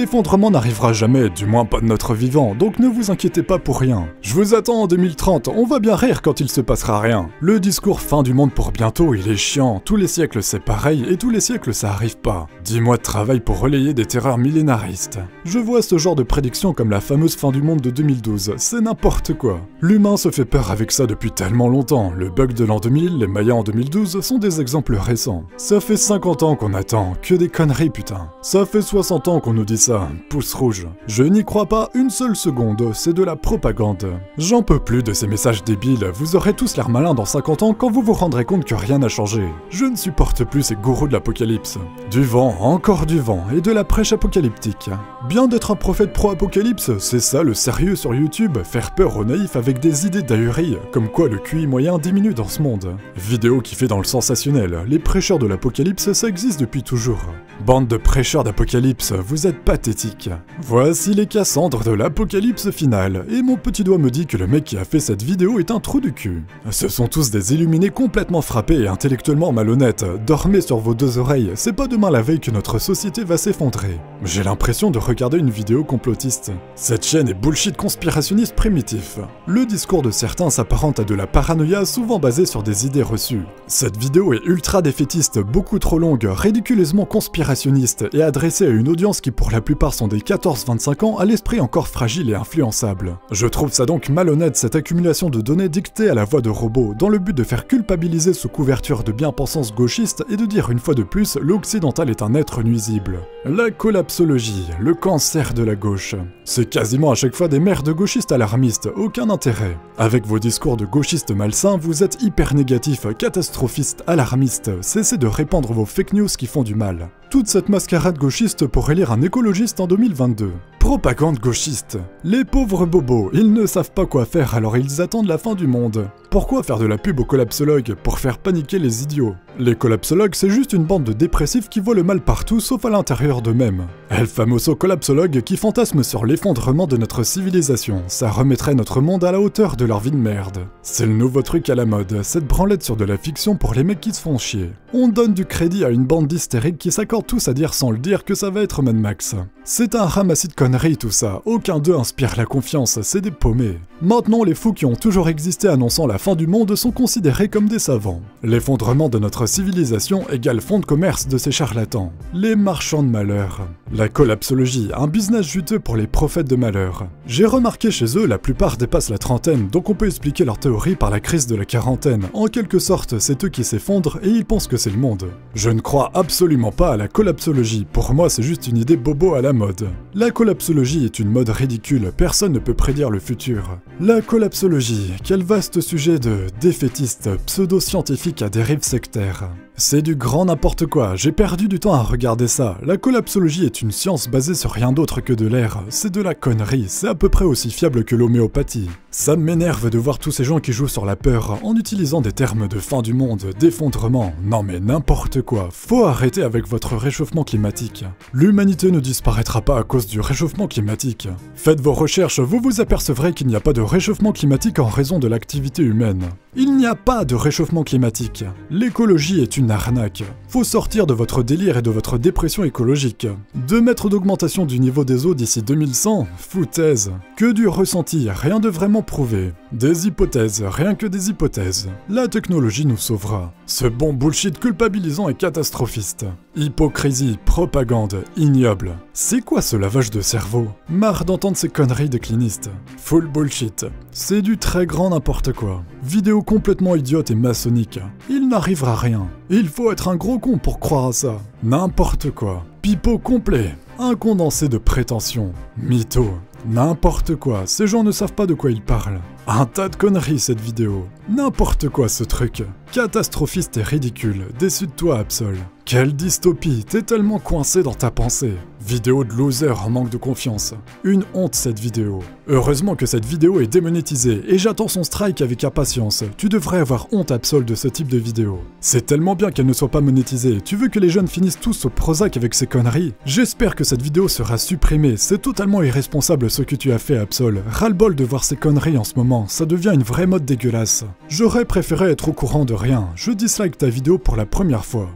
L'effondrement n'arrivera jamais, du moins pas de notre vivant, donc ne vous inquiétez pas pour rien. Je vous attends en 2030, on va bien rire quand il se passera rien. Le discours fin du monde pour bientôt, il est chiant, tous les siècles c'est pareil, et tous les siècles ça arrive pas. Dix mois de travail pour relayer des terreurs millénaristes. Je vois ce genre de prédiction comme la fameuse fin du monde de 2012, c'est n'importe quoi. L'humain se fait peur avec ça depuis tellement longtemps, le bug de l'an 2000, les Mayas en 2012 sont des exemples récents. Ça fait 50 ans qu'on attend, que des conneries putain. Ça fait 60 ans qu'on nous dit ça, pouce rouge. Je n'y crois pas une seule seconde, c'est de la propagande. J'en peux plus de ces messages débiles, vous aurez tous l'air malin dans 50 ans quand vous vous rendrez compte que rien n'a changé. Je ne supporte plus ces gourous de l'apocalypse. Du vent, encore du vent, et de la prêche apocalyptique. Bien d'être un prophète pro-apocalypse, c'est ça le sérieux sur YouTube, faire peur aux naïfs avec des idées d'ahurie, comme quoi le QI moyen diminue dans ce monde. Vidéo qui fait dans le sensationnel, les prêcheurs de l'apocalypse ça existe depuis toujours. Bande de prêcheurs d'apocalypse, vous êtes pathétiques. Voici les Cassandres de l'apocalypse finale, et mon petit doigt me dit que le mec qui a fait cette vidéo est un trou du cul. Ce sont tous des illuminés complètement frappés et intellectuellement malhonnêtes. Dormez sur vos deux oreilles, c'est pas demain la veille que notre société va s'effondrer. J'ai l'impression de regarder une vidéo complotiste. Cette chaîne est bullshit conspirationniste primitif. Le discours de certains s'apparente à de la paranoïa souvent basée sur des idées reçues. Cette vidéo est ultra défaitiste, beaucoup trop longue, ridiculeusement conspirationniste et adressée à une audience qui pour la plupart sont des 14-25 ans à l'esprit encore fragile et influençable. Je trouve ça donc malhonnête cette accumulation de données dictées à la voix de robots dans le but de faire culpabiliser sous couverture de bien-pensance gauchiste et de dire une fois de plus l'occidental est un être nuisible. La collapsologie, le cancer de la gauche. C'est quasiment à chaque fois des mères de gauchistes alarmistes, aucun intérêt. Avec vos discours de gauchistes malsains, vous êtes hyper négatif, catastrophiste, alarmiste, cessez de répandre vos fake news qui font du mal. Toute cette mascarade gauchiste pour élire un écologiste en 2022. Propagande gauchiste. Les pauvres bobos, ils ne savent pas quoi faire alors ils attendent la fin du monde. Pourquoi faire de la pub aux collapsologues Pour faire paniquer les idiots? Les collapsologues, c'est juste une bande de dépressifs qui voient le mal partout sauf à l'intérieur d'eux-mêmes. El famoso collapsologue qui fantasme sur l'effondrement de notre civilisation. Ça remettrait notre monde à la hauteur de leur vie de merde. C'est le nouveau truc à la mode, cette branlette sur de la fiction pour les mecs qui se font chier. On donne du crédit à une bande d'hystériques qui s'accordent tous à dire sans le dire que ça va être Mad Max. C'est un ramassis de conneries tout ça, aucun d'eux inspire la confiance, c'est des paumés. Maintenant, les fous qui ont toujours existé annonçant la fin du monde sont considérés comme des savants. L'effondrement de notre civilisation égale fonds de commerce de ces charlatans. Les marchands de malheur. La collapsologie, un business juteux pour les prophètes de malheur. J'ai remarqué chez eux, la plupart dépassent la trentaine, donc on peut expliquer leur théorie par la crise de la quarantaine. En quelque sorte, c'est eux qui s'effondrent et ils pensent que c'est le monde. Je ne crois absolument pas à la collapsologie, pour moi c'est juste une idée bobo à la mode. La collapsologie est une mode ridicule, personne ne peut prédire le futur. La collapsologie, quel vaste sujet de défaitiste, pseudo-scientifique à dérive sectaire. C'est du grand n'importe quoi, j'ai perdu du temps à regarder ça. La collapsologie est une science basée sur rien d'autre que de l'air. C'est de la connerie, c'est à peu près aussi fiable que l'homéopathie. Ça m'énerve de voir tous ces gens qui jouent sur la peur en utilisant des termes de fin du monde, d'effondrement. Non mais n'importe quoi, faut arrêter avec votre réchauffement climatique. L'humanité ne disparaîtra pas à cause du réchauffement climatique. Faites vos recherches, vous vous apercevrez qu'il n'y a pas de réchauffement climatique en raison de l'activité humaine. Il n'y a pas de réchauffement climatique. L'écologie est une на Ханаке. Faut sortir de votre délire et de votre dépression écologique. 2 mètres d'augmentation du niveau des eaux d'ici 2100 Foutaise. Que du ressenti, rien de vraiment prouvé. Des hypothèses, rien que des hypothèses. La technologie nous sauvera. Ce bon bullshit culpabilisant et catastrophiste. Hypocrisie, propagande, ignoble. C'est quoi ce lavage de cerveau? Marre d'entendre ces conneries de clinistes. Full bullshit. C'est du très grand n'importe quoi. Vidéo complètement idiote et maçonnique. Il n'arrivera rien. Il faut être un gros con pour croire à ça. N'importe quoi. Pipeau complet. Un condensé de prétention. Mytho. N'importe quoi. Ces gens ne savent pas de quoi ils parlent. Un tas de conneries cette vidéo. N'importe quoi ce truc. Catastrophiste et ridicule. Déçu de toi, Absol. Quelle dystopie, t'es tellement coincé dans ta pensée. Vidéo de loser en manque de confiance. Une honte cette vidéo. Heureusement que cette vidéo est démonétisée et j'attends son strike avec impatience. Tu devrais avoir honte Absol de ce type de vidéo. C'est tellement bien qu'elle ne soit pas monétisée. Tu veux que les jeunes finissent tous au Prozac avec ces conneries? J'espère que cette vidéo sera supprimée. C'est totalement irresponsable ce que tu as fait Absol. Ras-le-bol de voir ces conneries en ce moment. Ça devient une vraie mode dégueulasse. J'aurais préféré être au courant de rien. Je dislike ta vidéo pour la première fois.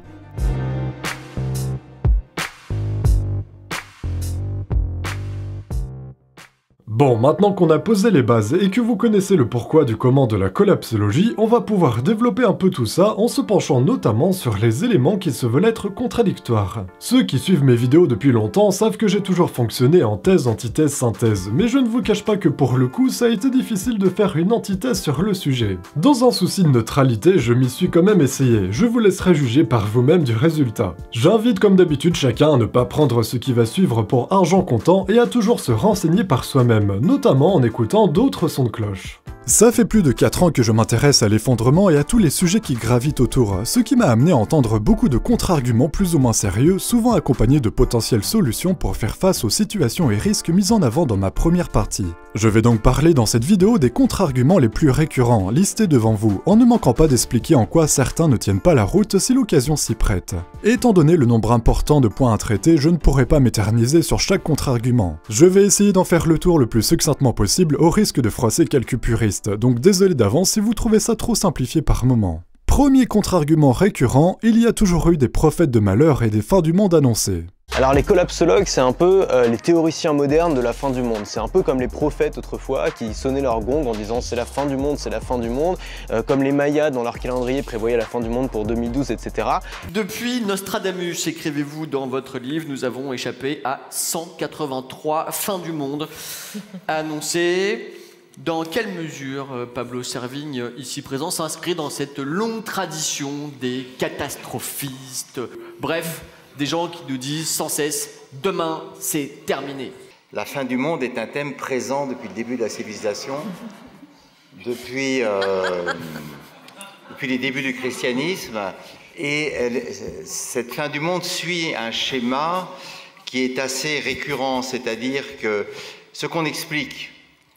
Bon, maintenant qu'on a posé les bases et que vous connaissez le pourquoi du comment de la collapsologie, on va pouvoir développer un peu tout ça en se penchant notamment sur les éléments qui se veulent être contradictoires. Ceux qui suivent mes vidéos depuis longtemps savent que j'ai toujours fonctionné en thèse, antithèse, synthèse, mais je ne vous cache pas que pour le coup, ça a été difficile de faire une antithèse sur le sujet. Dans un souci de neutralité, je m'y suis quand même essayé, je vous laisserai juger par vous-même du résultat. J'invite comme d'habitude chacun à ne pas prendre ce qui va suivre pour argent comptant et à toujours se renseigner par soi-même notamment en écoutant d'autres sons de cloche. Ça fait plus de 4 ans que je m'intéresse à l'effondrement et à tous les sujets qui gravitent autour, ce qui m'a amené à entendre beaucoup de contre-arguments plus ou moins sérieux, souvent accompagnés de potentielles solutions pour faire face aux situations et risques mis en avant dans ma première partie. Je vais donc parler dans cette vidéo des contre-arguments les plus récurrents, listés devant vous, en ne manquant pas d'expliquer en quoi certains ne tiennent pas la route si l'occasion s'y prête. Étant donné le nombre important de points à traiter, je ne pourrai pas m'éterniser sur chaque contre-argument. Je vais essayer d'en faire le tour le plus succinctement possible au risque de froisser quelques puristes donc désolé d'avance si vous trouvez ça trop simplifié par moment. Premier contre-argument récurrent, il y a toujours eu des prophètes de malheur et des fins du monde annoncées. Alors les collapsologues, c'est un peu euh, les théoriciens modernes de la fin du monde. C'est un peu comme les prophètes autrefois qui sonnaient leur gong en disant c'est la fin du monde, c'est la fin du monde, euh, comme les Mayas dans leur calendrier prévoyaient la fin du monde pour 2012, etc. Depuis Nostradamus, écrivez-vous dans votre livre, nous avons échappé à 183 fins du monde annoncées. Dans quelle mesure euh, Pablo Servigne, ici présent, s'inscrit dans cette longue tradition des catastrophistes? Bref, des gens qui nous disent sans cesse demain c'est terminé. La fin du monde est un thème présent depuis le début de la civilisation, depuis, euh, depuis les débuts du christianisme. Et cette fin du monde suit un schéma qui est assez récurrent, c'est-à-dire que ce qu'on explique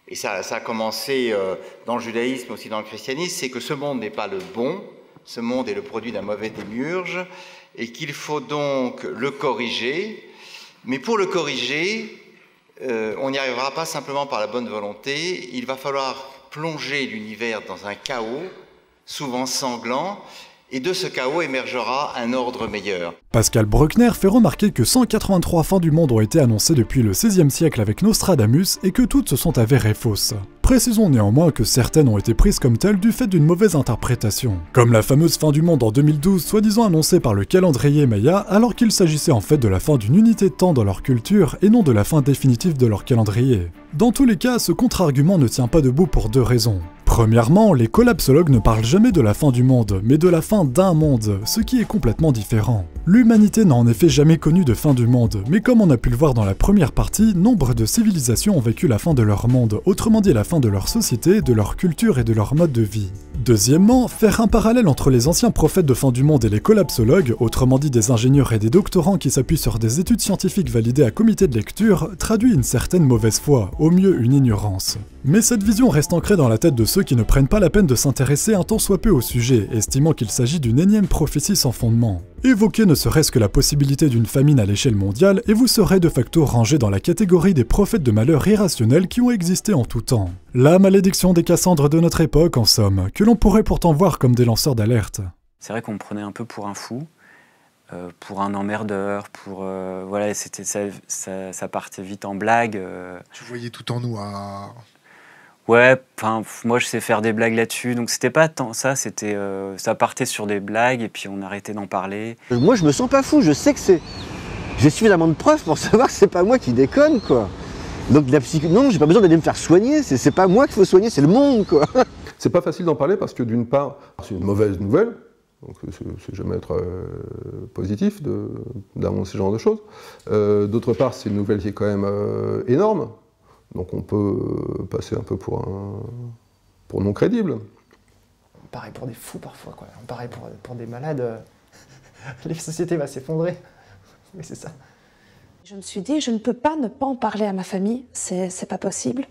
et ça, a commencé euh, dans le judaïsme, aussi dans le christianisme, c'est que ce monde n'est pas le bon, ce monde est le produit d'un mauvais démiurge, et qu'il faut donc le corriger. Mais pour le corriger, euh, on n'y arrivera pas simplement par la bonne volonté, il va falloir plonger l'univers dans un chaos, souvent sanglant, et de ce chaos émergera un ordre meilleur. Pascal Bruckner fait remarquer que 183 fins du monde ont été annoncées depuis le XVIe siècle avec Nostradamus et que toutes se sont avérées fausses. Précisons néanmoins que certaines ont été prises comme telles du fait d'une mauvaise interprétation, comme la fameuse fin du monde en 2012 soi-disant annoncée par le calendrier Maya alors qu'il s'agissait en fait de la fin d'une unité de temps dans leur culture et non de la fin définitive de leur calendrier. Dans tous les cas, ce contre-argument ne tient pas debout pour deux raisons. Premièrement, les collapsologues ne parlent jamais de la fin du monde, mais de la fin d'un monde, ce qui est complètement différent. L'humanité n'a en effet jamais connu de fin du monde, mais comme on a pu le voir dans la première partie, nombre de civilisations ont vécu la fin de leur monde, autrement dit la fin de leur société, de leur culture et de leur mode de vie. Deuxièmement, faire un parallèle entre les anciens prophètes de fin du monde et les collapsologues, autrement dit des ingénieurs et des doctorants qui s'appuient sur des études scientifiques validées à comité de lecture, traduit une certaine mauvaise foi, au mieux une ignorance. Mais cette vision reste ancrée dans la tête de ceux qui ne prennent pas la peine de s'intéresser un tant soit peu au sujet, estimant qu'il s'agit d'une énième prophétie sans fondement. Évoquez ne serait-ce que la possibilité d'une famine à l'échelle mondiale et vous serez de facto rangé dans la catégorie des prophètes de malheur irrationnels qui ont existé en tout temps. La malédiction des Cassandres de notre époque, en somme, que l'on pourrait pourtant voir comme des lanceurs d'alerte. C'est vrai qu'on me prenait un peu pour un fou, euh, pour un emmerdeur, pour euh, voilà, c'était ça, ça, partait vite en blague. Euh. Tu voyais tout en noir. Ouais, enfin moi je sais faire des blagues là-dessus, donc c'était pas tant ça, c'était ça partait sur des blagues et puis on arrêtait d'en parler. Moi je me sens pas fou, je sais que c'est, j'ai suffisamment de preuves pour savoir que c'est pas moi qui déconne quoi. Donc la psych... non, j'ai pas besoin d'aller me faire soigner, c'est pas moi qu'il faut soigner, c'est le monde quoi. C'est pas facile d'en parler parce que d'une part, c'est une mauvaise nouvelle, donc c'est jamais être euh, positif d'annoncer ce genre de choses. Euh, d'autre part, c'est une nouvelle qui est quand même euh, énorme, donc on peut passer un peu pour, un, pour non crédible. On paraît pour des fous parfois, quoi. on paraît pour, pour des malades. Les sociétés vont s'effondrer. Oui, c'est ça. Je me suis dit, je ne peux pas ne pas en parler à ma famille, c'est pas possible.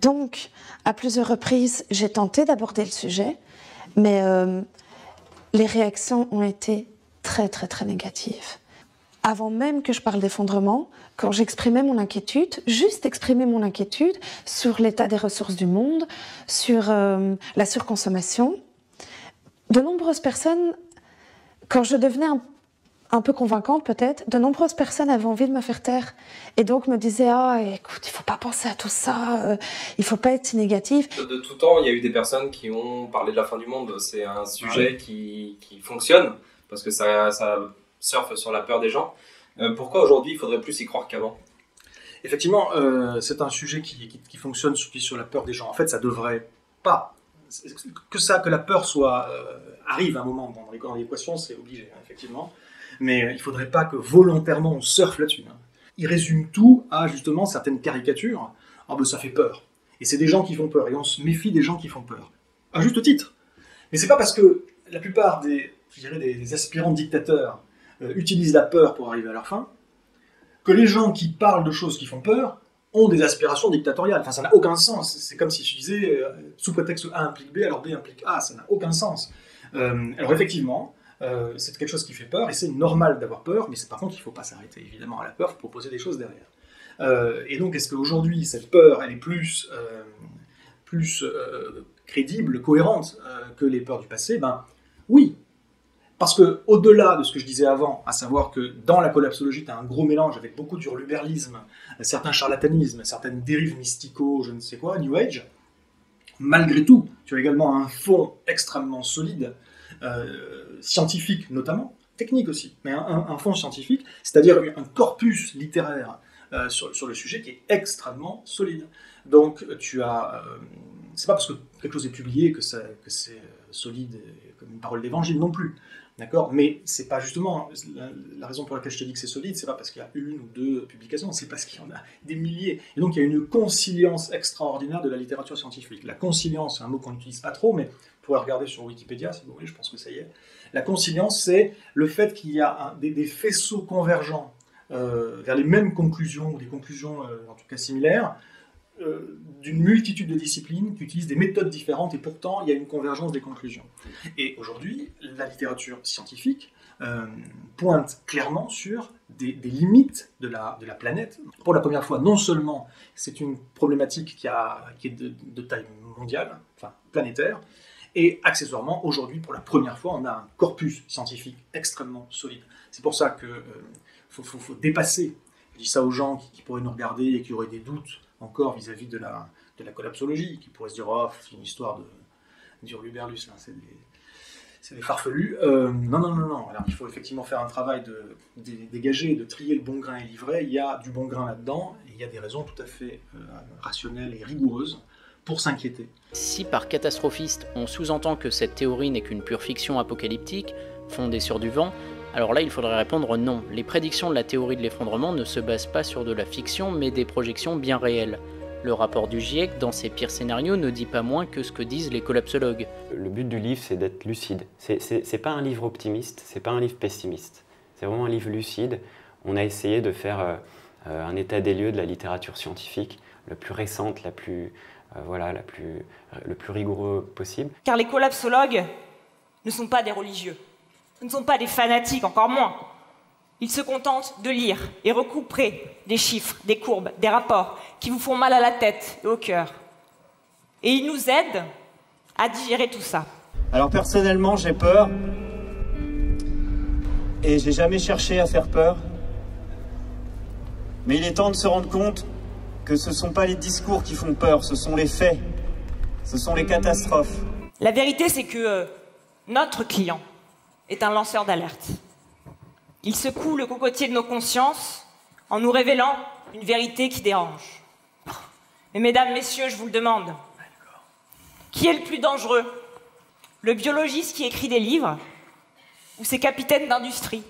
Donc, à plusieurs reprises, j'ai tenté d'aborder le sujet, mais euh, les réactions ont été très, très, très négatives. Avant même que je parle d'effondrement, quand j'exprimais mon inquiétude, juste exprimer mon inquiétude sur l'état des ressources du monde, sur euh, la surconsommation, de nombreuses personnes, quand je devenais un un peu convaincante peut-être, de nombreuses personnes avaient envie de me faire taire. Et donc me disaient, ah écoute, il faut pas penser à tout ça, euh, il faut pas être si négatif. De, de tout temps, il y a eu des personnes qui ont parlé de la fin du monde. C'est un sujet qui, qui fonctionne, parce que ça, ça surfe sur la peur des gens. Euh, pourquoi aujourd'hui il faudrait plus y croire qu'avant? Effectivement, euh, c'est un sujet qui, fonctionne sur, la peur des gens. En fait, ça devrait pas. Que ça, que la peur soit euh, arrive à un moment dans l'équation, c'est obligé, hein, effectivement. Mais il faudrait pas que volontairement on surfe là-dessus. hein. Il résume tout à justement certaines caricatures. Ah ben ça fait peur. Et c'est des gens qui font peur. Et on se méfie des gens qui font peur. À juste titre. Mais c'est pas parce que la plupart des, je dirais, des aspirants dictateurs euh, utilisent la peur pour arriver à leur fin que les gens qui parlent de choses qui font peur ont des aspirations dictatoriales. Enfin, ça n'a aucun sens. C'est comme si je disais, euh, sous prétexte A implique B, alors B implique A. Ça n'a aucun sens. Euh, alors effectivement, c'est quelque chose qui fait peur, et c'est normal d'avoir peur, mais par contre, il ne faut pas s'arrêter évidemment à la peur, il faut proposer des choses derrière. Et donc, est-ce qu'aujourd'hui, cette peur, elle est plus, plus crédible, cohérente que les peurs du passé? Ben oui, parce que au-delà de ce que je disais avant, à savoir que dans la collapsologie, tu as un gros mélange avec beaucoup d'urluberlisme, certains charlatanismes, certaines dérives mystico, je ne sais quoi, New Age, malgré tout, tu as également un fond extrêmement solide, euh, scientifique notamment, technique aussi, mais un, un- un fond scientifique, c'est-à-dire un corpus littéraire euh, sur, le sujet qui est extrêmement solide. Donc tu as, euh, c'est pas parce que quelque chose est publié que, c'est solide comme une parole d'évangile non plus. D'accord? Mais c'est pas justement la, la raison pour laquelle je te dis que c'est solide, c'est pas parce qu'il y a une ou deux publications, c'est parce qu'il y en a des milliers. Et donc il y a une conciliance extraordinaire de la littérature scientifique. La conciliance, c'est un mot qu'on n'utilise pas trop, mais vous pourrez regarder sur Wikipédia si vous voulez, je pense que ça y est. La conciliance, c'est le fait qu'il y a des faisceaux convergents euh, vers les mêmes conclusions, ou des conclusions euh, en tout cas similaires, euh, d'une multitude de disciplines qui utilisent des méthodes différentes et pourtant il y a une convergence des conclusions. Et aujourd'hui, la littérature scientifique euh, pointe clairement sur des, limites de la, planète. Pour la première fois, non seulement c'est une problématique qui, a, qui est de, taille mondiale, enfin planétaire, et accessoirement, aujourd'hui, pour la première fois, on a un corpus scientifique extrêmement solide. C'est pour ça qu'il faut, faut- dépasser, je dis ça aux gens qui pourraient nous regarder et qui auraient des doutes encore vis-à-vis de la, de la collapsologie, qui pourraient se dire, oh, c'est une histoire de d'Hurluberlus, là, c'est des, des farfelus. Euh, non, non, non, non. Alors, il faut effectivement faire un travail de, de dégager, de trier le bon grain et l'ivraie. Il y a du bon grain là-dedans, et il y a des raisons tout à fait euh, rationnelles et rigoureuses pour s'inquiéter. Si par catastrophiste on sous-entend que cette théorie n'est qu'une pure fiction apocalyptique, fondée sur du vent, alors là il faudrait répondre non. Les prédictions de la théorie de l'effondrement ne se basent pas sur de la fiction mais des projections bien réelles. Le rapport du GIEC, dans ses pires scénarios, ne dit pas moins que ce que disent les collapsologues. Le but du livre, c'est d'être lucide. C'est- pas un livre optimiste, c'est pas un livre pessimiste. C'est vraiment un livre lucide. On a essayé de faire euh, euh, un état des lieux de la littérature scientifique, la plus récente, la plus, euh, voilà, la plus, le plus rigoureux possible. Car les collapsologues ne sont pas des religieux. Ce ne sont pas des fanatiques, encore moins. Ils se contentent de lire et recouper des chiffres, des courbes, des rapports qui vous font mal à la tête et au cœur. Et ils nous aident à digérer tout ça. Alors personnellement, j'ai peur. Et j'ai jamais cherché à faire peur. Mais il est temps de se rendre compte que ce ne sont pas les discours qui font peur, ce sont les faits. Ce sont les catastrophes. La vérité, c'est que euh, notre client est un lanceur d'alerte. Il secoue le cocotier de nos consciences en nous révélant une vérité qui dérange. Mais mesdames, messieurs, je vous le demande, qui est le plus dangereux? Le biologiste qui écrit des livres ou ces capitaines d'industrie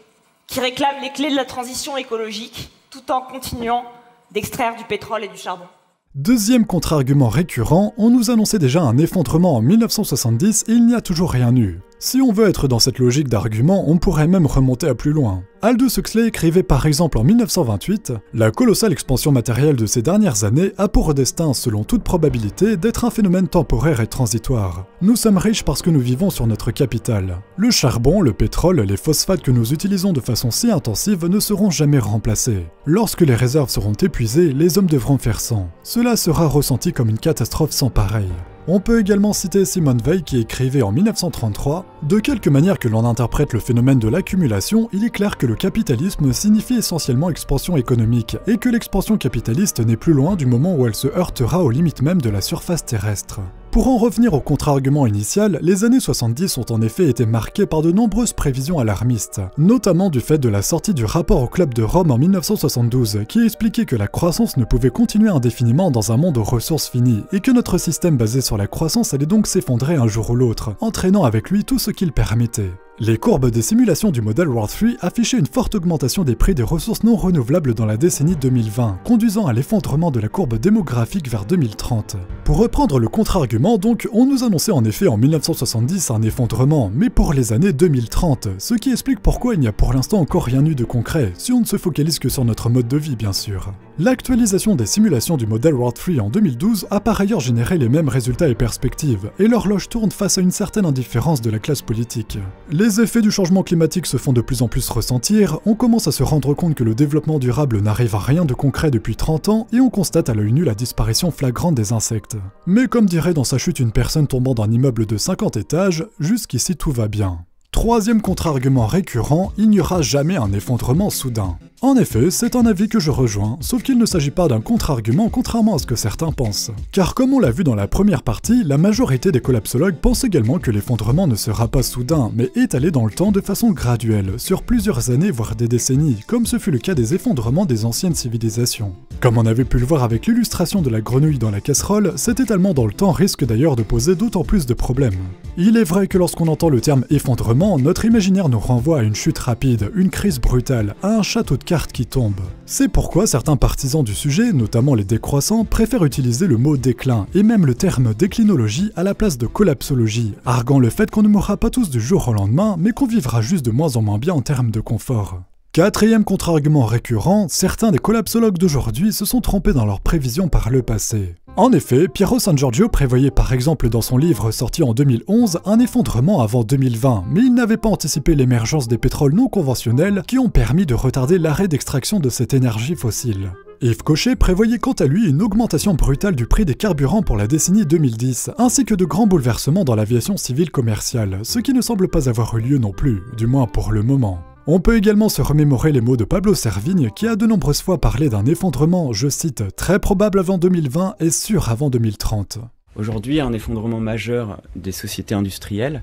qui réclament les clés de la transition écologique tout en continuant d'extraire du pétrole et du charbon? Deuxième contre-argument récurrent, on nous annonçait déjà un effondrement en 1970 et il n'y a toujours rien eu. Si on veut être dans cette logique d'argument, on pourrait même remonter à plus loin. Aldous Huxley écrivait par exemple en 1928 La colossale expansion matérielle de ces dernières années a pour destin, selon toute probabilité, d'être un phénomène temporaire et transitoire. Nous sommes riches parce que nous vivons sur notre capital. Le charbon, le pétrole, les phosphates que nous utilisons de façon si intensive ne seront jamais remplacés. Lorsque les réserves seront épuisées, les hommes devront faire sans. Cela sera ressenti comme une catastrophe sans pareil. On peut également citer Simone Veil qui écrivait en 1933 De quelque manière que l'on interprète le phénomène de l'accumulation, il est clair que le capitalisme signifie essentiellement expansion économique et que l'expansion capitaliste n'est plus loin du moment où elle se heurtera aux limites même de la surface terrestre. Pour en revenir au contre-argument initial, les années 70 ont en effet été marquées par de nombreuses prévisions alarmistes, notamment du fait de la sortie du rapport au Club de Rome en 1972, qui expliquait que la croissance ne pouvait continuer indéfiniment dans un monde aux ressources finies, et que notre système basé sur la croissance allait donc s'effondrer un jour ou l'autre, entraînant avec lui tout ce qu'il permettait. Les courbes des simulations du modèle World 3 affichaient une forte augmentation des prix des ressources non renouvelables dans la décennie 2020, conduisant à l'effondrement de la courbe démographique vers 2030. Pour reprendre le contre-argument donc, on nous annonçait en effet en 1970 un effondrement, mais pour les années 2030, ce qui explique pourquoi il n'y a pour l'instant encore rien eu de concret, si on ne se focalise que sur notre mode de vie bien sûr. L'actualisation des simulations du modèle World 3 en 2012 a par ailleurs généré les mêmes résultats et perspectives, et l'horloge tourne face à une certaine indifférence de la classe politique. Les effets du changement climatique se font de plus en plus ressentir, on commence à se rendre compte que le développement durable n'arrive à rien de concret depuis 30 ans, et on constate à l'œil nu la disparition flagrante des insectes. Mais comme dirait dans sa chute une personne tombant d'un immeuble de 50 étages, jusqu'ici tout va bien. Troisième contre-argument récurrent, il n'y aura jamais un effondrement soudain. En effet, c'est un avis que je rejoins, sauf qu'il ne s'agit pas d'un contre-argument contrairement à ce que certains pensent. Car comme on l'a vu dans la première partie, la majorité des collapsologues pensent également que l'effondrement ne sera pas soudain, mais étalé dans le temps de façon graduelle, sur plusieurs années voire des décennies, comme ce fut le cas des effondrements des anciennes civilisations. Comme on avait pu le voir avec l'illustration de la grenouille dans la casserole, cet étalement dans le temps risque d'ailleurs de poser d'autant plus de problèmes. Il est vrai que lorsqu'on entend le terme effondrement, notre imaginaire nous renvoie à une chute rapide, une crise brutale, à un château de cartes qui tombe. C'est pourquoi certains partisans du sujet, notamment les décroissants, préfèrent utiliser le mot déclin, et même le terme déclinologie à la place de collapsologie, arguant le fait qu'on ne mourra pas tous du jour au lendemain, mais qu'on vivra juste de moins en moins bien en termes de confort. Quatrième contre-argument récurrent, certains des collapsologues d'aujourd'hui se sont trompés dans leurs prévisions par le passé. En effet, Piero San Giorgio prévoyait par exemple dans son livre sorti en 2011 un effondrement avant 2020, mais il n'avait pas anticipé l'émergence des pétroles non conventionnels qui ont permis de retarder l'arrêt d'extraction de cette énergie fossile. Yves Cochet prévoyait quant à lui une augmentation brutale du prix des carburants pour la décennie 2010, ainsi que de grands bouleversements dans l'aviation civile commerciale, ce qui ne semble pas avoir eu lieu non plus, du moins pour le moment. On peut également se remémorer les mots de Pablo Servigne qui a de nombreuses fois parlé d'un effondrement, je cite, très probable avant 2020 et sûr avant 2030. Aujourd'hui, un effondrement majeur des sociétés industrielles,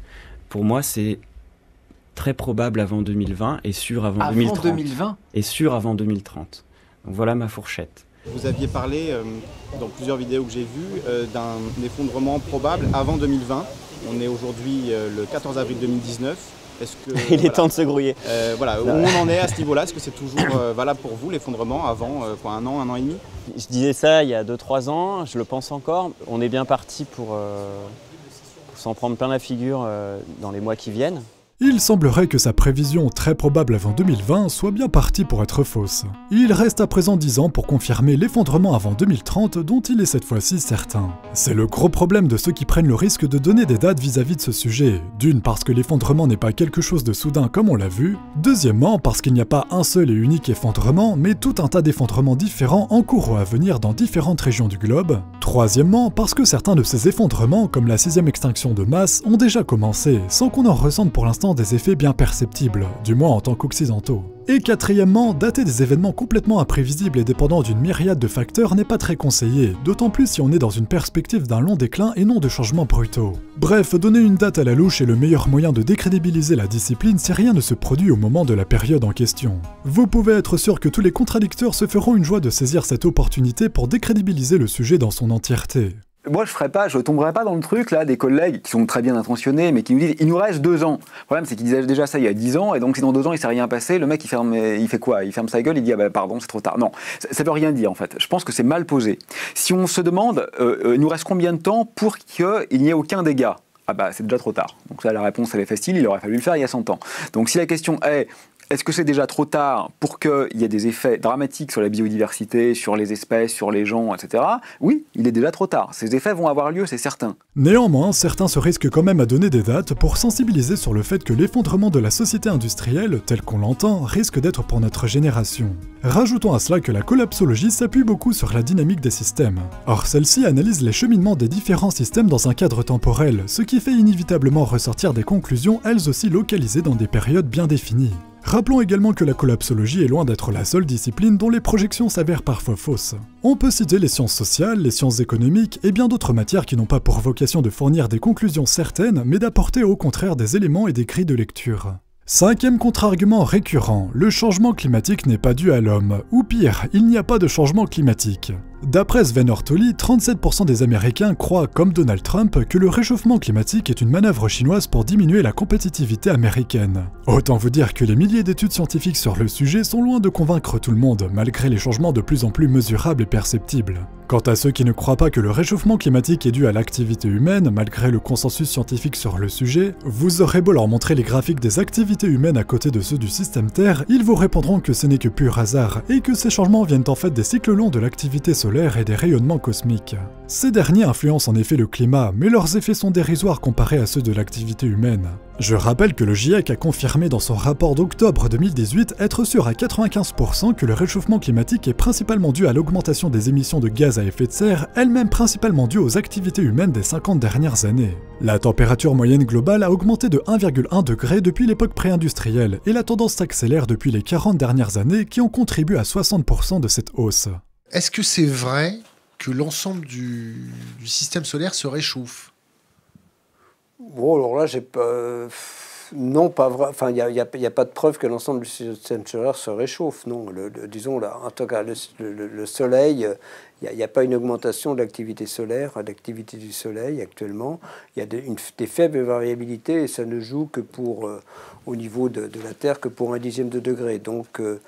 pour moi, c'est très probable avant 2020 et sûr avant, Avant 2030. 2020 Et sûr avant 2030. Donc voilà ma fourchette. Vous aviez parlé euh, dans plusieurs vidéos que j'ai vues euh, d'un effondrement probable avant 2020. On est aujourd'hui euh, le 14 avril 2019. Est-ce que Il est temps de se grouiller. euh, voilà, où on en est à ce niveau-là? Est-ce que c'est toujours euh, valable pour vous l'effondrement avant euh, quoi, un an, un an et demi? Je disais ça il y a 2-3 ans, je le pense encore. On est bien parti pour, pour s'en prendre plein la figure dans les mois qui viennent. Il semblerait que sa prévision très probable avant 2020 soit bien partie pour être fausse. Il reste à présent 10 ans pour confirmer l'effondrement avant 2030 dont il est cette fois-ci certain. C'est le gros problème de ceux qui prennent le risque de donner des dates vis-à-vis de ce sujet. D'une parce que l'effondrement n'est pas quelque chose de soudain comme on l'a vu, deuxièmement parce qu'il n'y a pas un seul et unique effondrement, mais tout un tas d'effondrements différents en cours ou à venir dans différentes régions du globe. Troisièmement parce que certains de ces effondrements, comme la sixième extinction de masse, ont déjà commencé, sans qu'on en ressente pour l'instant des effets bien perceptibles, du moins en tant qu'occidentaux. Et quatrièmement, dater des événements complètement imprévisibles et dépendants d'une myriade de facteurs n'est pas très conseillé, d'autant plus si on est dans une perspective d'un long déclin et non de changements brutaux. Bref, donner une date à la louche est le meilleur moyen de décrédibiliser la discipline si rien ne se produit au moment de la période en question. Vous pouvez être sûr que tous les contradicteurs se feront une joie de saisir cette opportunité pour décrédibiliser le sujet dans son entièreté. Moi, je ferais pas, je tomberais pas dans le truc là des collègues qui sont très bien intentionnés, mais qui nous disent il nous reste deux ans. Le problème, c'est qu'ils disaient déjà ça il y a dix ans, et donc si dans deux ans il s'est rien passé, le mec il ferme, il fait quoi? Il ferme sa gueule, il dit ah bah pardon, c'est trop tard. Non, ça, ça veut rien dire en fait. Je pense que c'est mal posé. Si on se demande, euh, euh, il nous reste combien de temps pour qu'il n'y ait aucun dégât? Ah bah c'est déjà trop tard. Donc là la réponse elle est facile, il aurait fallu le faire il y a 100 ans. Donc si la question est est-ce que c'est déjà trop tard pour qu'il y ait des effets dramatiques sur la biodiversité, sur les espèces, sur les gens, etc. Oui, il est déjà trop tard. Ces effets vont avoir lieu, c'est certain. Néanmoins, certains se risquent quand même à donner des dates pour sensibiliser sur le fait que l'effondrement de la société industrielle, tel qu'on l'entend, risque d'être pour notre génération. Rajoutons à cela que la collapsologie s'appuie beaucoup sur la dynamique des systèmes. Or, celle-ci analyse les cheminements des différents systèmes dans un cadre temporel, ce qui fait inévitablement ressortir des conclusions elles aussi localisées dans des périodes bien définies. Rappelons également que la collapsologie est loin d'être la seule discipline dont les projections s'avèrent parfois fausses. On peut citer les sciences sociales, les sciences économiques et bien d'autres matières qui n'ont pas pour vocation de fournir des conclusions certaines, mais d'apporter au contraire des éléments et des grilles de lecture. Cinquième contre-argument récurrent, le changement climatique n'est pas dû à l'homme, ou pire, il n'y a pas de changement climatique. D'après Sven Ortoli, 37% des Américains croient, comme Donald Trump, que le réchauffement climatique est une manœuvre chinoise pour diminuer la compétitivité américaine. Autant vous dire que les milliers d'études scientifiques sur le sujet sont loin de convaincre tout le monde, malgré les changements de plus en plus mesurables et perceptibles. Quant à ceux qui ne croient pas que le réchauffement climatique est dû à l'activité humaine, malgré le consensus scientifique sur le sujet, vous aurez beau leur montrer les graphiques des activités humaines à côté de ceux du système Terre, ils vous répondront que ce n'est que pur hasard, et que ces changements viennent en fait des cycles longs de l'activité solaire et des rayonnements cosmiques. Ces derniers influencent en effet le climat, mais leurs effets sont dérisoires comparés à ceux de l'activité humaine. Je rappelle que le GIEC a confirmé dans son rapport d'octobre 2018 être sûr à 95% que le réchauffement climatique est principalement dû à l'augmentation des émissions de gaz à effet de serre, elle-même principalement due aux activités humaines des 50 dernières années. La température moyenne globale a augmenté de 1,1 degré depuis l'époque pré-industrielle, et la tendance s'accélère depuis les 40 dernières années qui ont contribué à 60% de cette hausse. Est-ce que c'est vrai que l'ensemble du, système solaire se réchauffe? Bon, alors là, j'ai pas. Non, pas vrai. Enfin, il n'y a, pas de preuve que l'ensemble du système solaire se réchauffe. Non, disons là, en tout cas, le, le Soleil, il n'y a, pas une augmentation de l'activité solaire, de l'activité du Soleil actuellement. Il y a des, faibles variabilités et ça ne joue que pour, euh, au niveau de, de, la Terre, que pour un dixième de degré. Donc, euh,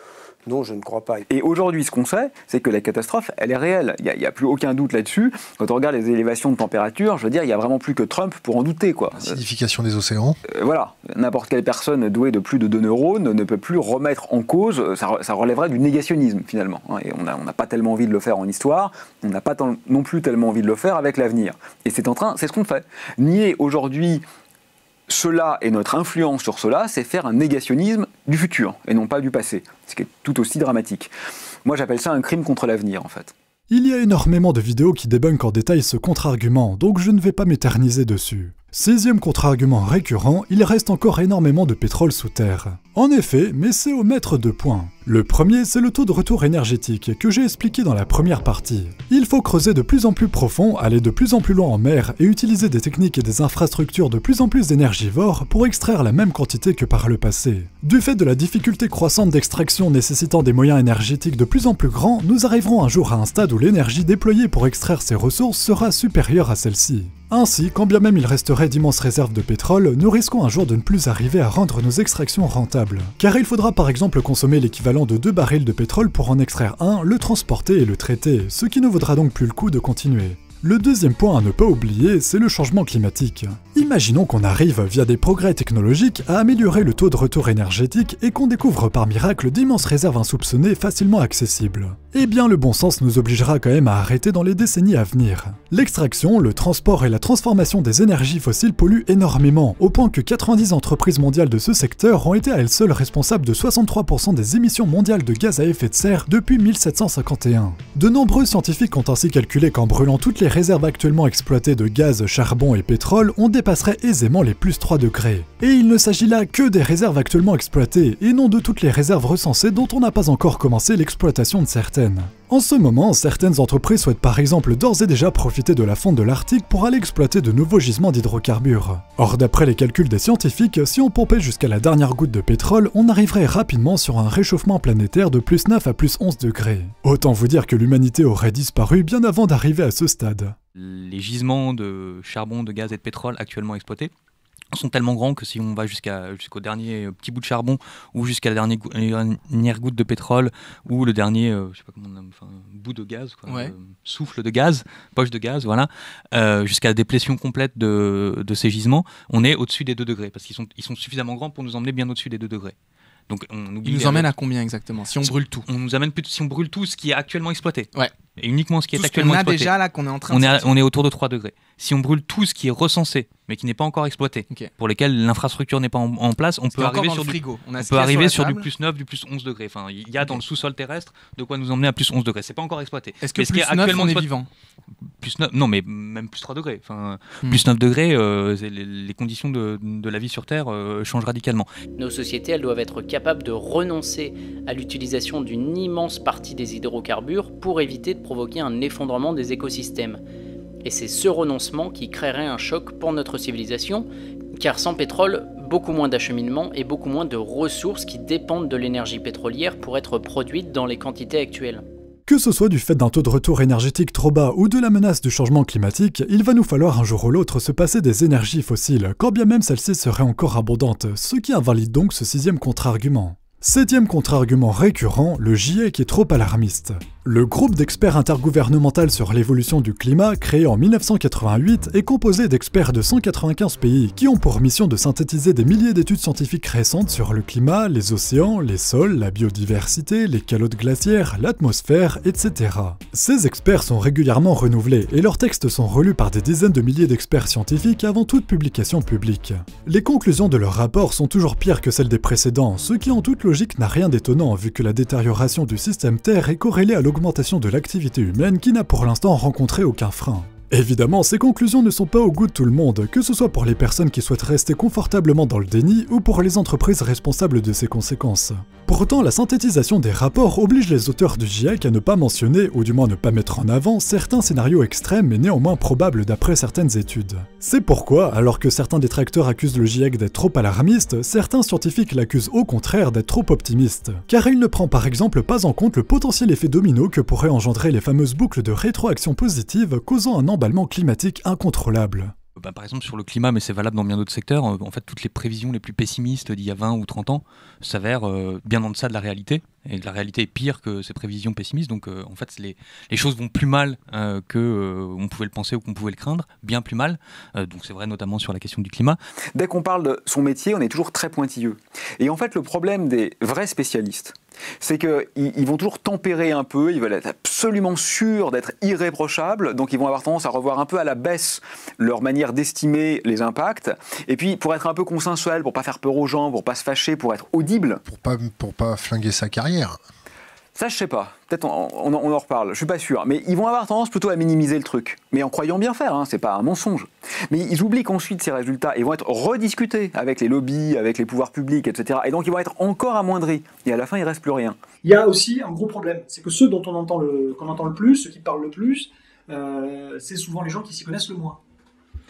non, je ne crois pas. Et aujourd'hui, ce qu'on sait, c'est que la catastrophe, elle est réelle. Il n'y a, a, plus aucun doute là-dessus. Quand on regarde les élévations de température, je veux dire, il n'y a vraiment plus que Trump pour en douter. Quoi. Acidification des océans. Euh, voilà. N'importe quelle personne douée de plus de 2 neurones ne peut plus remettre en cause, ça, ça relèverait du négationnisme finalement. Et on n'a pas tellement envie de le faire en histoire, on n'a pas non plus tellement envie de le faire avec l'avenir. Et c'est en train, c'est ce qu'on fait. Nier aujourd'hui cela et notre influence sur cela, c'est faire un négationnisme du futur et non pas du passé, ce qui est tout aussi dramatique. Moi j'appelle ça un crime contre l'avenir en fait. Il y a énormément de vidéos qui débunkent en détail ce contre-argument, donc je ne vais pas m'éterniser dessus. Sixième contre-argument récurrent, il reste encore énormément de pétrole sous terre. En effet, mais c'est au mètre de points. Le premier, c'est le taux de retour énergétique, que j'ai expliqué dans la première partie. Il faut creuser de plus en plus profond, aller de plus en plus loin en mer, et utiliser des techniques et des infrastructures de plus en plus énergivores pour extraire la même quantité que par le passé. Du fait de la difficulté croissante d'extraction nécessitant des moyens énergétiques de plus en plus grands, nous arriverons un jour à un stade où l'énergie déployée pour extraire ces ressources sera supérieure à celle-ci. Ainsi, quand bien même il resterait d'immenses réserves de pétrole, nous risquons un jour de ne plus arriver à rendre nos extractions rentables. Car il faudra par exemple consommer l'équivalent de 2 barils de pétrole pour en extraire un, le transporter et le traiter, ce qui ne vaudra donc plus le coup de continuer. Le deuxième point à ne pas oublier, c'est le changement climatique. Imaginons qu'on arrive, via des progrès technologiques, à améliorer le taux de retour énergétique et qu'on découvre par miracle d'immenses réserves insoupçonnées facilement accessibles. Eh bien, le bon sens nous obligera quand même à arrêter dans les décennies à venir. L'extraction, le transport et la transformation des énergies fossiles polluent énormément, au point que 90 entreprises mondiales de ce secteur ont été à elles seules responsables de 63% des émissions mondiales de gaz à effet de serre depuis 1751. De nombreux scientifiques ont ainsi calculé qu'en brûlant toutes les réserves actuellement exploitées de gaz, charbon et pétrole, on dépasserait aisément les plus 3 degrés. Et il ne s'agit là que des réserves actuellement exploitées, et non de toutes les réserves recensées dont on n'a pas encore commencé l'exploitation de certaines. En ce moment, certaines entreprises souhaitent par exemple d'ores et déjà profiter de la fonte de l'Arctique pour aller exploiter de nouveaux gisements d'hydrocarbures. Or, d'après les calculs des scientifiques, si on pompait jusqu'à la dernière goutte de pétrole, on arriverait rapidement sur un réchauffement planétaire de plus 9 à plus 11 degrés. Autant vous dire que l'humanité aurait disparu bien avant d'arriver à ce stade. Les gisements de charbon, de gaz et de pétrole actuellement exploités sont tellement grands que si on va jusqu'à jusqu'au dernier petit bout de charbon ou jusqu'à la dernière, dernière, goutte de pétrole ou le dernier euh, je sais pas comment on enfin, bout de gaz quoi, ouais. euh, souffle de gaz poche de gaz voilà euh, jusqu'à la déplétion complète de, de, ces gisements on est au-dessus des 2 degrés parce qu'ils sont, ils sont suffisamment grands pour nous emmener bien au-dessus des 2 degrés Donc on oublie Il nous les emmène réacteurs. à combien exactement Si on brûle tout? On nous amène plutôt si on brûle tout ce qui est actuellement exploité. Ouais. Et uniquement ce qui Tout est ce actuellement a exploité. déjà, là, qu'on est en train on de est, à- on est autour de 3 degrés. Si on brûle tout ce qui est recensé, mais qui n'est pas encore exploité, pour lesquels l'infrastructure n'est pas en, en place, on Ce peut arriver sur du, frigo. On a on ce peut qu'il y a arriver sur sur, la du table. plus 9, du plus 11 degrés. Enfin, il y a dans le sous-sol terrestre de quoi nous emmener à plus 11 degrés. C'est pas encore exploité. Est-ce que Mais ce qui plus 9, on est vivant? Plus 9, non, mais même plus 3 degrés. Enfin, Hmm. Plus 9 degrés, euh, les, les conditions de, de la vie sur Terre euh, changent radicalement. Nos sociétés, elles doivent être capables de renoncer à l'utilisation d'une immense partie des hydrocarbures pour éviter de provoquer un effondrement des écosystèmes. Et c'est ce renoncement qui créerait un choc pour notre civilisation, car sans pétrole, beaucoup moins d'acheminement et beaucoup moins de ressources qui dépendent de l'énergie pétrolière pour être produites dans les quantités actuelles. Que ce soit du fait d'un taux de retour énergétique trop bas ou de la menace du changement climatique, il va nous falloir un jour ou l'autre se passer des énergies fossiles, quand bien même celles-ci seraient encore abondantes, ce qui invalide donc ce sixième contre-argument. Septième contre-argument récurrent, le GIEC est trop alarmiste. Le groupe d'experts intergouvernemental sur l'évolution du climat, créé en 1988, est composé d'experts de 195 pays qui ont pour mission de synthétiser des milliers d'études scientifiques récentes sur le climat, les océans, les sols, la biodiversité, les calottes glaciaires, l'atmosphère, etc. Ces experts sont régulièrement renouvelés et leurs textes sont relus par des dizaines de milliers d'experts scientifiques avant toute publication publique. Les conclusions de leurs rapports sont toujours pires que celles des précédents, ce qui en toute logique n'a rien d'étonnant vu que la détérioration du système Terre est corrélée à l'augmentation de l'activité humaine qui n'a pour l'instant rencontré aucun frein. Évidemment, ces conclusions ne sont pas au goût de tout le monde, que ce soit pour les personnes qui souhaitent rester confortablement dans le déni ou pour les entreprises responsables de ces conséquences. Pourtant, la synthétisation des rapports oblige les auteurs du GIEC à ne pas mentionner, ou du moins ne pas mettre en avant, certains scénarios extrêmes mais néanmoins probables d'après certaines études. C'est pourquoi, alors que certains détracteurs accusent le GIEC d'être trop alarmiste, certains scientifiques l'accusent au contraire d'être trop optimiste. Car il ne prend par exemple pas en compte le potentiel effet domino que pourraient engendrer les fameuses boucles de rétroaction positive causant un emballement climatique incontrôlable. Bah, par exemple sur le climat, mais c'est valable dans bien d'autres secteurs, euh, en fait toutes les prévisions les plus pessimistes d'il y a 20 ou 30 ans s'avèrent euh, bien en deçà de la réalité, et la réalité est pire que ces prévisions pessimistes, donc euh, en fait les, les choses vont plus mal euh, que euh, on pouvait le penser ou qu'on pouvait le craindre, bien plus mal, Euh, donc c'est vrai notamment sur la question du climat. Dès qu'on parle de son métier, on est toujours très pointilleux. Et en fait, le problème des vrais spécialistes, c'est qu'ils ils vont toujours tempérer un peu, ils veulent être absolument sûrs d'être irréprochables, donc ils vont avoir tendance à revoir un peu à la baisse leur manière d'estimer les impacts. Et puis, pour être un peu consensuel, pour pas faire peur aux gens, pour pas se fâcher, pour être audible. Pour pas, pour pas flinguer sa carrière. Ça, je sais pas. Peut-être on, en reparle. Je suis pas sûr. Mais ils vont avoir tendance plutôt à minimiser le truc. Mais en croyant bien faire, hein, c'est pas un mensonge. Mais ils oublient qu'ensuite ces résultats, ils vont être rediscutés avec les lobbies, avec les pouvoirs publics, etc. Et donc ils vont être encore amoindris. Et à la fin, il reste plus rien. Il y a aussi un gros problème, c'est que ceux dont on entend le, qu'on entend le plus, ceux qui parlent le plus, euh, c'est souvent les gens qui s'y connaissent le moins.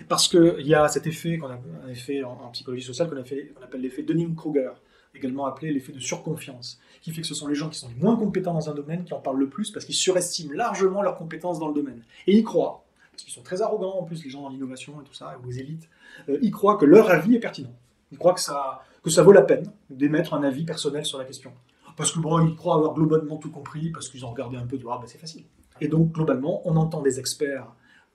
Parce qu'il y a cet effet qu'on a un effet en, psychologie sociale qu'on qu'on appelle l'effet Dunning-Kruger, également appelé l'effet de surconfiance, qui fait que ce sont les gens qui sont les moins compétents dans un domaine qui en parlent le plus parce qu'ils surestiment largement leurs compétences dans le domaine. Et ils croient, parce qu'ils sont très arrogants en plus, les gens dans l'innovation et tout ça, ou les élites, euh, ils croient que leur avis est pertinent. Ils croient que ça, que ça vaut la peine d'émettre un avis personnel sur la question. Parce que bon, ils croient avoir globalement tout compris, parce qu'ils ont regardé un peu, du ah, ben, c'est facile. Et donc, globalement, on entend des experts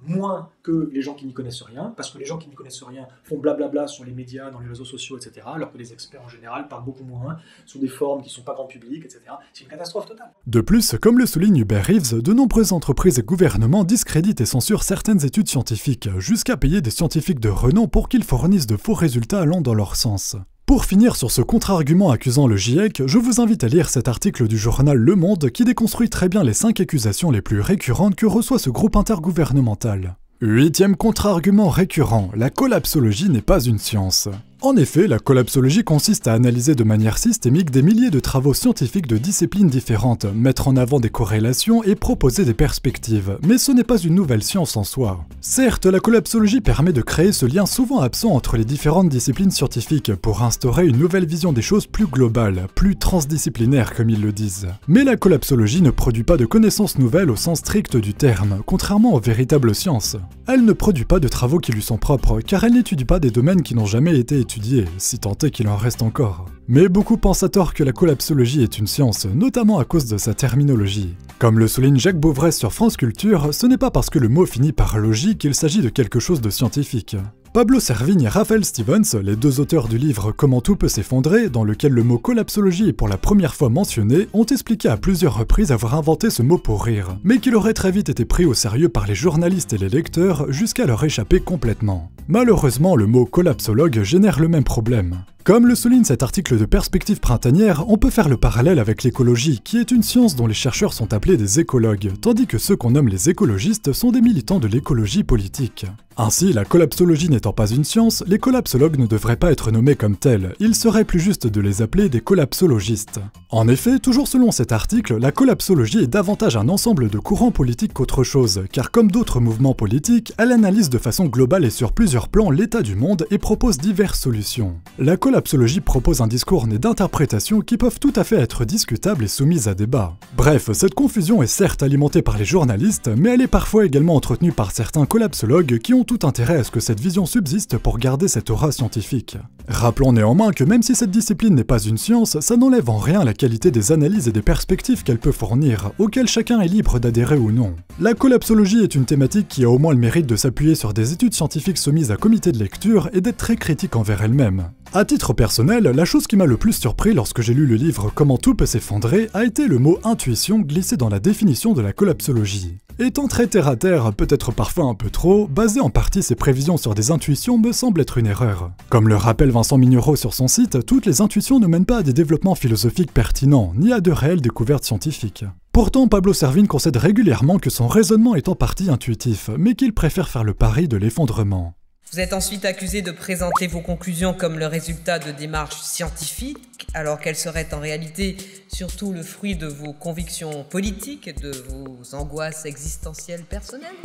moins que les gens qui n'y connaissent rien, parce que les gens qui n'y connaissent rien font blablabla sur les médias, dans les réseaux sociaux, etc., alors que les experts en général parlent beaucoup moins, sous des formes qui ne sont pas grand public, etc. C'est une catastrophe totale. De plus, comme le souligne Hubert Reeves, de nombreuses entreprises et gouvernements discréditent et censurent certaines études scientifiques, jusqu'à payer des scientifiques de renom pour qu'ils fournissent de faux résultats allant dans leur sens. Pour finir sur ce contre-argument accusant le GIEC, je vous invite à lire cet article du journal Le Monde qui déconstruit très bien les 5 accusations les plus récurrentes que reçoit ce groupe intergouvernemental. Huitième contre-argument récurrent, la collapsologie n'est pas une science. En effet, la collapsologie consiste à analyser de manière systémique des milliers de travaux scientifiques de disciplines différentes, mettre en avant des corrélations et proposer des perspectives, mais ce n'est pas une nouvelle science en soi. Certes, la collapsologie permet de créer ce lien souvent absent entre les différentes disciplines scientifiques pour instaurer une nouvelle vision des choses plus globale, plus transdisciplinaire comme ils le disent. Mais la collapsologie ne produit pas de connaissances nouvelles au sens strict du terme, contrairement aux véritables sciences. Elle ne produit pas de travaux qui lui sont propres, car elle n'étudie pas des domaines qui n'ont jamais été étudiés, si tant est qu'il en reste encore. Mais beaucoup pensent à tort que la collapsologie est une science, notamment à cause de sa terminologie. Comme le souligne Jacques Beauvray sur France Culture, ce n'est pas parce que le mot finit par logie qu'il s'agit de quelque chose de scientifique. Pablo Servigne et Raphaël Stevens, les deux auteurs du livre Comment tout peut s'effondrer, dans lequel le mot collapsologie est pour la première fois mentionné, ont expliqué à plusieurs reprises avoir inventé ce mot pour rire, mais qu'il aurait très vite été pris au sérieux par les journalistes et les lecteurs jusqu'à leur échapper complètement. Malheureusement, le mot collapsologue génère le même problème. Comme le souligne cet article de Perspective printanière, on peut faire le parallèle avec l'écologie, qui est une science dont les chercheurs sont appelés des écologues, tandis que ceux qu'on nomme les écologistes sont des militants de l'écologie politique. Ainsi, la collapsologie n'étant pas une science, les collapsologues ne devraient pas être nommés comme tels, il serait plus juste de les appeler des collapsologistes. En effet, toujours selon cet article, la collapsologie est davantage un ensemble de courants politiques qu'autre chose, car comme d'autres mouvements politiques, elle analyse de façon globale et sur plusieurs plans l'état du monde et propose diverses solutions. La collapsologie propose un discours né d'interprétations qui peuvent tout à fait être discutables et soumises à débat. Bref, cette confusion est certes alimentée par les journalistes, mais elle est parfois également entretenue par certains collapsologues qui ont tout intérêt à ce que cette vision subsiste pour garder cette aura scientifique. Rappelons néanmoins que même si cette discipline n'est pas une science, ça n'enlève en rien la qualité des analyses et des perspectives qu'elle peut fournir, auxquelles chacun est libre d'adhérer ou non. La collapsologie est une thématique qui a au moins le mérite de s'appuyer sur des études scientifiques soumises à comité de lecture et d'être très critique envers elle-même. À titre personnel, la chose qui m'a le plus surpris lorsque j'ai lu le livre Comment tout peut s'effondrer a été le mot intuition glissé dans la définition de la collapsologie. Étant très terre à terre, peut-être parfois un peu trop, baser en partie ses prévisions sur des intuitions me semble être une erreur. Comme le rappelle Vincent Mignereau sur son site, toutes les intuitions ne mènent pas à des développements philosophiques pertinents, ni à de réelles découvertes scientifiques. Pourtant, Pablo Servigne concède régulièrement que son raisonnement est en partie intuitif, mais qu'il préfère faire le pari de l'effondrement. Vous êtes ensuite accusé de présenter vos conclusions comme le résultat de démarches scientifiques, alors qu'elles seraient en réalité surtout le fruit de vos convictions politiques et de vos angoisses existentielles personnelles.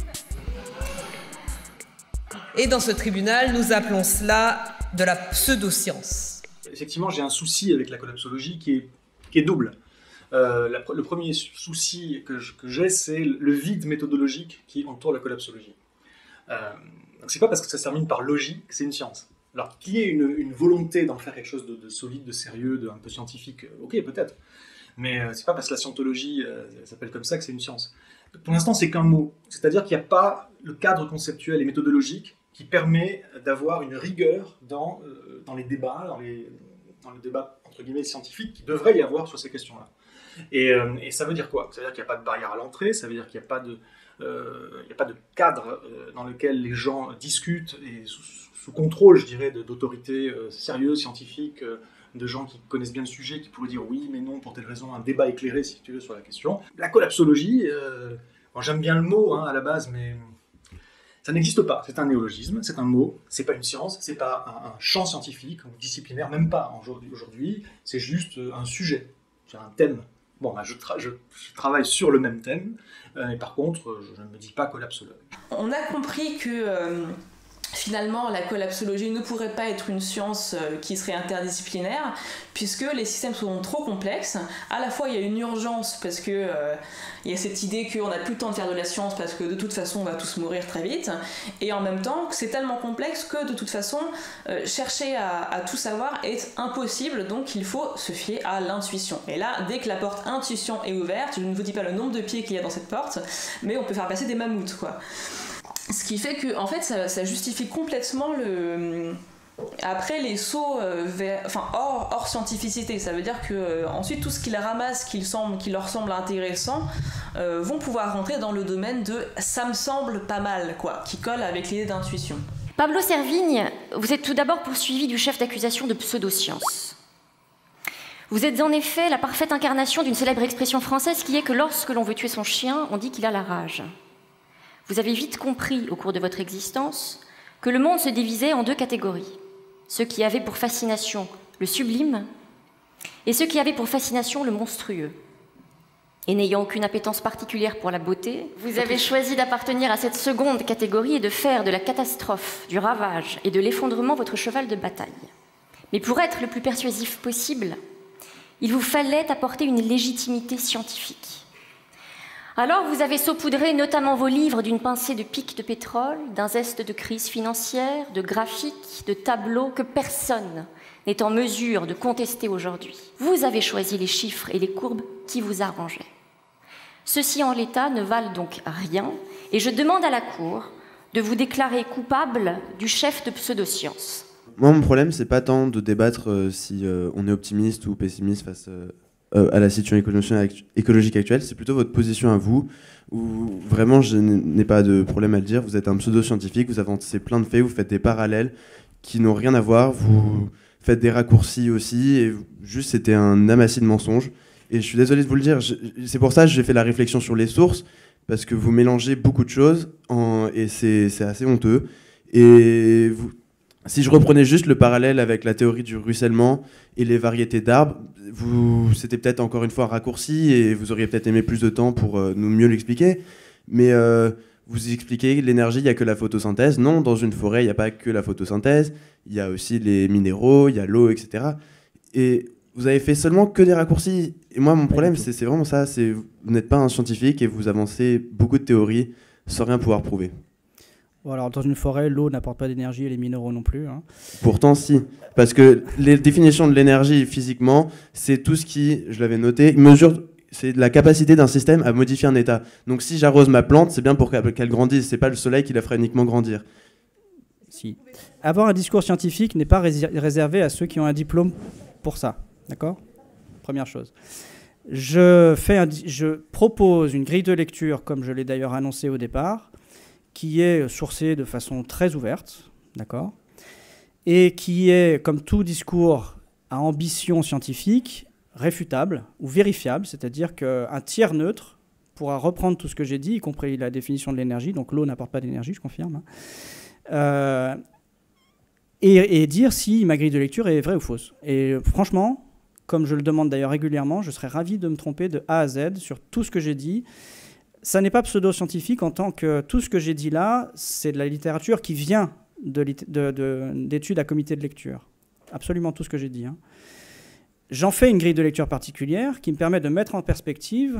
Et dans ce tribunal, nous appelons cela de la pseudoscience. Effectivement, j'ai un souci avec la collapsologie qui est, double. Euh, le premier souci que j'ai, c'est le vide méthodologique qui entoure la collapsologie. Euh, donc c'est pas parce que ça se termine par logique que c'est une science. Alors qu'il y ait une, volonté d'en faire quelque chose de, de solide, de sérieux, de un peu scientifique, euh, ok peut-être. Mais euh, c'est pas parce que la scientologie euh, s'appelle comme ça que c'est une science. Pour l'instant, c'est qu'un mot. C'est-à-dire qu'il n'y a pas le cadre conceptuel et méthodologique qui permet d'avoir une rigueur dans, euh, dans les débats, dans les, dans les débats entre guillemets scientifiques qui devrait y avoir sur ces questions-là. Et, et ça veut dire quoi? Ça veut dire qu'il n'y a pas de barrière à l'entrée, ça veut dire qu'il n'y a pas de, il n'y a pas de cadre euh, dans lequel les gens discutent et sous, contrôle, je dirais, d'autorités euh, sérieuses, scientifiques, euh, de gens qui connaissent bien le sujet, qui pourraient dire oui, mais non, pour telle raison, un débat éclairé, si tu veux, sur la question. La collapsologie, euh, j'aime bien le mot hein, à la base, mais ça n'existe pas. C'est un néologisme, c'est un mot, c'est pas une science, c'est pas un, champ scientifique ou disciplinaire, même pas aujourd'hui. c'est juste euh, un sujet, c'est un thème. Bon, bah, je travaille sur le même thème, euh, et par contre, euh, je ne me dis pas collapsologue. On a compris que euh, finalement la collapsologie ne pourrait pas être une science euh, qui serait interdisciplinaire puisque les systèmes sont trop complexes. À la fois il y a une urgence parce que euh, il y a cette idée qu'on n'a plus le temps de faire de la science parce que de toute façon on va tous mourir très vite et en même temps c'est tellement complexe que de toute façon euh, chercher à, à tout savoir est impossible donc il faut se fier à l'intuition. Et là dès que la porte intuition est ouverte, je ne vous dis pas le nombre de pieds qu'il y a dans cette porte, mais on peut faire passer des mammouths quoi. Ce qui fait que, en fait, ça, justifie complètement le. Après les sauts euh, vers, enfin, hors, hors scientificité, ça veut dire que euh, ensuite tout ce qu'ils ramassent, qui leur semble intéressant, euh, vont pouvoir rentrer dans le domaine de ça me semble pas mal, quoi, qui colle avec l'idée d'intuition. Pablo Servigne, vous êtes tout d'abord poursuivi du chef d'accusation de pseudoscience. Vous êtes en effet la parfaite incarnation d'une célèbre expression française qui est que lorsque l'on veut tuer son chien, on dit qu'il a la rage. Vous avez vite compris au cours de votre existence que le monde se divisait en deux catégories. Ceux qui avaient pour fascination le sublime et ceux qui avaient pour fascination le monstrueux. Et n'ayant aucune appétence particulière pour la beauté, vous avez choisi d'appartenir à cette seconde catégorie et de faire de la catastrophe, du ravage et de l'effondrement votre cheval de bataille. Mais pour être le plus persuasif possible, il vous fallait apporter une légitimité scientifique. Alors vous avez saupoudré notamment vos livres d'une pincée de pics de pétrole, d'un zeste de crise financière, de graphiques, de tableaux que personne n'est en mesure de contester aujourd'hui. Vous avez choisi les chiffres et les courbes qui vous arrangeaient. Ceux-ci en l'état ne valent donc rien, et je demande à la Cour de vous déclarer coupable du chef de pseudosciences. Moi, mon problème, c'est pas tant de débattre euh, si euh, on est optimiste ou pessimiste face euh, euh, à la situation écologique actu- écologique actuelle, c'est plutôt votre position à vous, où vraiment, je n'ai pas de problème à le dire, vous êtes un pseudo-scientifique, vous avancez plein de faits, vous faites des parallèles qui n'ont rien à voir, vous faites des raccourcis aussi, et juste, c'était un amassis de mensonges. Et je suis désolé de vous le dire, c'est pour ça que j'ai fait la réflexion sur les sources, parce que vous mélangez beaucoup de choses, et c'est assez honteux. Et si je reprenais juste le parallèle avec la théorie du ruissellement et les variétés d'arbres, vous, c'était peut-être encore une fois un raccourci et vous auriez peut-être aimé plus de temps pour euh, nous mieux l'expliquer. Mais euh, vous expliquez l'énergie, il n'y a que la photosynthèse. Non, dans une forêt, il n'y a pas que la photosynthèse. Il y a aussi les minéraux, il y a l'eau, etc. Et vous avez fait seulement que des raccourcis. Et moi, mon problème, c'est vraiment ça. Vous n'êtes pas un scientifique et vous avancez beaucoup de théories sans rien pouvoir prouver. Alors, dans une forêt, l'eau n'apporte pas d'énergie et les minéraux non plus. hein. Pourtant, si. Parce que les définitions de l'énergie physiquement, c'est tout ce qui, je l'avais noté, mesure, c'est la capacité d'un système à modifier un état. Donc si j'arrose ma plante, c'est bien pour qu'elle grandisse. C'est pas le soleil qui la fera uniquement grandir. Si. Avoir un discours scientifique n'est pas réservé à ceux qui ont un diplôme pour ça. D'accord? Première chose. Je, fais un je propose une grille de lecture, comme je l'ai d'ailleurs annoncé au départ, qui est sourcée de façon très ouverte, d'accord Et qui est, comme tout discours à ambition scientifique, réfutable ou vérifiable, c'est-à-dire qu'un tiers neutre pourra reprendre tout ce que j'ai dit, y compris la définition de l'énergie, donc l'eau n'apporte pas d'énergie, je confirme, hein. Euh, et, dire si ma grille de lecture est vraie ou fausse. Et franchement, comme je le demande d'ailleurs régulièrement, je serais ravi de me tromper de A à Z sur tout ce que j'ai dit. Ça n'est pas pseudo-scientifique en tant que tout ce que j'ai dit là, c'est de la littérature qui vient d'études à comité de lecture. Absolument tout ce que j'ai dit. hein. J'en fais une grille de lecture particulière qui me permet de mettre en perspective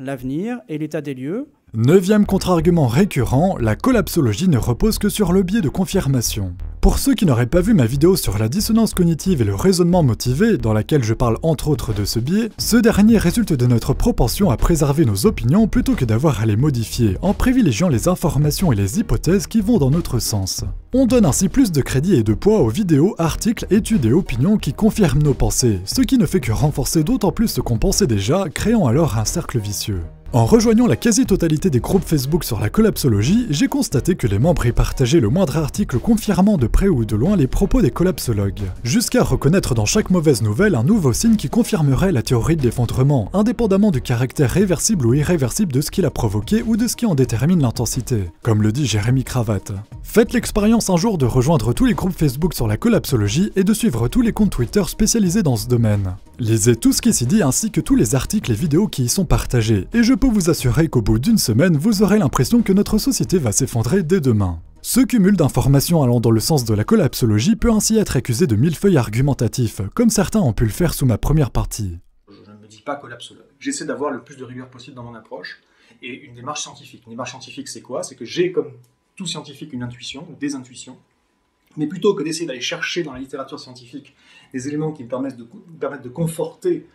l'avenir et l'état des lieux. Neuvième contre-argument récurrent, la collapsologie ne repose que sur le biais de confirmation. Pour ceux qui n'auraient pas vu ma vidéo sur la dissonance cognitive et le raisonnement motivé, dans laquelle je parle entre autres de ce biais, ce dernier résulte de notre propension à préserver nos opinions plutôt que d'avoir à les modifier, en privilégiant les informations et les hypothèses qui vont dans notre sens. On donne ainsi plus de crédit et de poids aux vidéos, articles, études et opinions qui confirment nos pensées, ce qui ne fait que renforcer d'autant plus ce qu'on pensait déjà, créant alors un cercle vicieux. En rejoignant la quasi-totalité des groupes Facebook sur la collapsologie, j'ai constaté que les membres y partageaient le moindre article confirmant de près ou de loin les propos des collapsologues, jusqu'à reconnaître dans chaque mauvaise nouvelle un nouveau signe qui confirmerait la théorie de l'effondrement, indépendamment du caractère réversible ou irréversible de ce qui l'a provoqué ou de ce qui en détermine l'intensité, comme le dit Jérémy Cravate. Faites l'expérience un jour de rejoindre tous les groupes Facebook sur la collapsologie et de suivre tous les comptes Twitter spécialisés dans ce domaine. Lisez tout ce qui s'y dit ainsi que tous les articles et vidéos qui y sont partagés, et je peux vous assurer qu'au bout d'une semaine, vous aurez l'impression que notre société va s'effondrer dès demain. Ce cumul d'informations allant dans le sens de la collapsologie peut ainsi être accusé de millefeuille argumentatif, comme certains ont pu le faire sous ma première partie. Je ne me dis pas collapsologue. J'essaie d'avoir le plus de rigueur possible dans mon approche et une démarche scientifique. Une démarche scientifique, c'est quoi? C'est que j'ai, comme tout scientifique, une intuition, ou des intuitions. Mais plutôt que d'essayer d'aller chercher dans la littérature scientifique des éléments qui me permettent de, me permettent de conforter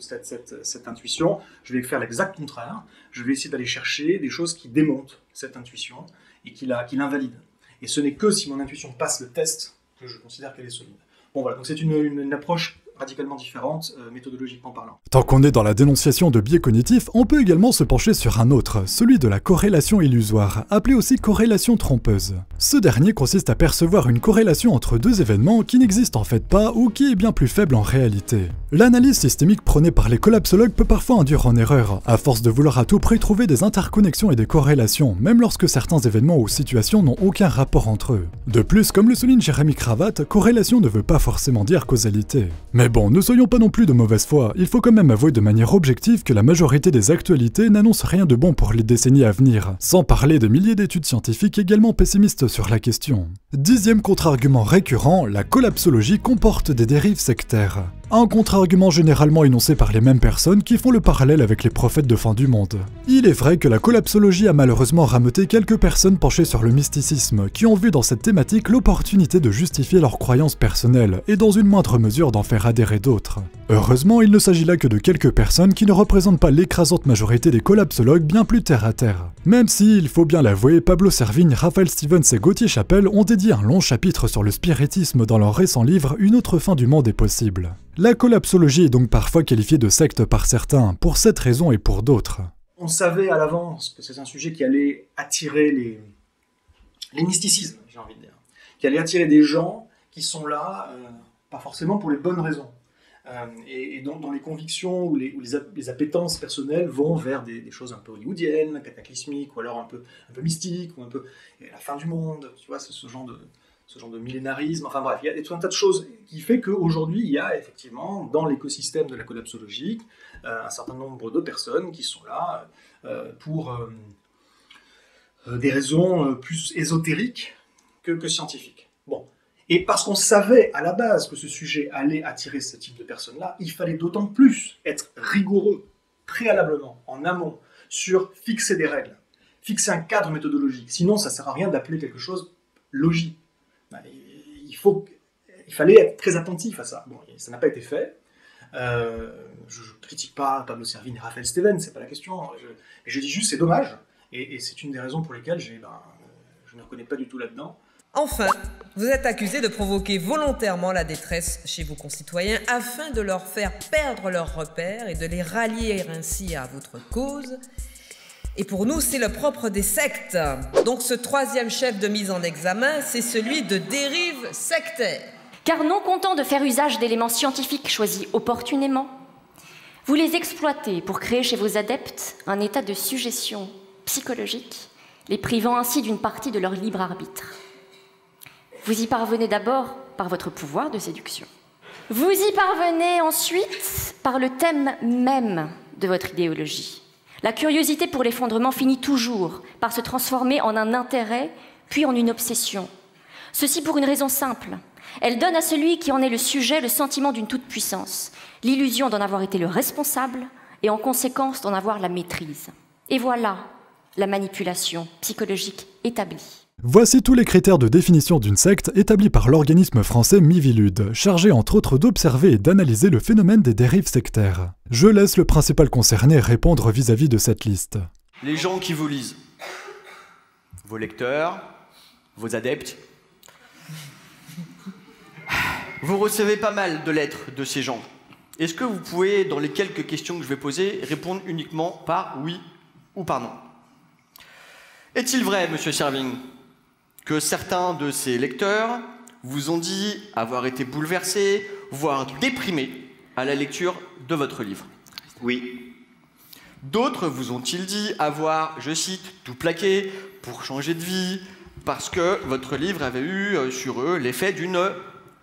cette, cette- cette intuition, je vais faire l'exact contraire. Je vais essayer d'aller chercher des choses qui démontent cette intuition et qui l'invalident. Et ce n'est que si mon intuition passe le test que je considère qu'elle est solide. Bon voilà, donc c'est une- une approche radicalement différente, euh, méthodologiquement parlant. Tant qu'on est dans la dénonciation de biais cognitifs, on peut également se pencher sur un autre, celui de la corrélation illusoire, appelée aussi corrélation trompeuse. Ce dernier consiste à percevoir une corrélation entre deux événements qui n'existent en fait pas ou qui est bien plus faible en réalité. L'analyse systémique prônée par les collapsologues peut parfois induire en erreur, à force de vouloir à tout prix trouver des interconnexions et des corrélations, même lorsque certains événements ou situations n'ont aucun rapport entre eux. De plus, comme le souligne Jérémy Cravate, corrélation ne veut pas forcément dire causalité. Bon, ne soyons pas non plus de mauvaise foi, il faut quand même avouer de manière objective que la majorité des actualités n'annoncent rien de bon pour les décennies à venir, sans parler des milliers d'études scientifiques également pessimistes sur la question. Dixième contre-argument récurrent, la collapsologie comporte des dérives sectaires. Un contre-argument généralement énoncé par les mêmes personnes qui font le parallèle avec les prophètes de fin du monde. Il est vrai que la collapsologie a malheureusement rameuté quelques personnes penchées sur le mysticisme, qui ont vu dans cette thématique l'opportunité de justifier leurs croyances personnelles, et dans une moindre mesure d'en faire adhérer d'autres. Heureusement, il ne s'agit là que de quelques personnes qui ne représentent pas l'écrasante majorité des collapsologues bien plus terre à terre. Même si, il faut bien l'avouer, Pablo Servigne, Raphaël Stevens et Gauthier Chapelle ont dédié un long chapitre sur le spiritisme dans leur récent livre Une autre fin du monde est possible. La collapsologie est donc parfois qualifiée de secte par certains, pour cette raison et pour d'autres. On savait à l'avance que c'est un sujet qui allait attirer les, les mysticismes, j'ai envie de dire, qui allait attirer des gens qui sont là, euh, pas forcément pour les bonnes raisons. Euh, et, donc, dans les convictions ou les, ou les, ap- les appétences personnelles vont vers des, des choses un peu hollywoodiennes, cataclysmiques, ou alors un peu, un peu mystiques, ou un peu la fin du monde, tu vois, ce genre de, ce genre de millénarisme. Enfin bref, il y a tout un tas de choses qui fait qu'aujourd'hui, il y a effectivement dans l'écosystème de la collapsologie euh, un certain nombre de personnes qui sont là euh, pour euh, des raisons plus ésotériques que, que scientifiques. Bon. Et parce qu'on savait à la base que ce sujet allait attirer ce type de personnes-là, il fallait d'autant plus être rigoureux préalablement, en amont, sur fixer des règles, fixer un cadre méthodologique. Sinon, ça ne sert à rien d'appeler quelque chose logique. Ben, Il, faut, il fallait être très attentif à ça. Bon, ça n'a pas été fait. Euh, je ne critique pas Pablo Servigne et Raphaël Steven, c'est pas la question. Je, je dis juste c'est dommage, et, c'est une des raisons pour lesquelles ben, je ne reconnais pas du tout là-dedans. Enfin, vous êtes accusé de provoquer volontairement la détresse chez vos concitoyens afin de leur faire perdre leurs repères et de les rallier ainsi à votre cause. Et pour nous, c'est le propre des sectes. Donc ce troisième chef de mise en examen, c'est celui de dérive sectaire. Car non content de faire usage d'éléments scientifiques choisis opportunément, vous les exploitez pour créer chez vos adeptes un état de suggestion psychologique, les privant ainsi d'une partie de leur libre arbitre. Vous y parvenez d'abord par votre pouvoir de séduction. Vous y parvenez ensuite par le thème même de votre idéologie. La curiosité pour l'effondrement finit toujours par se transformer en un intérêt, puis en une obsession. Ceci pour une raison simple. Elle donne à celui qui en est le sujet le sentiment d'une toute-puissance, l'illusion d'en avoir été le responsable et en conséquence d'en avoir la maîtrise. Et voilà la manipulation psychologique établie. Voici tous les critères de définition d'une secte établis par l'organisme français Mivilude, chargé entre autres d'observer et d'analyser le phénomène des dérives sectaires. Je laisse le principal concerné répondre vis-à-vis de cette liste. Les gens qui vous lisent, vos lecteurs, vos adeptes, vous recevez pas mal de lettres de ces gens. Est-ce que vous pouvez, dans les quelques questions que je vais poser, répondre uniquement par oui ou par non? Est-il vrai, monsieur Serving, que certains de ces lecteurs vous ont dit avoir été bouleversés, voire déprimés à la lecture de votre livre Oui. D'autres vous ont-ils dit avoir, je cite, tout plaqué pour changer de vie, parce que votre livre avait eu euh, sur eux l'effet d'une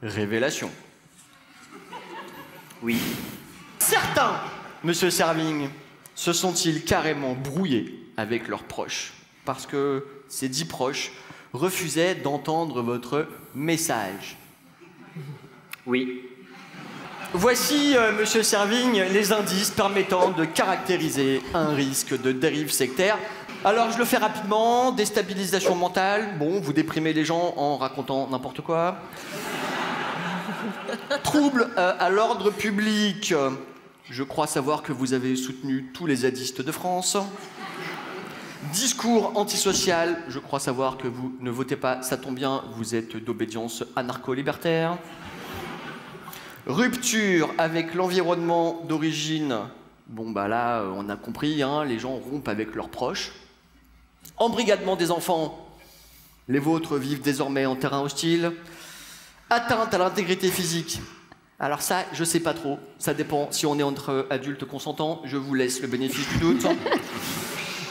révélation? Oui. Certains, monsieur Serving, se sont-ils carrément brouillés avec leurs proches, parce que ces dix proches refusaient d'entendre votre message Oui. Voici, euh, monsieur Servigne, les indices permettant de caractériser un risque de dérive sectaire. Alors, je le fais rapidement. Déstabilisation mentale. Bon, vous déprimez les gens en racontant n'importe quoi. Trouble euh, à l'ordre public. Je crois savoir que vous avez soutenu tous les zadistes de France. Discours antisocial. Je crois savoir que vous ne votez pas, ça tombe bien, vous êtes d'obédience anarcho-libertaire. Rupture avec l'environnement d'origine. Bon, bah là, euh, on a compris, hein, les gens rompent avec leurs proches. Embrigadement des enfants. Les vôtres vivent désormais en terrain hostile. Atteinte à l'intégrité physique. Alors ça, je sais pas trop. Ça dépend si on est entre adultes consentants. Je vous laisse le bénéfice du doute.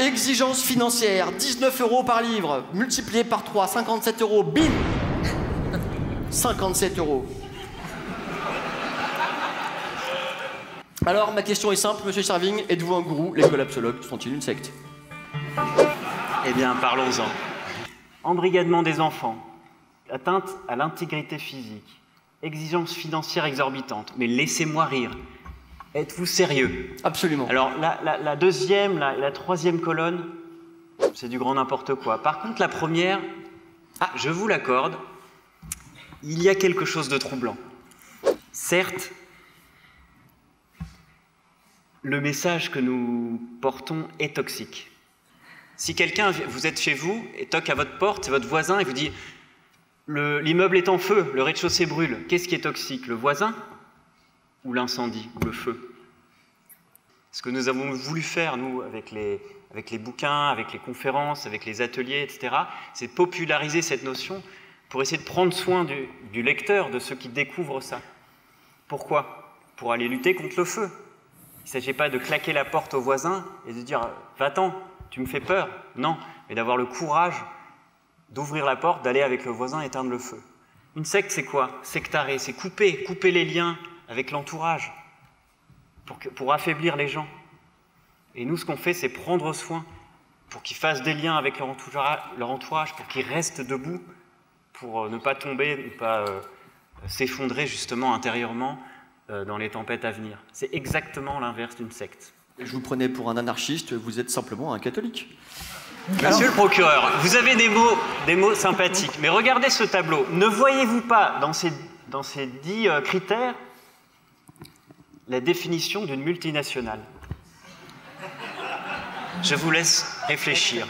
Exigence financière, 19 euros par livre, multiplié par 3, 57 euros, bim 57 euros. Alors, ma question est simple, monsieur Serving, êtes-vous un gourou? Les collapsologues sont-ils une secte? Eh bien, parlons-en. Embrigadement des enfants, atteinte à l'intégrité physique, Exigences financières exorbitantes. Mais laissez-moi rire. Êtes-vous sérieux? Absolument. Alors, la, la- la deuxième la, et la troisième colonne, c'est du grand n'importe quoi. Par contre, la première, ah, je vous l'accorde, il y a quelque chose de troublant. Certes, le message que nous portons est toxique. Si quelqu'un, vous êtes chez vous et toque à votre porte, c'est votre voisin et vous dit Le- l'immeuble est en feu, le rez-de-chaussée brûle, qu'est-ce qui est toxique? Le voisin? Ou l'incendie ou le feu Ce que nous avons voulu faire, nous, avec les, avec les bouquins, avec les conférences, avec les ateliers, etc., c'est populariser cette notion pour essayer de prendre soin du, du lecteur, de ceux qui découvrent ça. Pourquoi? Pour aller lutter contre le feu. Il ne s'agit pas de claquer la porte au voisin et de dire Va-t'en, tu me fais peur. Non, mais d'avoir le courage d'ouvrir la porte, d'aller avec le voisin éteindre le feu. Une secte, c'est quoi? Sectarer, c'est couper, couper les liens avec l'entourage pour, que- pour affaiblir les gens. Et nous, ce qu'on fait, c'est prendre soin pour qu'ils fassent des liens avec leur entourage, leur entourage pour qu'ils restent debout, pour euh, ne pas tomber, ne pas euh, s'effondrer justement intérieurement euh, dans les tempêtes à venir. C'est exactement l'inverse d'une secte. Je vous prenais pour un anarchiste, vous êtes simplement un catholique. Monsieur le procureur, vous avez des mots, des mots sympathiques, mais regardez ce tableau. Ne voyez-vous pas dans ces, dans ces dix critères la définition d'une multinationale Je vous laisse réfléchir,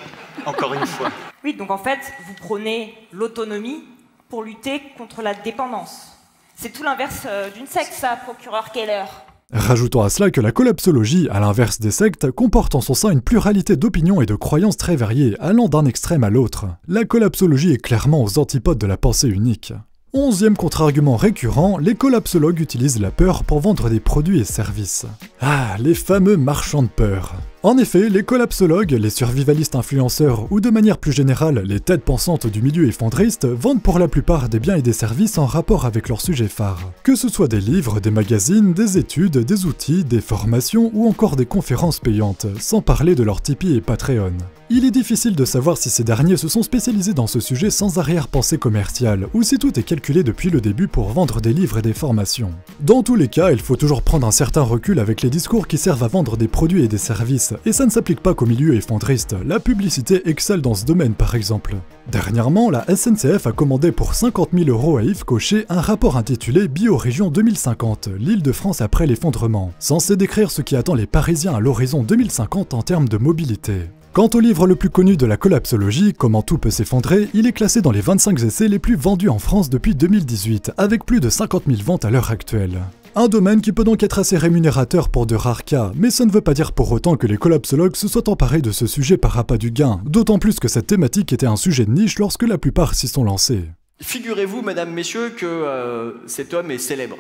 encore une fois. Oui, donc en fait, vous prenez l'autonomie pour lutter contre la dépendance. C'est tout l'inverse euh, d'une secte, ça, procureur Keller. Rajoutons à cela que la collapsologie, à l'inverse des sectes, comporte en son sein une pluralité d'opinions et de croyances très variées, allant d'un extrême à l'autre. La collapsologie est clairement aux antipodes de la pensée unique. Onzième contre-argument récurrent, les collapsologues utilisent la peur pour vendre des produits et services. Ah, les fameux marchands de peur. En effet, les collapsologues, les survivalistes influenceurs ou de manière plus générale les têtes pensantes du milieu effondriste vendent pour la plupart des biens et des services en rapport avec leur sujet phare. Que ce soit des livres, des magazines, des études, des outils, des formations ou encore des conférences payantes, sans parler de leur Tipeee et Patreon. Il est difficile de savoir si ces derniers se sont spécialisés dans ce sujet sans arrière-pensée commerciale, ou si tout est calculé depuis le début pour vendre des livres et des formations. Dans tous les cas, il faut toujours prendre un certain recul avec les discours qui servent à vendre des produits et des services, et ça ne s'applique pas qu'au milieu effondriste, la publicité excelle dans ce domaine par exemple. Dernièrement, la SNCF a commandé pour 50 000 euros à Yves Cochet un rapport intitulé Biorégion 2050, l'île de France après l'effondrement, censé décrire ce qui attend les Parisiens à l'horizon 2050 en termes de mobilité. Quant au livre le plus connu de la collapsologie, Comment tout peut s'effondrer, il est classé dans les 25 essais les plus vendus en France depuis 2018, avec plus de 50 000 ventes à l'heure actuelle. Un domaine qui peut donc être assez rémunérateur pour de rares cas, mais ça ne veut pas dire pour autant que les collapsologues se soient emparés de ce sujet par appât du gain, d'autant plus que cette thématique était un sujet de niche lorsque la plupart s'y sont lancés. Figurez-vous, mesdames, messieurs, que euh, cet homme est célèbre.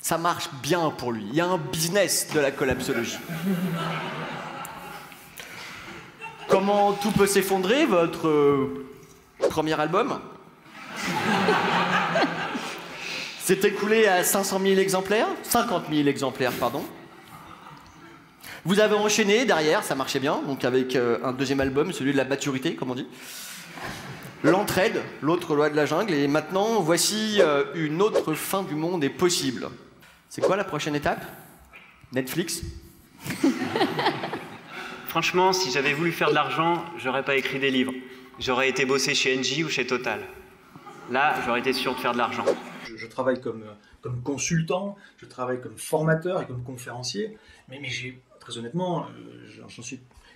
Ça marche bien pour lui. Il y a un business de la collapsologie. Comment tout peut s'effondrer, votre euh, premier album? S'est écoulé à 500 000 exemplaires 50 000 exemplaires, pardon. Vous avez enchaîné derrière, ça marchait bien, donc avec euh, un deuxième album, celui de la maturité, comme on dit. L'entraide, l'autre loi de la jungle, et maintenant voici euh, une autre fin du monde est possible. C'est quoi la prochaine étape? Netflix? Franchement, si j'avais voulu faire de l'argent, j'aurais pas écrit des livres. J'aurais été bossé chez Engie ou chez Total. Là, j'aurais été sûr de faire de l'argent. Je, travaille comme, euh, comme consultant, je travaille comme formateur et comme conférencier, mais, j'ai, très honnêtement, euh,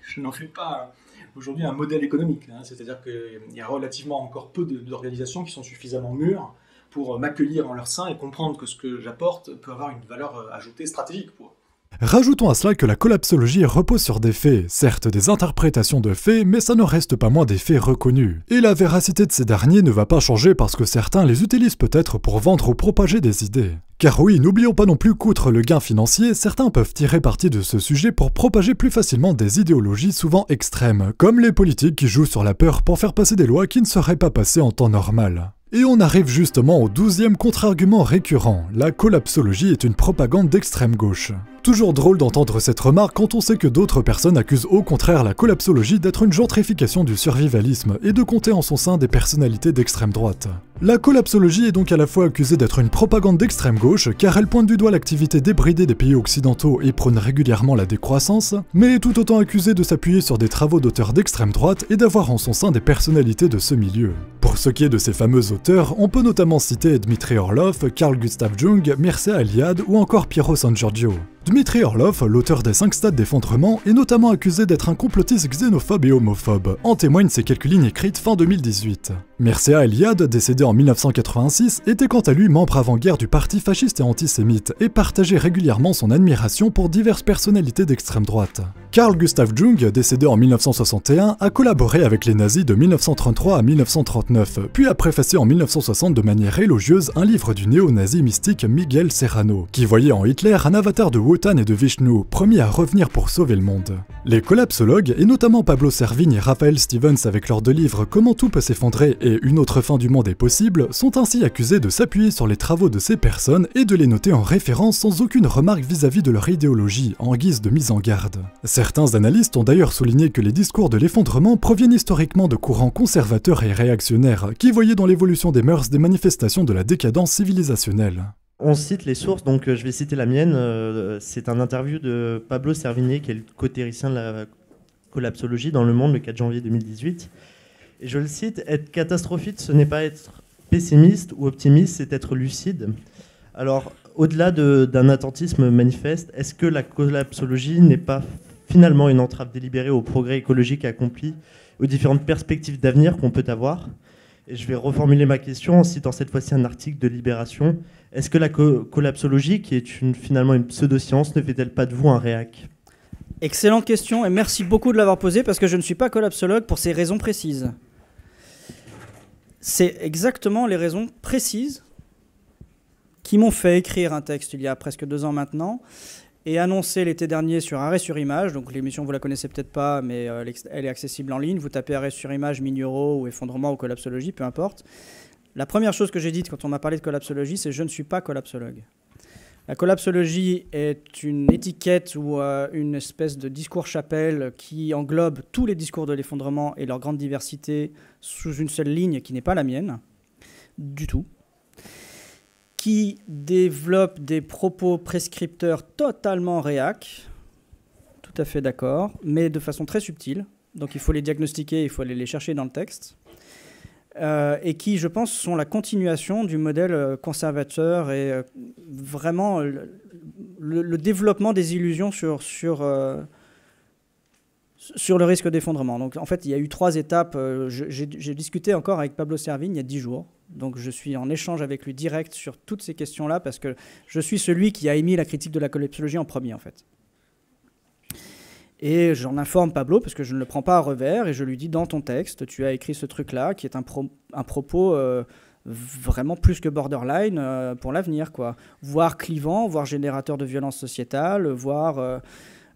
je n'en fais pas aujourd'hui un modèle économique. hein. C'est-à-dire qu'il y a relativement encore peu d'organisations qui sont suffisamment mûres pour euh, m'accueillir en leur sein et comprendre que ce que j'apporte peut avoir une valeur euh, ajoutée stratégique pour eux. Rajoutons à cela que la collapsologie repose sur des faits, certes des interprétations de faits, mais ça ne reste pas moins des faits reconnus. Et la véracité de ces derniers ne va pas changer parce que certains les utilisent peut-être pour vendre ou propager des idées. Car oui, n'oublions pas non plus qu'outre le gain financier, certains peuvent tirer parti de ce sujet pour propager plus facilement des idéologies souvent extrêmes, comme les politiques qui jouent sur la peur pour faire passer des lois qui ne seraient pas passées en temps normal. Et on arrive justement au douzième contre-argument récurrent, la collapsologie est une propagande d'extrême gauche. Toujours drôle d'entendre cette remarque quand on sait que d'autres personnes accusent au contraire la collapsologie d'être une gentrification du survivalisme et de compter en son sein des personnalités d'extrême droite. La collapsologie est donc à la fois accusée d'être une propagande d'extrême gauche car elle pointe du doigt l'activité débridée des pays occidentaux et prône régulièrement la décroissance, mais est tout autant accusée de s'appuyer sur des travaux d'auteurs d'extrême droite et d'avoir en son sein des personnalités de ce milieu. Pour ce qui est de ces fameux auteurs, on peut notamment citer Dmitri Orlov, Carl Gustav Jung, Mircea Eliade ou encore Piero San Giorgio. Dmitri Orlov, l'auteur des 5 stades d'effondrement, est notamment accusé d'être un complotiste xénophobe et homophobe. En témoignent ces quelques lignes écrites fin 2018. Mircea Eliade, décédé en 1986, était quant à lui membre avant-guerre du parti fasciste et antisémite et partageait régulièrement son admiration pour diverses personnalités d'extrême droite. Carl Gustav Jung, décédé en 1961, a collaboré avec les nazis de 1933 à 1939, puis a préfacé en 1960 de manière élogieuse un livre du néo-nazi mystique Miguel Serrano, qui voyait en Hitler un avatar de Et de Vishnu, promis à revenir pour sauver le monde. Les collapsologues, et notamment Pablo Servigne et Raphaël Stevens avec leurs deux livres Comment tout peut s'effondrer et Une autre fin du monde est possible, sont ainsi accusés de s'appuyer sur les travaux de ces personnes et de les noter en référence sans aucune remarque vis-à-vis de leur idéologie, en guise de mise en garde. Certains analystes ont d'ailleurs souligné que les discours de l'effondrement proviennent historiquement de courants conservateurs et réactionnaires, qui voyaient dans l'évolution des mœurs des manifestations de la décadence civilisationnelle. On cite les sources, donc euh, je vais citer la mienne. euh, C'est un interview de Pablo Servigné, qui est le co-théoricien de la collapsologie dans Le Monde le 4 janvier 2018. Et je le cite Être catastrophiste, ce n'est pas être pessimiste ou optimiste, c'est être lucide. Alors, au-delà de- d'un attentisme manifeste, est-ce que la collapsologie n'est pas finalement une entrave délibérée au progrès écologique accompli, aux différentes perspectives d'avenir qu'on peut avoir? Et je vais reformuler ma question en citant cette fois-ci un article de Libération. Est-ce que la co- collapsologie, qui est finalement une pseudoscience, ne fait-elle pas de vous un réac? Excellente question et merci beaucoup de l'avoir posée parce que je ne suis pas collapsologue pour ces raisons précises. C'est exactement les raisons précises qui m'ont fait écrire un texte il y a presque deux ans maintenant et annoncer l'été dernier sur Arrêt sur Image. Donc l'émission, vous la connaissez peut-être pas, mais euh, elle est- elle est accessible en ligne. Vous tapez Arrêt sur Image, Mignoro ou Effondrement ou Collapsologie, peu importe. La première chose que j'ai dite quand on m'a parlé de collapsologie, c'est je ne suis pas collapsologue. La collapsologie est une étiquette ou euh, une espèce de discours chapelle qui englobe tous les discours de l'effondrement et leur grande diversité sous une seule ligne qui n'est pas la mienne, du tout, qui développe des propos prescripteurs totalement réac, tout à fait d'accord, mais de façon très subtile. Donc il faut les diagnostiquer, il faut aller les chercher dans le texte. Euh, et qui, je pense, sont la continuation du modèle euh, conservateur et euh, vraiment le, développement des illusions sur, sur, sur le risque d'effondrement. Donc, en fait, il y a eu trois étapes. J'ai discuté encore avec Pablo Servigne il y a dix jours. Donc, je suis en échange avec lui direct sur toutes ces questions-là parce que je suis celui qui a émis la critique de la collapsologie en premier, en fait. Et j'en informe Pablo parce que je ne le prends pas à revers et je lui dis dans ton texte, tu as écrit ce truc-là qui est un, pro- un propos euh, vraiment plus que borderline euh, pour l'avenir, quoi. Voire clivant, voire générateur de violence sociétale, voire euh,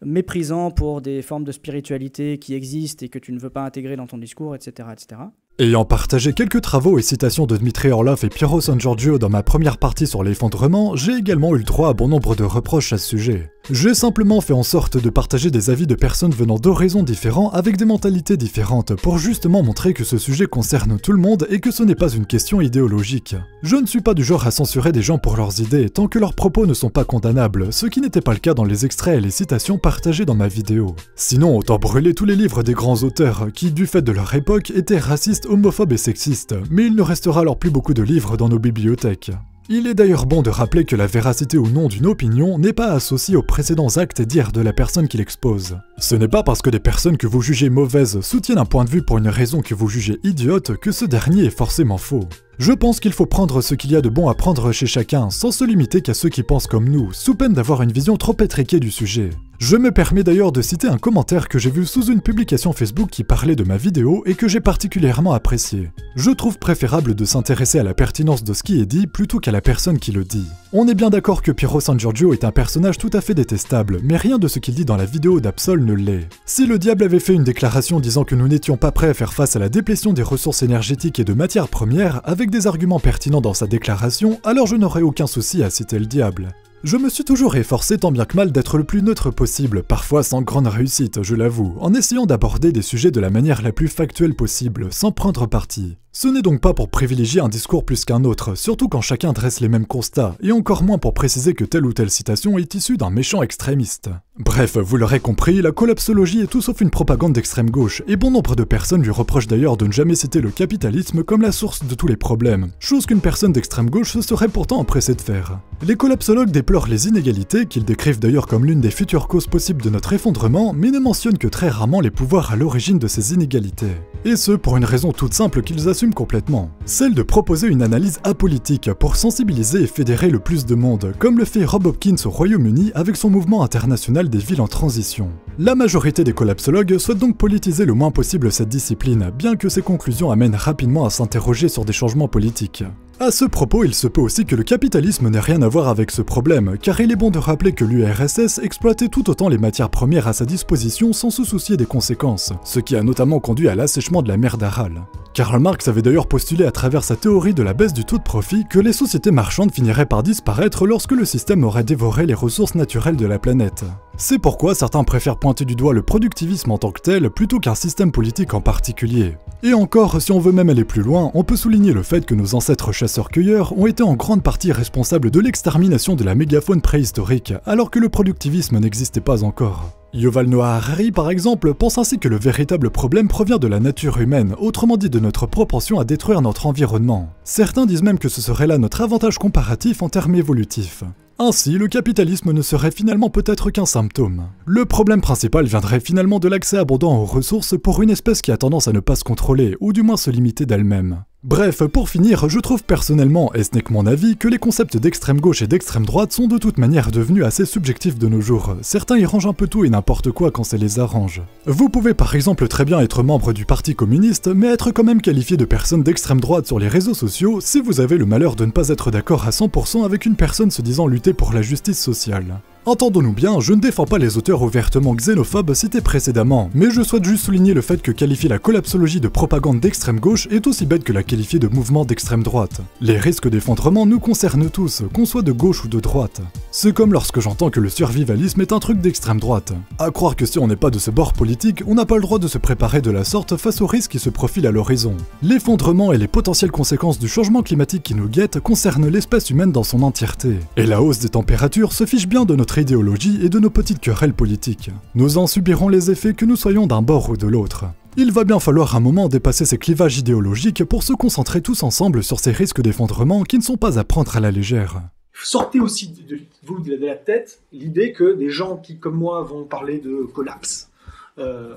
méprisant pour des formes de spiritualité qui existent et que tu ne veux pas intégrer dans ton discours, etc., etc. Ayant partagé quelques travaux et citations de Dmitri Orlov et Piero San Giorgio dans ma première partie sur l'effondrement, j'ai également eu le droit à bon nombre de reproches à ce sujet. J'ai simplement fait en sorte de partager des avis de personnes venant d'horizons différents avec des mentalités différentes pour justement montrer que ce sujet concerne tout le monde et que ce n'est pas une question idéologique. Je ne suis pas du genre à censurer des gens pour leurs idées tant que leurs propos ne sont pas condamnables, ce qui n'était pas le cas dans les extraits et les citations partagées dans ma vidéo. Sinon, autant brûler tous les livres des grands auteurs qui, du fait de leur époque, étaient racistes, homophobes et sexistes, mais il ne restera alors plus beaucoup de livres dans nos bibliothèques. Il est d'ailleurs bon de rappeler que la véracité ou non d'une opinion n'est pas associée aux précédents actes et dires de la personne qui l'expose. Ce n'est pas parce que des personnes que vous jugez mauvaises soutiennent un point de vue pour une raison que vous jugez idiote que ce dernier est forcément faux. Je pense qu'il faut prendre ce qu'il y a de bon à prendre chez chacun, sans se limiter qu'à ceux qui pensent comme nous, sous peine d'avoir une vision trop étriquée du sujet. Je me permets d'ailleurs de citer un commentaire que j'ai vu sous une publication Facebook qui parlait de ma vidéo et que j'ai particulièrement apprécié. Je trouve préférable de s'intéresser à la pertinence de ce qui est dit plutôt qu'à la personne qui le dit. On est bien d'accord que Piero San Giorgio est un personnage tout à fait détestable, mais rien de ce qu'il dit dans la vidéo d'Absol ne l'est. Si le diable avait fait une déclaration disant que nous n'étions pas prêts à faire face à la déplétion des ressources énergétiques et de matières premières avec des arguments pertinents dans sa déclaration, alors je n'aurais aucun souci à citer le diable. Je me suis toujours efforcé tant bien que mal d'être le plus neutre possible, parfois sans grande réussite, je l'avoue, en essayant d'aborder des sujets de la manière la plus factuelle possible, sans prendre parti. Ce n'est donc pas pour privilégier un discours plus qu'un autre, surtout quand chacun dresse les mêmes constats, et encore moins pour préciser que telle ou telle citation est issue d'un méchant extrémiste. Bref, vous l'aurez compris, la collapsologie est tout sauf une propagande d'extrême gauche, et bon nombre de personnes lui reprochent d'ailleurs de ne jamais citer le capitalisme comme la source de tous les problèmes, chose qu'une personne d'extrême gauche se serait pourtant empressée de faire. Les collapsologues déplorent les inégalités, qu'ils décrivent d'ailleurs comme l'une des futures causes possibles de notre effondrement, mais ne mentionnent que très rarement les pouvoirs à l'origine de ces inégalités. Et ce, pour une raison toute simple qu'ils assument complètement, celle de proposer une analyse apolitique pour sensibiliser et fédérer le plus de monde, comme le fait Rob Hopkins au Royaume-Uni avec son mouvement international des villes en transition. La majorité des collapsologues souhaitent donc politiser le moins possible cette discipline, bien que ces conclusions amènent rapidement à s'interroger sur des changements politiques. À ce propos, il se peut aussi que le capitalisme n'ait rien à voir avec ce problème, car il est bon de rappeler que l'URSS exploitait tout autant les matières premières à sa disposition sans se soucier des conséquences, ce qui a notamment conduit à l'assèchement de la mer d'Aral. Karl Marx avait d'ailleurs postulé à travers sa théorie de la baisse du taux de profit que les sociétés marchandes finiraient par disparaître lorsque le système aurait dévoré les ressources naturelles de la planète. C'est pourquoi certains préfèrent pointer du doigt le productivisme en tant que tel plutôt qu'un système politique en particulier. Et encore, si on veut même aller plus loin, on peut souligner le fait que nos ancêtres chasseurs-cueilleurs ont été en grande partie responsables de l'extermination de la mégafaune préhistorique, alors que le productivisme n'existait pas encore. Yuval Noah Harari, par exemple, pense ainsi que le véritable problème provient de la nature humaine, autrement dit de notre propension à détruire notre environnement. Certains disent même que ce serait là notre avantage comparatif en termes évolutifs. Ainsi, le capitalisme ne serait finalement peut-être qu'un symptôme. Le problème principal viendrait finalement de l'accès abondant aux ressources pour une espèce qui a tendance à ne pas se contrôler, ou du moins se limiter d'elle-même. Bref, pour finir, je trouve personnellement, et ce n'est que mon avis, que les concepts d'extrême gauche et d'extrême droite sont de toute manière devenus assez subjectifs de nos jours. Certains y rangent un peu tout et n'importe quoi quand ça les arrange. Vous pouvez par exemple très bien être membre du Parti communiste, mais être quand même qualifié de personne d'extrême droite sur les réseaux sociaux si vous avez le malheur de ne pas être d'accord à 100% avec une personne se disant lutter pour la justice sociale. Entendons-nous bien, je ne défends pas les auteurs ouvertement xénophobes cités précédemment, mais je souhaite juste souligner le fait que qualifier la collapsologie de propagande d'extrême gauche est aussi bête que la qualifier de mouvement d'extrême droite. Les risques d'effondrement nous concernent tous, qu'on soit de gauche ou de droite. C'est comme lorsque j'entends que le survivalisme est un truc d'extrême droite. À croire que si on n'est pas de ce bord politique, on n'a pas le droit de se préparer de la sorte face aux risques qui se profilent à l'horizon. L'effondrement et les potentielles conséquences du changement climatique qui nous guettent concernent l'espèce humaine dans son entièreté. Et la hausse des températures se fiche bien de notre idéologie et de nos petites querelles politiques. Nous en subirons les effets que nous soyons d'un bord ou de l'autre. Il va bien falloir un moment dépasser ces clivages idéologiques pour se concentrer tous ensemble sur ces risques d'effondrement qui ne sont pas à prendre à la légère. Sortez aussi de, vous de la tête l'idée que des gens qui, comme moi, vont parler de collapse, euh,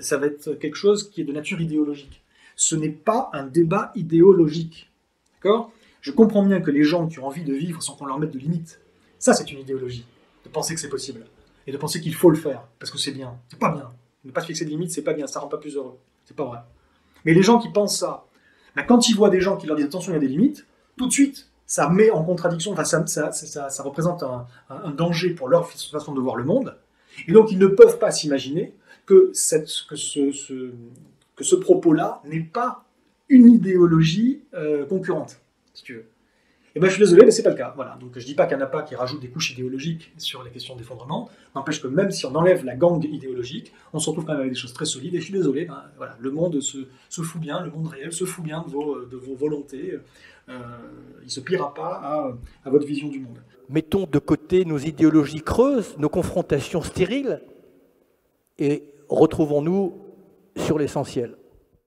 ça va être quelque chose qui est de nature idéologique. Ce n'est pas un débat idéologique. D'accord? Je comprends bien que les gens qui ont envie de vivre sans qu'on leur mette de limites, ça c'est une idéologie penser que c'est possible et de penser qu'il faut le faire parce que c'est bien. C'est pas bien. Ne pas se fixer de limites, c'est pas bien, ça rend pas plus heureux. C'est pas vrai. Mais les gens qui pensent ça, ben, quand ils voient des gens qui leur disent attention, il y a des limites, tout de suite, ça met en contradiction, enfin, ça, ça, ça, représente un, danger pour leur façon de voir le monde. Et donc, ils ne peuvent pas s'imaginer que, cette, que ce, que ce propos-là n'est pas une idéologie euh, concurrente, si tu veux. Eh ben, je suis désolé, mais c'est pas le cas. Voilà. Donc, je dis pas qu'il n'y en a pas qui rajoutent des couches idéologiques sur les questions d'effondrement. N'empêche que même si on enlève la gangue idéologique, on se retrouve quand même avec des choses très solides. Et je suis désolé, ben, voilà, le monde se, se, fout bien, le monde réel se fout bien de vos, de vos volontés. Euh, il se pliera pas à, à votre vision du monde. Mettons de côté nos idéologies creuses, nos confrontations stériles, et retrouvons-nous sur l'essentiel.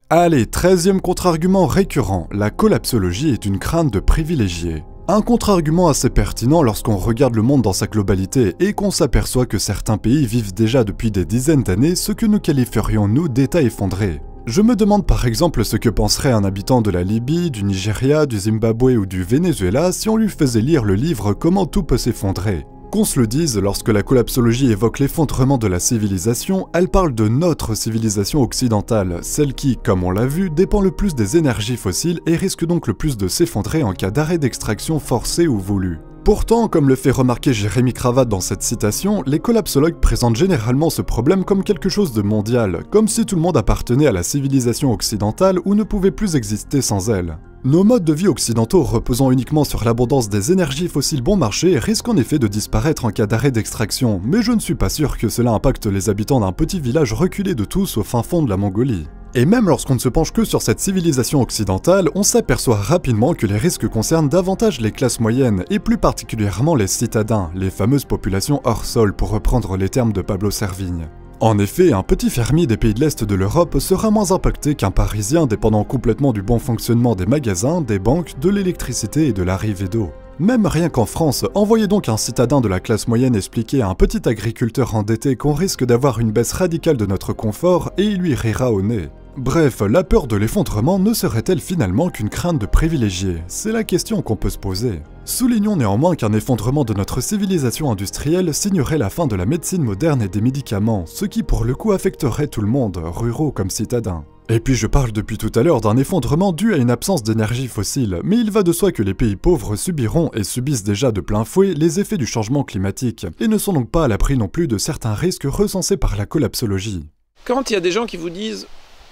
Allez, treizième contre-argument récurrent, la collapsologie est une crainte de privilégiés. Un contre-argument assez pertinent lorsqu'on regarde le monde dans sa globalité et qu'on s'aperçoit que certains pays vivent déjà depuis des dizaines d'années ce que nous qualifierions nous d'état effondré. Je me demande par exemple ce que penserait un habitant de la Libye, du Nigeria, du Zimbabwe ou du Venezuela si on lui faisait lire le livre Comment tout peut s'effondrer. Qu'on se le dise, lorsque la collapsologie évoque l'effondrement de la civilisation, elle parle de notre civilisation occidentale, celle qui, comme on l'a vu, dépend le plus des énergies fossiles et risque donc le plus de s'effondrer en cas d'arrêt d'extraction forcé ou voulu. Pourtant, comme le fait remarquer Jérémy Cravat dans cette citation, les collapsologues présentent généralement ce problème comme quelque chose de mondial, comme si tout le monde appartenait à la civilisation occidentale ou ne pouvait plus exister sans elle. Nos modes de vie occidentaux reposant uniquement sur l'abondance des énergies fossiles bon marché risquent en effet de disparaître en cas d'arrêt d'extraction, mais je ne suis pas sûr que cela impacte les habitants d'un petit village reculé de tous au fin fond de la Mongolie. Et même lorsqu'on ne se penche que sur cette civilisation occidentale, on s'aperçoit rapidement que les risques concernent davantage les classes moyennes, et plus particulièrement les citadins, les fameuses populations hors sol pour reprendre les termes de Pablo Servigne. En effet, un petit fermier des pays de l'Est de l'Europe sera moins impacté qu'un Parisien dépendant complètement du bon fonctionnement des magasins, des banques, de l'électricité et de l'arrivée d'eau. Même rien qu'en France, envoyez donc un citadin de la classe moyenne expliquer à un petit agriculteur endetté qu'on risque d'avoir une baisse radicale de notre confort et il lui rira au nez. Bref, la peur de l'effondrement ne serait-elle finalement qu'une crainte de privilégié C'est la question qu'on peut se poser. Soulignons néanmoins qu'un effondrement de notre civilisation industrielle signerait la fin de la médecine moderne et des médicaments, ce qui pour le coup affecterait tout le monde, ruraux comme citadins. Et puis je parle depuis tout à l'heure d'un effondrement dû à une absence d'énergie fossile, mais il va de soi que les pays pauvres subiront et subissent déjà de plein fouet les effets du changement climatique, et ne sont donc pas à l'abri non plus de certains risques recensés par la collapsologie. Quand il y a des gens qui vous disent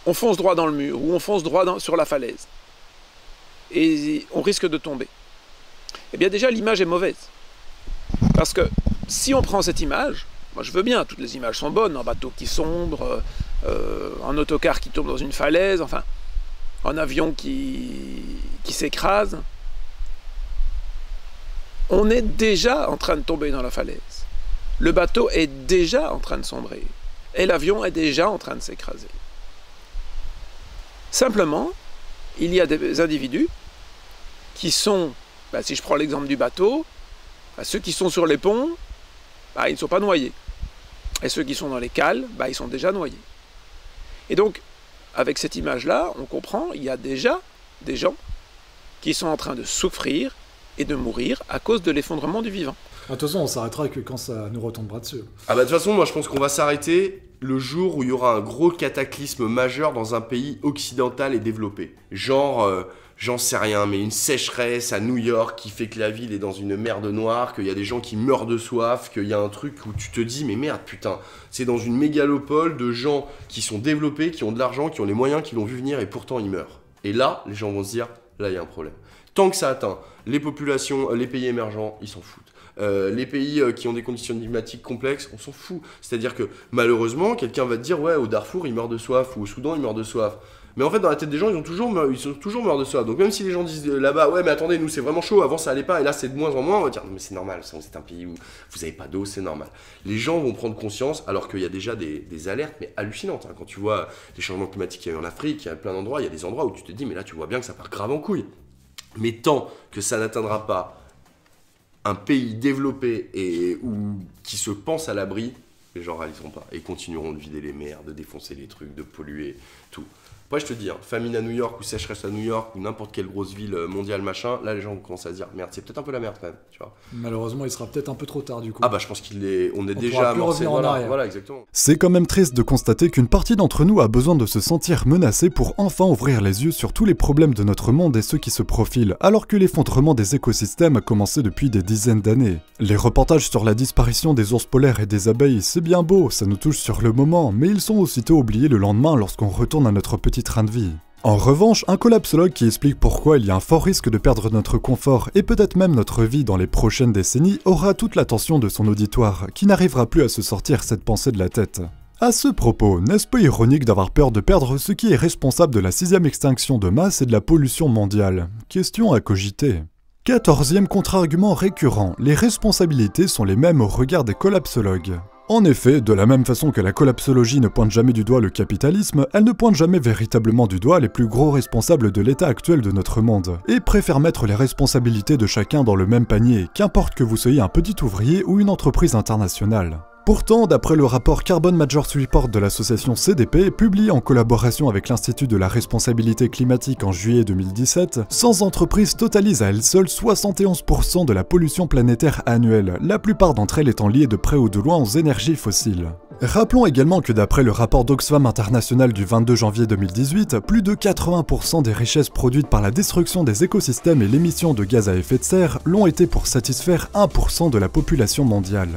on fonce droit dans le mur ou on fonce droit sur la falaise et on risque de tomber. Eh bien déjà l'image est mauvaise. Parce que si on prend cette image, moi je veux bien, toutes les images sont bonnes, un bateau qui sombre, euh, un autocar qui tombe dans une falaise, enfin un avion qui, qui s'écrase. On est déjà en train de tomber dans la falaise. Le bateau est déjà en train de sombrer. Et l'avion est déjà en train de s'écraser. Simplement, il y a des individus qui sont, bah, si je prends l'exemple du bateau, bah, ceux qui sont sur les ponts, bah, ils ne sont pas noyés. Et ceux qui sont dans les cales, ils sont déjà noyés. Et donc, avec cette image-là, on comprend, il y a déjà des gens qui sont en train de souffrir et de mourir à cause de l'effondrement du vivant. De toute façon, on s'arrêtera que quand ça nous retombera dessus. Ah bah de toute façon, moi je pense qu'on va s'arrêter le jour où il y aura un gros cataclysme majeur dans un pays occidental et développé. Genre, euh, j'en sais rien, mais une sécheresse à New York qui fait que la ville est dans une merde noire, qu'il y a des gens qui meurent de soif, qu'il y a un truc où tu te dis, mais merde, putain, c'est dans une mégalopole de gens qui sont développés, qui ont de l'argent, qui ont les moyens, qui l'ont vu venir et pourtant ils meurent. Et là, les gens vont se dire, là il y a un problème. Tant que ça atteint les populations, euh, les pays émergents, ils s'en foutent. Euh, les pays euh, qui ont des conditions climatiques complexes, on s'en fout. C'est-à-dire que malheureusement, quelqu'un va te dire ouais, au Darfour, il meurt de soif, ou au Soudan, il meurt de soif. Mais en fait, dans la tête des gens, ils, ont toujours ils sont toujours morts de soif. Donc même si les gens disent euh, là-bas, ouais, mais attendez, nous c'est vraiment chaud, avant ça allait pas, et là c'est de moins en moins, on va dire, mais c'est normal, c'est un pays où vous avez pas d'eau, c'est normal. Les gens vont prendre conscience, alors qu'il y a déjà des, alertes, mais hallucinantes. hein. Quand tu vois les changements climatiques qu'il y a eu en Afrique, il y a plein d'endroits, il y a des endroits où tu te dis, mais là tu vois bien que ça part grave en couille. Mais tant que ça n'atteindra pas un pays développé et où, qui se pense à l'abri, les gens réaliseront pas et continueront de vider les mers, de défoncer les trucs, de polluer, tout. Moi, je te dis, hein, famine à New York ou sécheresse à New York ou n'importe quelle grosse ville euh, mondiale, machin, là, les gens vont commencer à se dire, merde, c'est peut-être un peu la merde quand même, tu vois. Malheureusement, il sera peut-être un peu trop tard du coup. Ah bah, je pense qu'il est, on est On déjà pourra plus amorcé, revenir en voilà, arrière. voilà, exactement. C'est quand même triste de constater qu'une partie d'entre nous a besoin de se sentir menacée pour enfin ouvrir les yeux sur tous les problèmes de notre monde et ceux qui se profilent, alors que l'effondrement des écosystèmes a commencé depuis des dizaines d'années. Les reportages sur la disparition des ours polaires et des abeilles, c'est bien beau, ça nous touche sur le moment, mais ils sont aussitôt oubliés le lendemain lorsqu'on retourne à notre petit train de vie. En revanche, un collapsologue qui explique pourquoi il y a un fort risque de perdre notre confort et peut-être même notre vie dans les prochaines décennies aura toute l'attention de son auditoire, qui n'arrivera plus à se sortir cette pensée de la tête. À ce propos, n'est-ce pas ironique d'avoir peur de perdre ce qui est responsable de la sixième extinction de masse et de la pollution mondiale? Question à cogiter. Quatorzième contre-argument récurrent, les responsabilités sont les mêmes au regard des collapsologues. En effet, de la même façon que la collapsologie ne pointe jamais du doigt le capitalisme, elle ne pointe jamais véritablement du doigt les plus gros responsables de l'état actuel de notre monde, et préfère mettre les responsabilités de chacun dans le même panier, qu'importe que vous soyez un petit ouvrier ou une entreprise internationale. Pourtant, d'après le rapport Carbon Majors Report de l'association CDP, publié en collaboration avec l'Institut de la responsabilité climatique en juillet 2017, 100 entreprises totalisent à elles seules 71% de la pollution planétaire annuelle, la plupart d'entre elles étant liées de près ou de loin aux énergies fossiles. Rappelons également que d'après le rapport d'Oxfam International du 22 janvier 2018, plus de 80% des richesses produites par la destruction des écosystèmes et l'émission de gaz à effet de serre l'ont été pour satisfaire 1% de la population mondiale.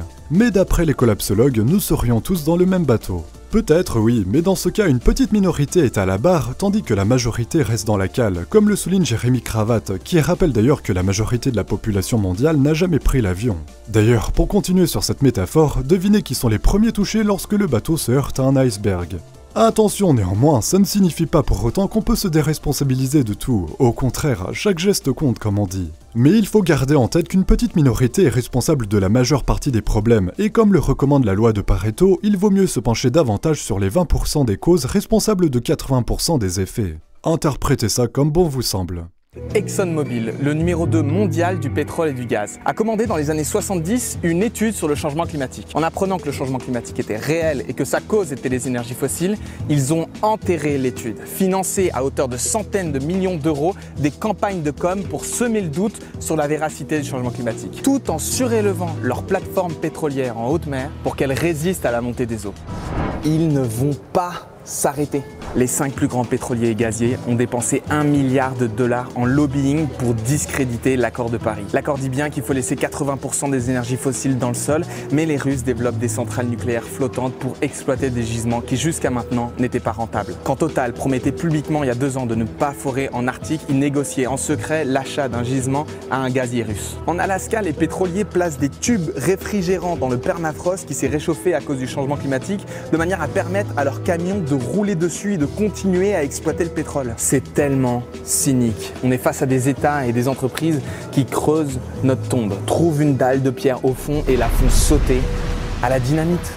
Nous serions tous dans le même bateau. Peut-être oui, mais dans ce cas, une petite minorité est à la barre, tandis que la majorité reste dans la cale, comme le souligne Jérémy Cravate, qui rappelle d'ailleurs que la majorité de la population mondiale n'a jamais pris l'avion. D'ailleurs, pour continuer sur cette métaphore, devinez qui sont les premiers touchés lorsque le bateau se heurte à un iceberg. Attention néanmoins, ça ne signifie pas pour autant qu'on peut se déresponsabiliser de tout, au contraire, chaque geste compte comme on dit. Mais il faut garder en tête qu'une petite minorité est responsable de la majeure partie des problèmes, et comme le recommande la loi de Pareto, il vaut mieux se pencher davantage sur les 20% des causes responsables de 80% des effets. Interprétez ça comme bon vous semble. ExxonMobil, le numéro 2 mondial du pétrole et du gaz, a commandé dans les années 70 une étude sur le changement climatique. En apprenant que le changement climatique était réel et que sa cause était les énergies fossiles, ils ont enterré l'étude, financé à hauteur de centaines de millions d'euros des campagnes de com pour semer le doute sur la véracité du changement climatique, tout en surélevant leur plateforme pétrolière en haute mer pour qu'elle résiste à la montée des eaux. Ils ne vont pas s'arrêter. Les cinq plus grands pétroliers et gaziers ont dépensé un milliard de dollars en lobbying pour discréditer l'accord de Paris. L'accord dit bien qu'il faut laisser 80% des énergies fossiles dans le sol, mais les Russes développent des centrales nucléaires flottantes pour exploiter des gisements qui jusqu'à maintenant n'étaient pas rentables. Quand Total promettait publiquement il y a deux ans de ne pas forer en Arctique, il négociait en secret l'achat d'un gisement à un gazier russe. En Alaska, les pétroliers placent des tubes réfrigérants dans le permafrost qui s'est réchauffé à cause du changement climatique, de manière à permettre à leurs camions de rouler dessus de continuer à exploiter le pétrole. C'est tellement cynique. On est face à des États et des entreprises qui creusent notre tombe, trouvent une dalle de pierre au fond et la font sauter à la dynamite.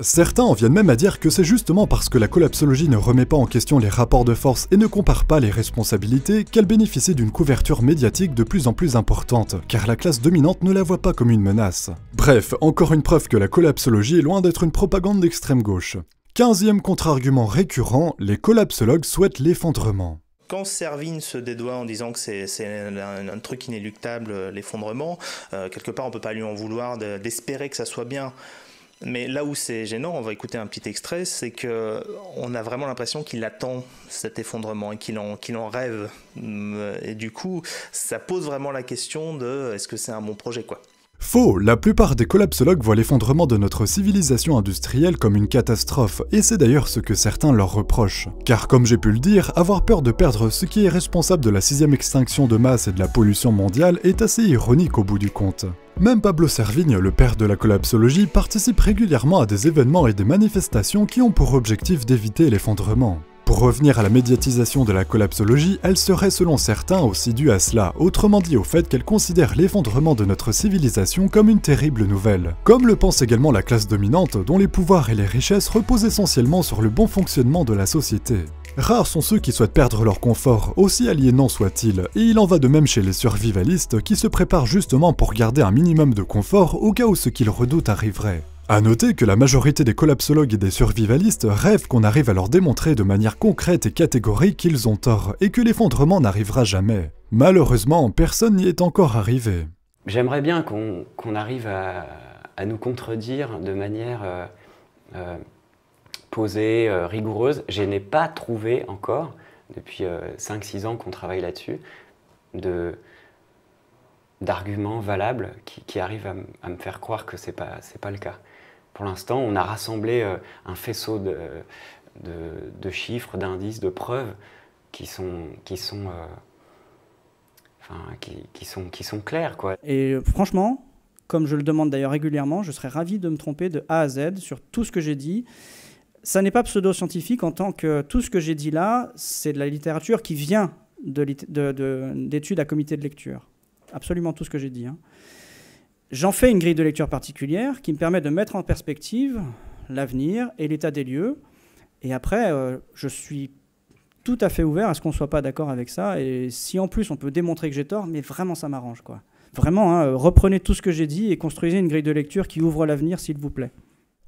Certains en viennent même à dire que c'est justement parce que la collapsologie ne remet pas en question les rapports de force et ne compare pas les responsabilités qu'elle bénéficie d'une couverture médiatique de plus en plus importante, car la classe dominante ne la voit pas comme une menace. Bref, encore une preuve que la collapsologie est loin d'être une propagande d'extrême gauche. Quinzième contre-argument récurrent, les collapsologues souhaitent l'effondrement. Quand Servine se dédoit en disant que c'est un, truc inéluctable, l'effondrement, euh, quelque part on peut pas lui en vouloir d'espérer que ça soit bien. Mais là où c'est gênant, on va écouter un petit extrait, c'est que on a vraiment l'impression qu'il attend cet effondrement et qu'il en, qu'il en rêve. Et du coup, ça pose vraiment la question de est-ce que c'est un bon projet quoi? Faux, la plupart des collapsologues voient l'effondrement de notre civilisation industrielle comme une catastrophe, et c'est d'ailleurs ce que certains leur reprochent. Car comme j'ai pu le dire, avoir peur de perdre ce qui est responsable de la sixième extinction de masse et de la pollution mondiale est assez ironique au bout du compte. Même Pablo Servigne, le père de la collapsologie, participe régulièrement à des événements et des manifestations qui ont pour objectif d'éviter l'effondrement. Pour revenir à la médiatisation de la collapsologie, elle serait selon certains aussi due à cela, autrement dit au fait qu'elle considère l'effondrement de notre civilisation comme une terrible nouvelle. Comme le pense également la classe dominante, dont les pouvoirs et les richesses reposent essentiellement sur le bon fonctionnement de la société. Rares sont ceux qui souhaitent perdre leur confort, aussi aliénant soit-il, et il en va de même chez les survivalistes qui se préparent justement pour garder un minimum de confort au cas où ce qu'ils redoutent arriverait. A noter que la majorité des collapsologues et des survivalistes rêvent qu'on arrive à leur démontrer de manière concrète et catégorique qu'ils ont tort et que l'effondrement n'arrivera jamais. Malheureusement, personne n'y est encore arrivé. J'aimerais bien qu'on arrive à, nous contredire de manière euh, euh, posée, euh, rigoureuse. Je n'ai pas trouvé encore, depuis 5-6 ans qu'on travaille là-dessus, d'arguments valables qui, arrivent à, me faire croire que ce n'est pas, pas le cas. Pour l'instant, on a rassemblé euh, un faisceau de, chiffres, d'indices, de preuves qui sont, qui sont, euh, qui, sont, qui. Quoi. Et euh, franchement, comme je le demande d'ailleurs régulièrement, je serais ravi de me tromper de A à Z sur tout ce que j'ai dit. Ça n'est pas pseudo-scientifique en tant que tout ce que j'ai dit là, c'est de la littérature qui vient d'études de, de, à comité de lecture. Absolument tout ce que j'ai dit. Hein. J'en fais une grille de lecture particulière qui me permet de mettre en perspective l'avenir et l'état des lieux. Et après, euh, je suis tout à fait ouvert à ce qu'on ne soit pas d'accord avec ça. Et si en plus on peut démontrer que j'ai tort, mais vraiment ça m'arrange. quoi. Vraiment, hein, reprenez tout ce que j'ai dit et construisez une grille de lecture qui ouvre l'avenir, s'il vous plaît.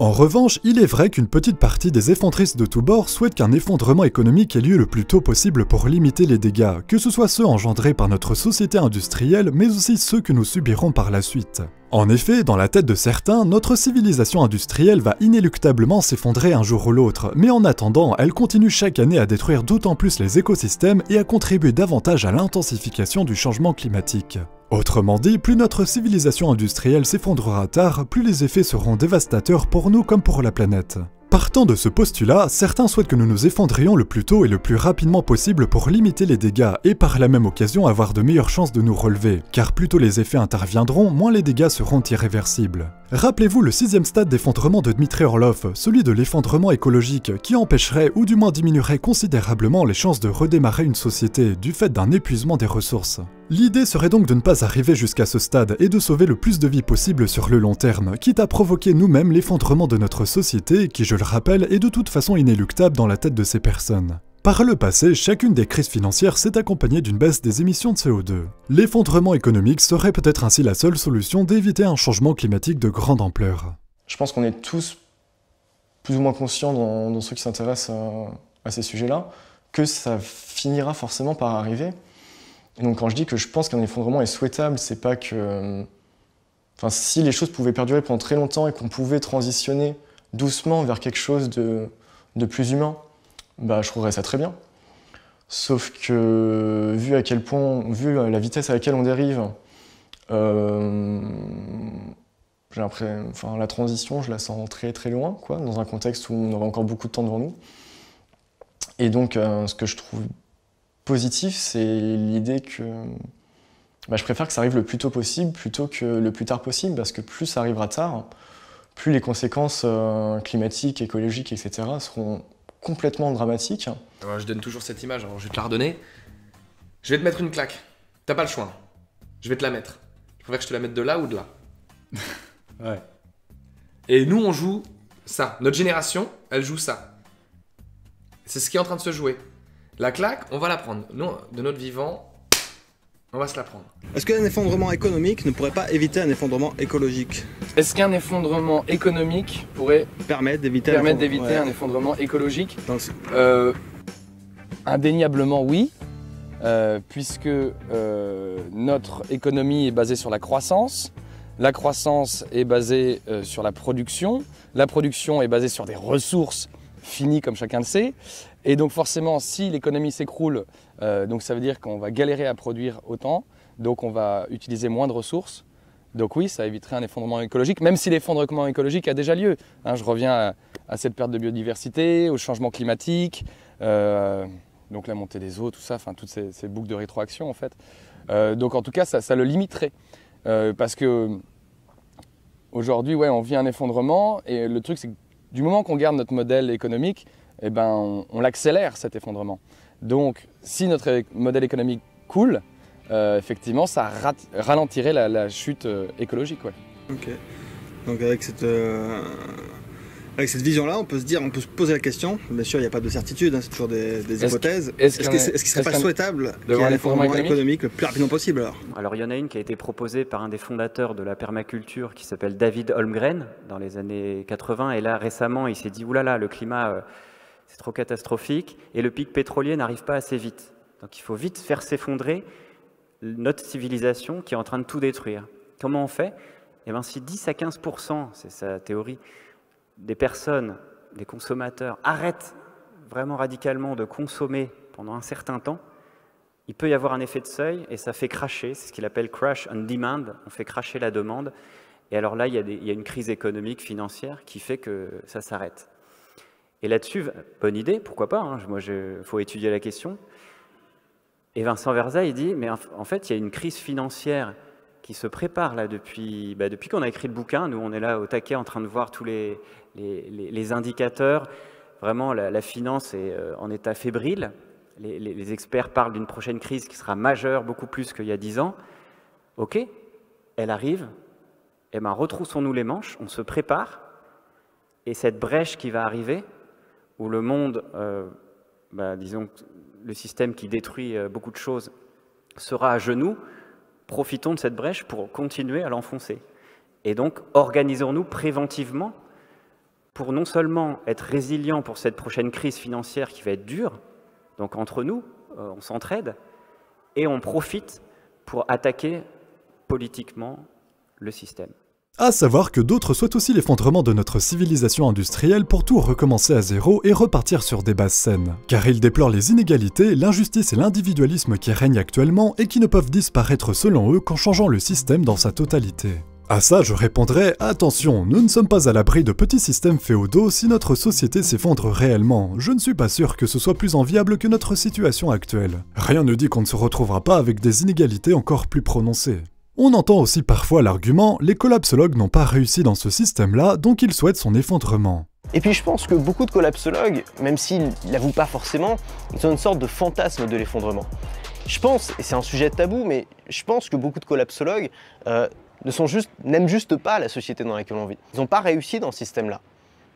En revanche, il est vrai qu'une petite partie des effondristes de tous bords souhaitent qu'un effondrement économique ait lieu le plus tôt possible pour limiter les dégâts, que ce soit ceux engendrés par notre société industrielle, mais aussi ceux que nous subirons par la suite. En effet, dans la tête de certains, notre civilisation industrielle va inéluctablement s'effondrer un jour ou l'autre, mais en attendant, elle continue chaque année à détruire d'autant plus les écosystèmes et à contribuer davantage à l'intensification du changement climatique. Autrement dit, plus notre civilisation industrielle s'effondrera tard, plus les effets seront dévastateurs pour nous comme pour la planète. Partant de ce postulat, certains souhaitent que nous nous effondrions le plus tôt et le plus rapidement possible pour limiter les dégâts et par la même occasion avoir de meilleures chances de nous relever, car plus tôt les effets interviendront, moins les dégâts seront irréversibles. Rappelez-vous le sixième stade d'effondrement de Dmitri Orlov, celui de l'effondrement écologique, qui empêcherait ou du moins diminuerait considérablement les chances de redémarrer une société du fait d'un épuisement des ressources. L'idée serait donc de ne pas arriver jusqu'à ce stade et de sauver le plus de vies possible sur le long terme, quitte à provoquer nous-mêmes l'effondrement de notre société, qui je le rappelle est de toute façon inéluctable dans la tête de ces personnes. Par le passé, chacune des crises financières s'est accompagnée d'une baisse des émissions de CO2. L'effondrement économique serait peut-être ainsi la seule solution d'éviter un changement climatique de grande ampleur. Je pense qu'on est tous plus ou moins conscients dans, ceux qui s'intéressent à, à ces sujets-là que ça finira forcément par arriver. Donc quand je dis que je pense qu'un effondrement est souhaitable, c'est pas que... Enfin, si les choses pouvaient perdurer pendant très longtemps et qu'on pouvait transitionner doucement vers quelque chose de plus humain, bah, je trouverais ça très bien. Sauf que, vu à quel point, vu la vitesse à laquelle on dérive, euh, enfin, la transition, je la sens très très loin, quoi, dans un contexte où on aura encore beaucoup de temps devant nous. Et donc, euh, ce que je trouve positif, c'est l'idée que bah, je préfère que ça arrive le plus tôt possible plutôt que le plus tard possible, parce que plus ça arrivera tard, plus les conséquences euh, climatiques, écologiques, etc. seront complètement dramatiques. je donne toujours cette image, je vais te la redonner. Je vais te mettre une claque. T'as pas le choix. Je vais te la mettre. Je préfère que je te la mette de là ou de là. ouais. Et nous, on joue ça. Notre génération, elle joue ça. C'est ce qui est en train de se jouer. La claque, on va la prendre. Nous, de notre vivant, on va se la prendre. Est-ce qu'un effondrement économique ne pourrait pas éviter un effondrement écologique Est-ce qu'un effondrement économique pourrait permettre d'éviter un, effondrement écologique euh, Indéniablement oui, euh, puisque euh, notre économie est basée sur la croissance. La croissance est basée sur la production. La production est basée sur des ressources finies, comme chacun le sait. Et donc forcément, si l'économie s'écroule, euh, donc ça veut dire qu'on va galérer à produire autant, donc on va utiliser moins de ressources. Donc oui, ça éviterait un effondrement écologique, même si l'effondrement écologique a déjà lieu. Hein, je reviens à, cette perte de biodiversité, au changement climatique, euh, donc la montée des eaux, tout ça, enfin toutes ces, boucles de rétroaction en fait. Euh, donc en tout cas, ça, ça le limiterait. parce que aujourd'hui, ouais, on vit un effondrement, et le truc c'est que du moment qu'on garde notre modèle économique, eh ben, on, l'accélère cet effondrement. Donc, si notre modèle économique coule, euh, effectivement, ça ralentirait la, chute euh, écologique. Ok. Donc, avec cette, euh, avec cette vision-là, on peut se dire, on peut se poser la question. Bien sûr, il n'y a pas de certitude, hein, c'est toujours des, hypothèses. Est-ce qu'il ne serait pas souhaitable qu'il y ait un effondrement économique le plus rapidement possible alors Alors, il y en a une qui a été proposée par un des fondateurs de la permaculture qui s'appelle David Holmgren dans les années 80. Et là, récemment, il s'est dit oulala, le climat c'est trop catastrophique, et le pic pétrolier n'arrive pas assez vite. Donc il faut vite faire s'effondrer notre civilisation qui est en train de tout détruire. Comment on fait? Eh bien, si 10 à 15 c'est sa théorie, des personnes, des consommateurs arrêtent vraiment radicalement de consommer pendant un certain temps, il peut y avoir un effet de seuil et ça fait cracher, c'est ce qu'il appelle crash on demand, on fait cracher la demande. Et alors là, il y, a il y a une crise économique, financière qui fait que ça s'arrête. Et là-dessus, bonne idée, pourquoi pas, hein, moi il faut étudier la question. Et Vincent Verza, il dit, mais en fait, il y a une crise financière qui se prépare là depuis, bah, depuis qu'on a écrit le bouquin. Nous, on est là au taquet en train de voir tous les, indicateurs. Vraiment, la, finance est euh, en état fébrile. Les, experts parlent d'une prochaine crise qui sera majeure, beaucoup plus qu'il y a dix ans. OK, elle arrive. Eh ben, retroussons-nous les manches, on se prépare. Et cette brèche qui va arriver, où le monde, euh, bah, disons, le système qui détruit euh, beaucoup de choses sera à genoux, profitons de cette brèche pour continuer à l'enfoncer. Et donc, organisons-nous préventivement pour non seulement être résilients pour cette prochaine crise financière qui va être dure, donc entre nous, euh, on s'entraide, et on profite pour attaquer politiquement le système. À savoir que d'autres souhaitent aussi l'effondrement de notre civilisation industrielle pour tout recommencer à zéro et repartir sur des bases saines. Car ils déplorent les inégalités, l'injustice et l'individualisme qui règnent actuellement et qui ne peuvent disparaître selon eux qu'en changeant le système dans sa totalité. À ça, je répondrais attention, nous ne sommes pas à l'abri de petits systèmes féodaux si notre société s'effondre réellement. Je ne suis pas sûr que ce soit plus enviable que notre situation actuelle. Rien ne dit qu'on ne se retrouvera pas avec des inégalités encore plus prononcées. On entend aussi parfois l'argument les collapsologues n'ont pas réussi dans ce système-là, donc ils souhaitent son effondrement. Et puis je pense que beaucoup de collapsologues, même s'ils ne l'avouent pas forcément, ils ont une sorte de fantasme de l'effondrement. Je pense, et c'est un sujet tabou, mais je pense que beaucoup de collapsologues euh, ne juste, n'aiment juste pas la société dans laquelle on vit. Ils n'ont pas réussi dans ce système-là.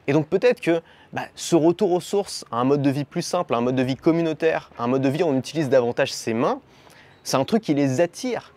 Et donc peut-être que bah, ce retour aux sources, à un mode de vie plus simple, à un mode de vie communautaire, à un mode de vie où on utilise davantage ses mains, c'est un truc qui les attire.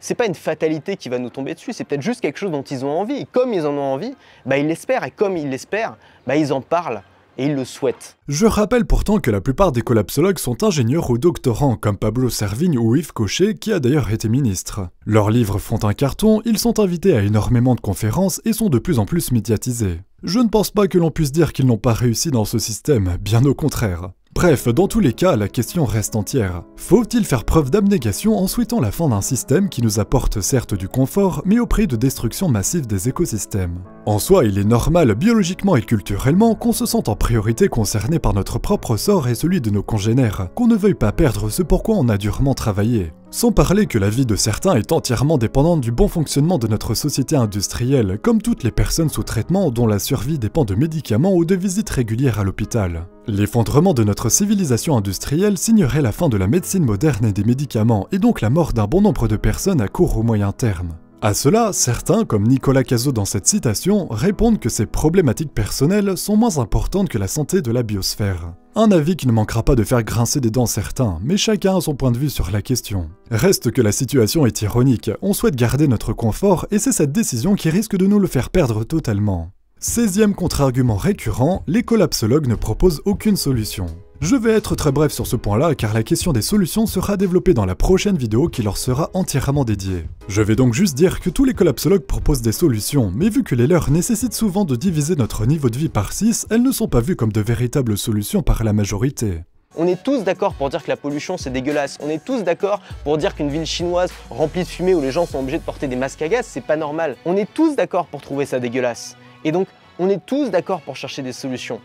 C'est pas une fatalité qui va nous tomber dessus, c'est peut-être juste quelque chose dont ils ont envie. Et comme ils en ont envie, bah, ils l'espèrent. Et comme ils l'espèrent, bah, ils en parlent et ils le souhaitent. Je rappelle pourtant que la plupart des collapsologues sont ingénieurs ou doctorants, comme Pablo Servigne ou Yves Cochet, qui a d'ailleurs été ministre. Leurs livres font un carton, ils sont invités à énormément de conférences et sont de plus en plus médiatisés. Je ne pense pas que l'on puisse dire qu'ils n'ont pas réussi dans ce système, bien au contraire. Bref, dans tous les cas, la question reste entière. Faut-il faire preuve d'abnégation en souhaitant la fin d'un système qui nous apporte certes du confort, mais au prix de destruction massive des écosystèmes? En soi, il est normal, biologiquement et culturellement, qu'on se sente en priorité concerné par notre propre sort et celui de nos congénères, qu'on ne veuille pas perdre ce pourquoi on a durement travaillé. Sans parler que la vie de certains est entièrement dépendante du bon fonctionnement de notre société industrielle, comme toutes les personnes sous traitement dont la survie dépend de médicaments ou de visites régulières à l'hôpital. L'effondrement de notre civilisation industrielle signerait la fin de la médecine moderne et des médicaments, et donc la mort d'un bon nombre de personnes à court ou moyen terme. À cela, certains, comme Nicolas Cazot dans cette citation, répondent que ces problématiques personnelles sont moins importantes que la santé de la biosphère. Un avis qui ne manquera pas de faire grincer des dents certains, mais chacun a son point de vue sur la question. Reste que la situation est ironique, on souhaite garder notre confort et c'est cette décision qui risque de nous le faire perdre totalement. 16e contre-argument récurrent, les collapsologues ne proposent aucune solution. Je vais être très bref sur ce point-là car la question des solutions sera développée dans la prochaine vidéo qui leur sera entièrement dédiée. Je vais donc juste dire que tous les collapsologues proposent des solutions, mais vu que les leurs nécessitent souvent de diviser notre niveau de vie par 6, elles ne sont pas vues comme de véritables solutions par la majorité. On est tous d'accord pour dire que la pollution c'est dégueulasse. On est tous d'accord pour dire qu'une ville chinoise remplie de fumée où les gens sont obligés de porter des masques à gaz, c'est pas normal. On est tous d'accord pour trouver ça dégueulasse. Et donc, on est tous d'accord pour chercher des solutions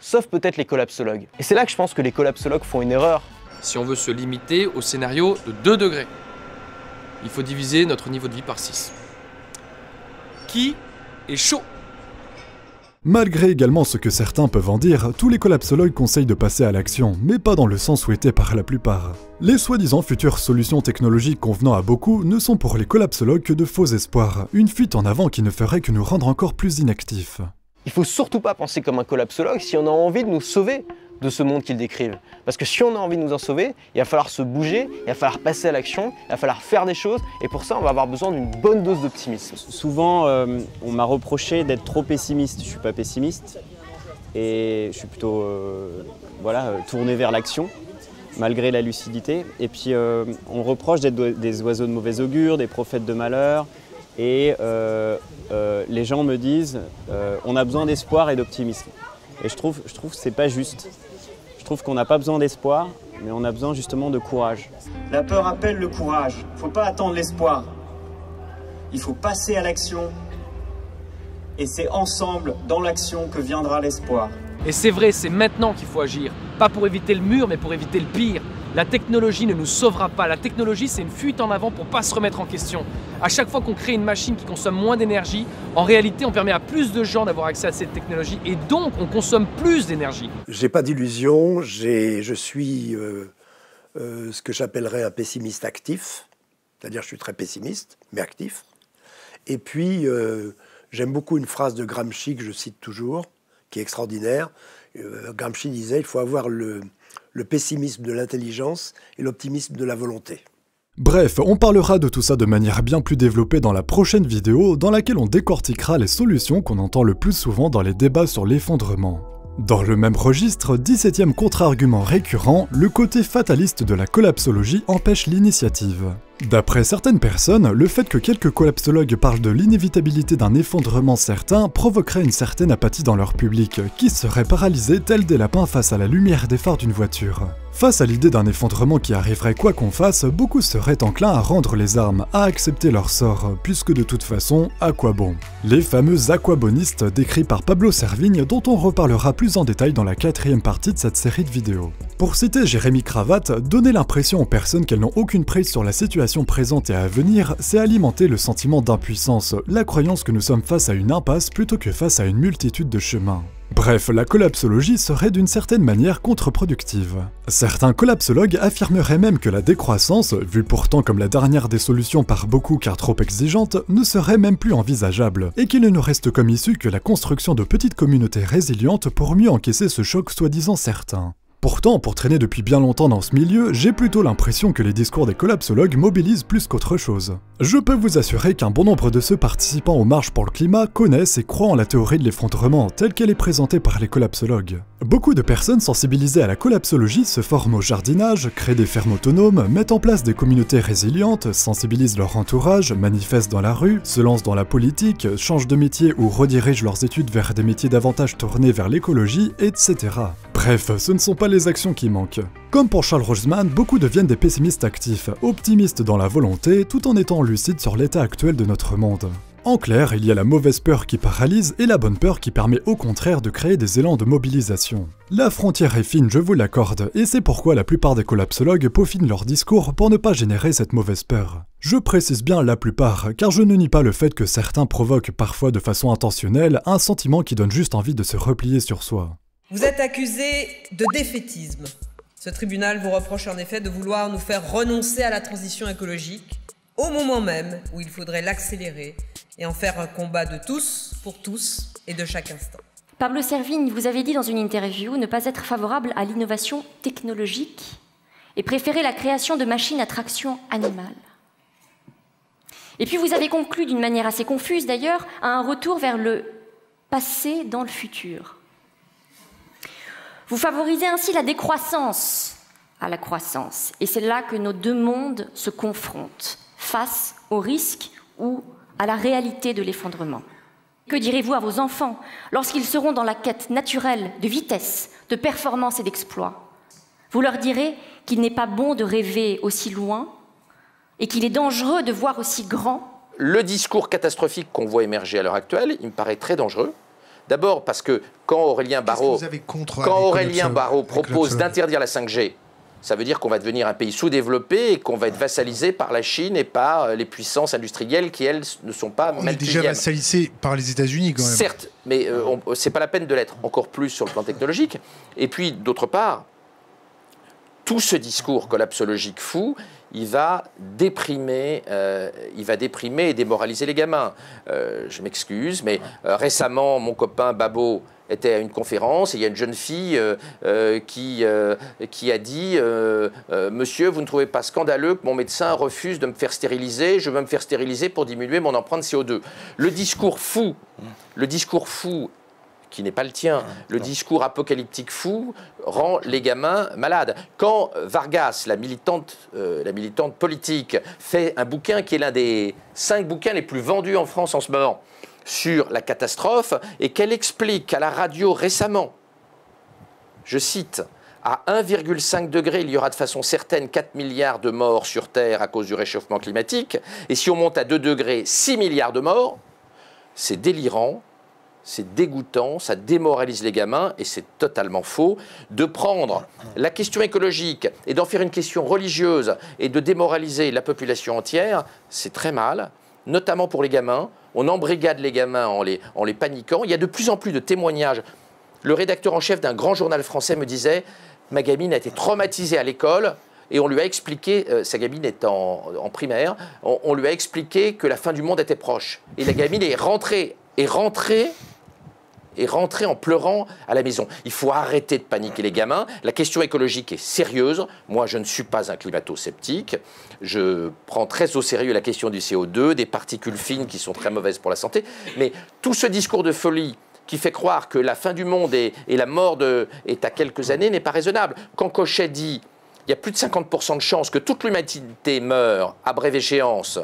sauf peut-être les collapsologues. Et c'est là que je pense que les collapsologues font une erreur. Si on veut se limiter au scénario de 2 degrés, il faut diviser notre niveau de vie par 6. Qui est chaud? Malgré également ce que certains peuvent en dire, tous les collapsologues conseillent de passer à l'action, mais pas dans le sens souhaité par la plupart. Les soi-disant futures solutions technologiques convenant à beaucoup ne sont pour les collapsologues que de faux espoirs, une fuite en avant qui ne ferait que nous rendre encore plus inactifs. Il faut surtout pas penser comme un collapsologue si on a envie de nous sauver de ce monde qu'ils décrivent. Parce que si on a envie de nous en sauver, il va falloir se bouger, il va falloir passer à l'action, il va falloir faire des choses, et pour ça, on va avoir besoin d'une bonne dose d'optimisme. Souvent, euh, on m'a reproché d'être trop pessimiste. Je suis pas pessimiste, et je suis plutôt euh, voilà, euh, tourné vers l'action, malgré la lucidité. Et puis, on reproche d'être des oiseaux de mauvais augure, des prophètes de malheur, et euh, euh, les gens me disent euh, on a besoin d'espoir et d'optimisme. Et je trouve, je trouve que c'est pas juste. Je trouve qu'on n'a pas besoin d'espoir, mais on a besoin justement de courage. La peur appelle le courage. Il ne faut pas attendre l'espoir. Il faut passer à l'action. Et c'est ensemble, dans l'action, que viendra l'espoir. Et c'est vrai, c'est maintenant qu'il faut agir. Pas pour éviter le mur, mais pour éviter le pire. La technologie ne nous sauvera pas. La technologie, c'est une fuite en avant pour pas se remettre en question. À chaque fois qu'on crée une machine qui consomme moins d'énergie, en réalité, on permet à plus de gens d'avoir accès à cette technologie et donc on consomme plus d'énergie. J'ai pas d'illusion. Je suis euh, euh, ce que j'appellerais un pessimiste actif. C'est-à-dire, je suis très pessimiste, mais actif. Et puis, euh, j'aime beaucoup une phrase de Gramsci que je cite toujours, qui est extraordinaire. Gramsci disait il faut avoir le, le pessimisme de l'intelligence et l'optimisme de la volonté. Bref, on parlera de tout ça de manière bien plus développée dans la prochaine vidéo, dans laquelle on décortiquera les solutions qu'on entend le plus souvent dans les débats sur l'effondrement. Dans le même registre, 17ème contre-argument récurrent, le côté fataliste de la collapsologie empêche l'initiative. D'après certaines personnes, le fait que quelques collapsologues parlent de l'inévitabilité d'un effondrement certain provoquerait une certaine apathie dans leur public, qui serait paralysé tel des lapins face à la lumière des phares d'une voiture. Face à l'idée d'un effondrement qui arriverait quoi qu'on fasse, beaucoup seraient enclins à rendre les armes, à accepter leur sort, puisque de toute façon, à quoi bon? Les fameux aquabonistes décrits par Pablo Servigne dont on reparlera plus en détail dans la quatrième partie de cette série de vidéos. Pour citer Jérémy Cravate, donner l'impression aux personnes qu'elles n'ont aucune prise sur la situation présente et à venir, c'est alimenter le sentiment d'impuissance, la croyance que nous sommes face à une impasse plutôt que face à une multitude de chemins. Bref, la collapsologie serait d'une certaine manière contre-productive. Certains collapsologues affirmeraient même que la décroissance, vue pourtant comme la dernière des solutions par beaucoup car trop exigeante, ne serait même plus envisageable, et qu'il ne nous reste comme issue que la construction de petites communautés résilientes pour mieux encaisser ce choc soi-disant certain. Pourtant, pour traîner depuis bien longtemps dans ce milieu, j'ai plutôt l'impression que les discours des collapsologues mobilisent plus qu'autre chose. Je peux vous assurer qu'un bon nombre de ceux participant aux marches pour le climat connaissent et croient en la théorie de l'effondrement telle qu'elle est présentée par les collapsologues. Beaucoup de personnes sensibilisées à la collapsologie se forment au jardinage, créent des fermes autonomes, mettent en place des communautés résilientes, sensibilisent leur entourage, manifestent dans la rue, se lancent dans la politique, changent de métier ou redirigent leurs études vers des métiers davantage tournés vers l'écologie, etc. Bref, ce ne sont pas les actions qui manquent. Comme pour Charles Roseman, beaucoup deviennent des pessimistes actifs, optimistes dans la volonté, tout en étant lucides sur l'état actuel de notre monde. En clair, il y a la mauvaise peur qui paralyse et la bonne peur qui permet au contraire de créer des élans de mobilisation. La frontière est fine, je vous l'accorde, et c'est pourquoi la plupart des collapsologues peaufinent leur discours pour ne pas générer cette mauvaise peur. Je précise bien la plupart, car je ne nie pas le fait que certains provoquent parfois de façon intentionnelle un sentiment qui donne juste envie de se replier sur soi. Vous êtes accusé de défaitisme. Ce tribunal vous reproche en effet de vouloir nous faire renoncer à la transition écologique au moment même où il faudrait l'accélérer et en faire un combat de tous, pour tous et de chaque instant. Pablo Servigne, vous avez dit dans une interview ne pas être favorable à l'innovation technologique et préférer la création de machines à traction animale. Et puis vous avez conclu d'une manière assez confuse d'ailleurs à un retour vers le passé dans le futur. Vous favorisez ainsi la décroissance à la croissance. Et c'est là que nos deux mondes se confrontent, face au risque ou à la réalité de l'effondrement. Que direz-vous à vos enfants lorsqu'ils seront dans la quête naturelle de vitesse, de performance et d'exploit? Vous leur direz qu'il n'est pas bon de rêver aussi loin et qu'il est dangereux de voir aussi grand Le discours catastrophique qu'on voit émerger à l'heure actuelle, il me paraît très dangereux. D'abord parce que quand Aurélien Barraud, quand Aurélien propose d'interdire la 5G, ça veut dire qu'on va devenir un pays sous-développé et qu'on va être vassalisé par la Chine et par euh, les puissances industrielles qui, elles, ne sont pas On est déjà vassalisé par les États-Unis quand même. Certes, mais euh, c'est pas la peine de l'être encore plus sur le plan technologique. Et puis, d'autre part, tout ce discours collapsologique fou, il va déprimer, euh, il va déprimer et démoraliser les gamins. Euh, je m'excuse, mais euh, récemment, mon copain Babo était à une conférence et il y a une jeune fille qui, qui a dit Monsieur, vous ne trouvez pas scandaleux que mon médecin refuse de me faire stériliser Je veux me faire stériliser pour diminuer mon empreinte CO2. Le discours fou, le discours fou qui n'est pas le tien. Le discours apocalyptique fou rend les gamins malades. Quand Vargas, la militante, euh, la militante politique, fait un bouquin qui est l'un des cinq bouquins les plus vendus en France en ce moment sur la catastrophe, et qu'elle explique à la radio récemment, je cite, à 1,5 degré, il y aura de façon certaine 4 milliards de morts sur Terre à cause du réchauffement climatique, et si on monte à 2 degrés, 6 milliards de morts, c'est délirant, c'est dégoûtant, ça démoralise les gamins, et c'est totalement faux, de prendre la question écologique et d'en faire une question religieuse et de démoraliser la population entière, c'est très mal, notamment pour les gamins. On embrigade les gamins en les, en les paniquant. Il y a de plus en plus de témoignages. Le rédacteur en chef d'un grand journal français me disait, ma gamine a été traumatisée à l'école, et on lui a expliqué, euh, sa gamine est en, primaire, on, on, lui a expliqué que la fin du monde était proche. Et la gamine est rentrée, est rentrée et rentrer en pleurant à la maison. Il faut arrêter de paniquer les gamins. La question écologique est sérieuse. Moi, je ne suis pas un climato-sceptique. Je prends très au sérieux la question du CO2, des particules fines qui sont très mauvaises pour la santé. Mais tout ce discours de folie qui fait croire que la fin du monde et, la mort est à quelques années n'est pas raisonnable. Quand Cochet dit il y a plus de 50% de chances que toute l'humanité meure à brève échéance,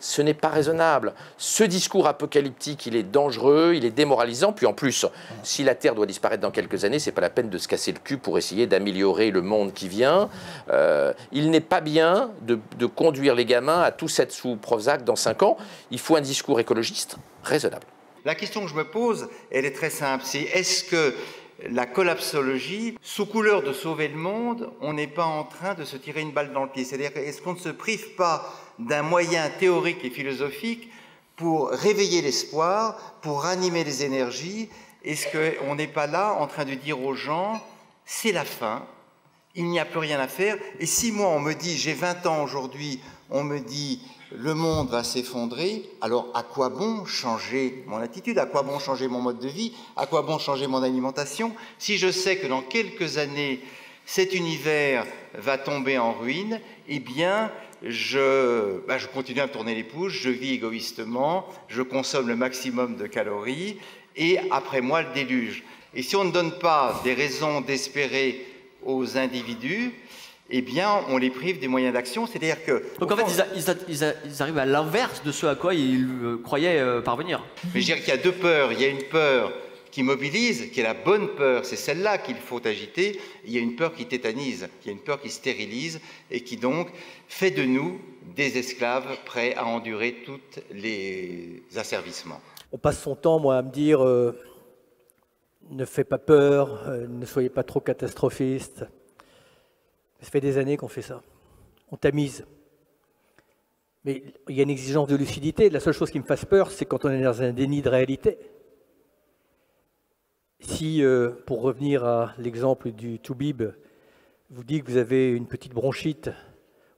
ce n'est pas raisonnable. Ce discours apocalyptique, il est dangereux, il est démoralisant. Puis en plus, si la Terre doit disparaître dans quelques années, c'est pas la peine de se casser le cul pour essayer d'améliorer le monde qui vient. Euh, il n'est pas bien de, conduire les gamins à tous être sous Prozac dans 5 ans. Il faut un discours écologiste raisonnable. La question que je me pose, elle est très simple. C'est est-ce que la collapsologie, sous couleur de sauver le monde, on n'est pas en train de se tirer une balle dans le pied? C'est-à-dire, est-ce qu'on ne se prive pas d'un moyen théorique et philosophique pour réveiller l'espoir, pour ranimer les énergies. Est-ce qu'on n'est pas là en train de dire aux gens, c'est la fin, il n'y a plus rien à faire. Et si moi, on me dit, j'ai 20 ans aujourd'hui, on me dit, le monde va s'effondrer, alors à quoi bon changer mon attitude? À quoi bon changer mon mode de vie? À quoi bon changer mon alimentation? Si je sais que dans quelques années, cet univers va tomber en ruine, eh bien, je, bah, je continue à me tourner les pouces, je vis égoïstement, je consomme le maximum de calories, et après moi, le déluge. Et si on ne donne pas des raisons d'espérer aux individus, eh bien, on les prive des moyens d'action. C'est-à-dire que. Donc en fait, ils, arrivent à l'inverse de ce à quoi ils euh, croyaient euh, parvenir. Mais je dirais qu'il y a deux peurs. Il y a une peur qui mobilise, qui est la bonne peur, c'est celle-là qu'il faut agiter. Il y a une peur qui tétanise, il y a une peur qui stérilise et qui donc fait de nous des esclaves prêts à endurer tous les asservissements. On passe son temps, moi, à me dire euh, ne fais pas peur, ne soyez pas trop catastrophiste. Ça fait des années qu'on fait ça. On tamise. Mais il y a une exigence de lucidité. La seule chose qui me fasse peur, c'est quand on est dans un déni de réalité. Si, euh, pour revenir à l'exemple du Toubib, vous dit que vous avez une petite bronchite,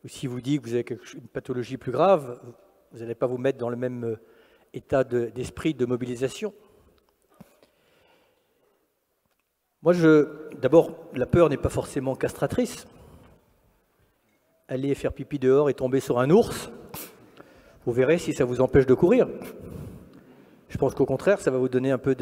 ou si vous dit que vous avez une pathologie plus grave, vous n'allez pas vous mettre dans le même euh, état d'esprit de, mobilisation. Moi, d'abord, la peur n'est pas forcément castratrice aller faire pipi dehors et tomber sur un ours, vous verrez si ça vous empêche de courir. Je pense qu'au contraire, ça va vous donner un peu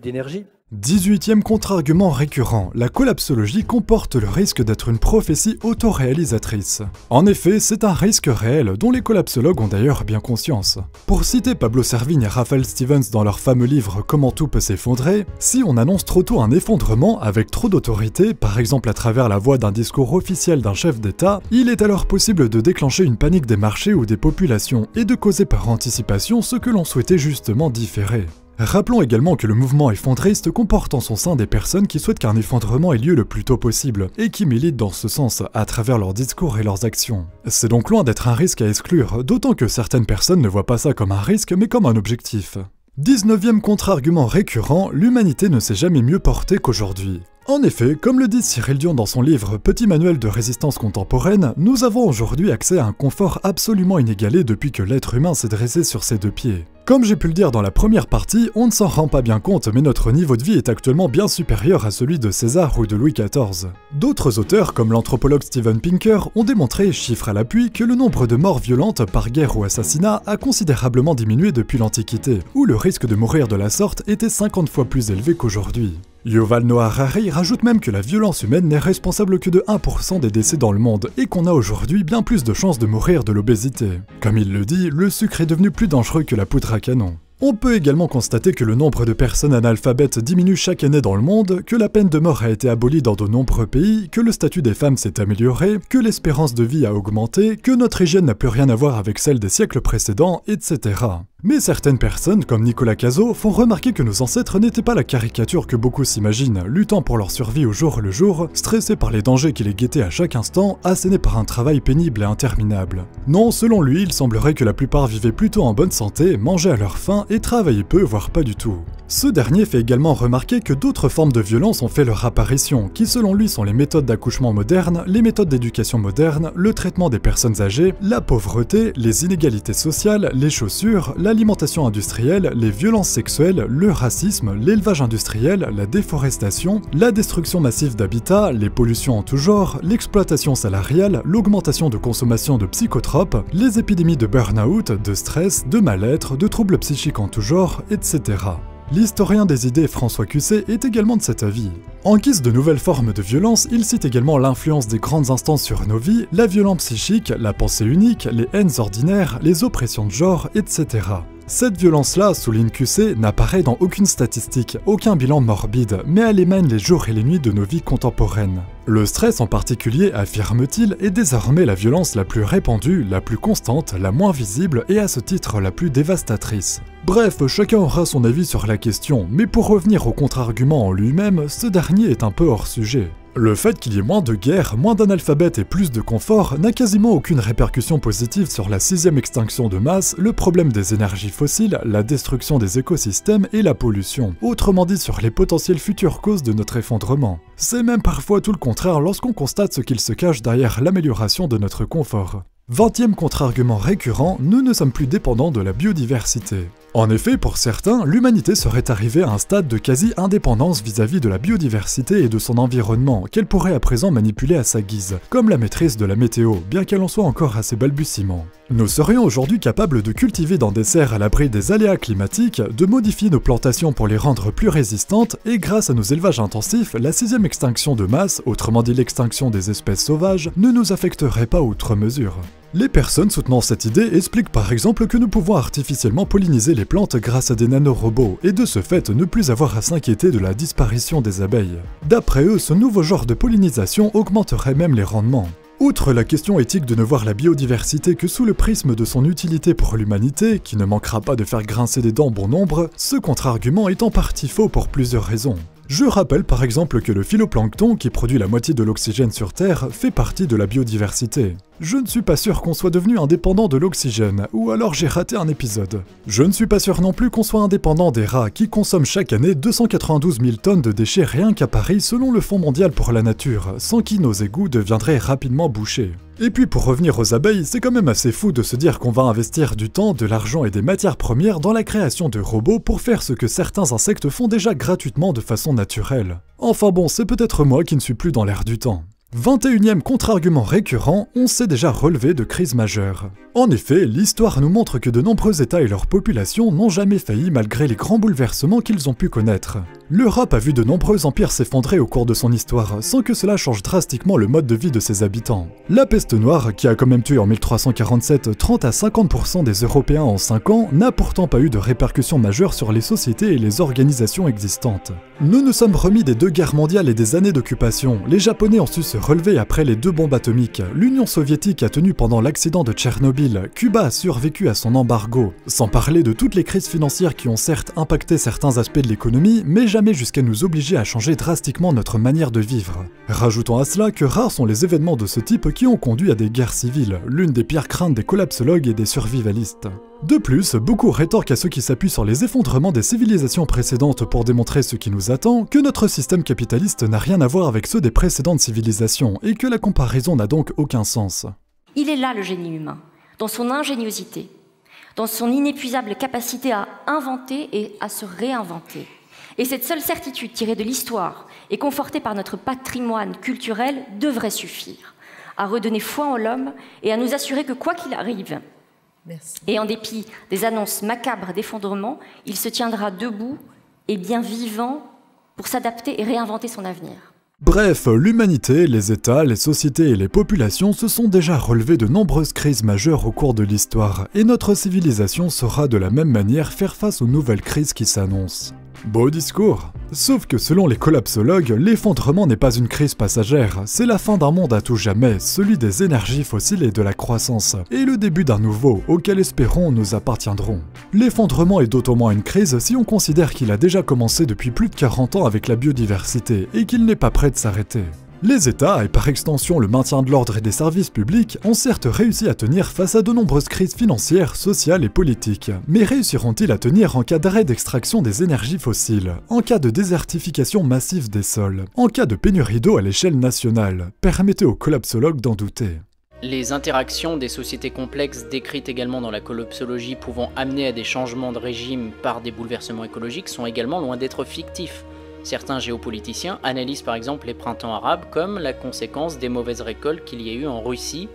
d'énergie. 18e contre-argument récurrent, la collapsologie comporte le risque d'être une prophétie autoréalisatrice. En effet, c'est un risque réel dont les collapsologues ont d'ailleurs bien conscience. Pour citer Pablo Servigne et Raphaël Stevens dans leur fameux livre Comment tout peut s'effondrer, si on annonce trop tôt un effondrement avec trop d'autorité, par exemple à travers la voix d'un discours officiel d'un chef d'État, il est alors possible de déclencher une panique des marchés ou des populations et de causer par anticipation ce que l'on souhaitait justement différer. Rappelons également que le mouvement effondriste comporte en son sein des personnes qui souhaitent qu'un effondrement ait lieu le plus tôt possible, et qui militent dans ce sens à travers leurs discours et leurs actions. C'est donc loin d'être un risque à exclure, d'autant que certaines personnes ne voient pas ça comme un risque mais comme un objectif. 19e contre-argument récurrent, l'humanité ne s'est jamais mieux portée qu'aujourd'hui. En effet, comme le dit Cyril Dion dans son livre Petit manuel de résistance contemporaine, nous avons aujourd'hui accès à un confort absolument inégalé depuis que l'être humain s'est dressé sur ses deux pieds. Comme j'ai pu le dire dans la première partie, on ne s'en rend pas bien compte, mais notre niveau de vie est actuellement bien supérieur à celui de César ou de Louis XIV. D'autres auteurs, comme l'anthropologue Steven Pinker, ont démontré, chiffre à l'appui, que le nombre de morts violentes par guerre ou assassinat a considérablement diminué depuis l'Antiquité, où le risque de mourir de la sorte était 50 fois plus élevé qu'aujourd'hui. Yuval Noah Harari rajoute même que la violence humaine n'est responsable que de 1% des décès dans le monde et qu'on a aujourd'hui bien plus de chances de mourir de l'obésité. Comme il le dit, le sucre est devenu plus dangereux que la poudre à canon. On peut également constater que le nombre de personnes analphabètes diminue chaque année dans le monde, que la peine de mort a été abolie dans de nombreux pays, que le statut des femmes s'est amélioré, que l'espérance de vie a augmenté, que notre hygiène n'a plus rien à voir avec celle des siècles précédents, etc. Mais certaines personnes, comme Nicolas Cazot, font remarquer que nos ancêtres n'étaient pas la caricature que beaucoup s'imaginent, luttant pour leur survie au jour le jour, stressés par les dangers qui les guettaient à chaque instant, assénés par un travail pénible et interminable. Non, selon lui, il semblerait que la plupart vivaient plutôt en bonne santé, mangeaient à leur faim et travaillaient peu, voire pas du tout. Ce dernier fait également remarquer que d'autres formes de violence ont fait leur apparition, qui selon lui sont les méthodes d'accouchement modernes, les méthodes d'éducation modernes, le traitement des personnes âgées, la pauvreté, les inégalités sociales, les chaussures, l'alimentation industrielle, les violences sexuelles, le racisme, l'élevage industriel, la déforestation, la destruction massive d'habitats, les pollutions en tout genre, l'exploitation salariale, l'augmentation de consommation de psychotropes, les épidémies de burn-out, de stress, de mal-être, de troubles psychiques en tout genre, etc. L'historien des idées François Cusset est également de cet avis. En guise de nouvelles formes de violence, il cite également l'influence des grandes instances sur nos vies, la violence psychique, la pensée unique, les haines ordinaires, les oppressions de genre, etc. Cette violence-là, souligne QC, n'apparaît dans aucune statistique, aucun bilan morbide, mais elle émane les jours et les nuits de nos vies contemporaines. Le stress en particulier, affirme-t-il, est désormais la violence la plus répandue, la plus constante, la moins visible et à ce titre la plus dévastatrice. Bref, chacun aura son avis sur la question, mais pour revenir au contre-argument en lui-même, ce dernier est un peu hors sujet. Le fait qu'il y ait moins de guerres, moins d'analphabètes et plus de confort n'a quasiment aucune répercussion positive sur la sixième extinction de masse, le problème des énergies fossiles, la destruction des écosystèmes et la pollution, autrement dit sur les potentielles futures causes de notre effondrement. C'est même parfois tout le contraire lorsqu'on constate ce qu'il se cache derrière l'amélioration de notre confort. Vingtième contre-argument récurrent, nous ne sommes plus dépendants de la biodiversité. En effet, pour certains, l'humanité serait arrivée à un stade de quasi-indépendance vis-à-vis de la biodiversité et de son environnement, qu'elle pourrait à présent manipuler à sa guise, comme la maîtrise de la météo, bien qu'elle en soit encore à ses balbutiements. Nous serions aujourd'hui capables de cultiver dans des serres à l'abri des aléas climatiques, de modifier nos plantations pour les rendre plus résistantes, et grâce à nos élevages intensifs, la sixième extinction de masse, autrement dit l'extinction des espèces sauvages, ne nous affecterait pas outre mesure. Les personnes soutenant cette idée expliquent par exemple que nous pouvons artificiellement polliniser les plantes grâce à des nanorobots et de ce fait ne plus avoir à s'inquiéter de la disparition des abeilles. D'après eux, ce nouveau genre de pollinisation augmenterait même les rendements. Outre la question éthique de ne voir la biodiversité que sous le prisme de son utilité pour l'humanité, qui ne manquera pas de faire grincer des dents bon nombre, ce contre-argument est en partie faux pour plusieurs raisons. Je rappelle par exemple que le phytoplancton, qui produit la moitié de l'oxygène sur Terre, fait partie de la biodiversité. Je ne suis pas sûr qu'on soit devenu indépendant de l'oxygène, ou alors j'ai raté un épisode. Je ne suis pas sûr non plus qu'on soit indépendant des rats qui consomment chaque année 292 000 tonnes de déchets rien qu'à Paris selon le Fonds mondial pour la nature, sans qui nos égouts deviendraient rapidement bouchés. Et puis pour revenir aux abeilles, c'est quand même assez fou de se dire qu'on va investir du temps, de l'argent et des matières premières dans la création de robots pour faire ce que certains insectes font déjà gratuitement de façon naturelle. Enfin bon, c'est peut-être moi qui ne suis plus dans l'air du temps. 21e contre-argument récurrent, on s'est déjà relevé de crise majeure. En effet, l'histoire nous montre que de nombreux États et leurs populations n'ont jamais failli malgré les grands bouleversements qu'ils ont pu connaître. L'Europe a vu de nombreux empires s'effondrer au cours de son histoire, sans que cela change drastiquement le mode de vie de ses habitants. La peste noire, qui a quand même tué en 1347 30 à 50% des Européens en 5 ans, n'a pourtant pas eu de répercussions majeures sur les sociétés et les organisations existantes. Nous nous sommes remis des deux guerres mondiales et des années d'occupation. Les Japonais ont su se relever après les deux bombes atomiques. L'Union soviétique a tenu pendant l'accident de Tchernobyl. Cuba a survécu à son embargo. Sans parler de toutes les crises financières qui ont certes impacté certains aspects de l'économie, mais jamais jusqu'à nous obliger à changer drastiquement notre manière de vivre. Rajoutons à cela que rares sont les événements de ce type qui ont conduit à des guerres civiles, l'une des pires craintes des collapsologues et des survivalistes. De plus, beaucoup rétorquent à ceux qui s'appuient sur les effondrements des civilisations précédentes pour démontrer ce qui nous attend, que notre système capitaliste n'a rien à voir avec ceux des précédentes civilisations, et que la comparaison n'a donc aucun sens. Il est là le génie humain, dans son ingéniosité, dans son inépuisable capacité à inventer et à se réinventer. Et cette seule certitude tirée de l'histoire et confortée par notre patrimoine culturel devrait suffire à redonner foi en l'homme et à nous assurer que quoi qu'il arrive, et en dépit des annonces macabres d'effondrement, il se tiendra debout et bien vivant pour s'adapter et réinventer son avenir. Bref, l'humanité, les États, les sociétés et les populations se sont déjà relevés de nombreuses crises majeures au cours de l'histoire, et notre civilisation saura de la même manière faire face aux nouvelles crises qui s'annoncent. Beau discours. Sauf que selon les collapsologues, l'effondrement n'est pas une crise passagère, c'est la fin d'un monde à tout jamais, celui des énergies fossiles et de la croissance, et le début d'un nouveau, auquel espérons nous appartiendrons. L'effondrement est d'autant moins une crise si on considère qu'il a déjà commencé depuis plus de 40 ans avec la biodiversité, et qu'il n'est pas prêt de s'arrêter. Les États, et par extension le maintien de l'ordre et des services publics, ont certes réussi à tenir face à de nombreuses crises financières, sociales et politiques. Mais réussiront-ils à tenir en cas d'arrêt d'extraction des énergies fossiles, en cas de désertification massive des sols, en cas de pénurie d'eau à l'échelle nationale? Permettez aux collapsologues d'en douter. Les interactions des sociétés complexes décrites également dans la collapsologie pouvant amener à des changements de régime par des bouleversements écologiques sont également loin d'être fictifs. Certains géopoliticiens analysent par exemple les printemps arabes comme la conséquence des mauvaises récoltes qu'il y a eu en Russie,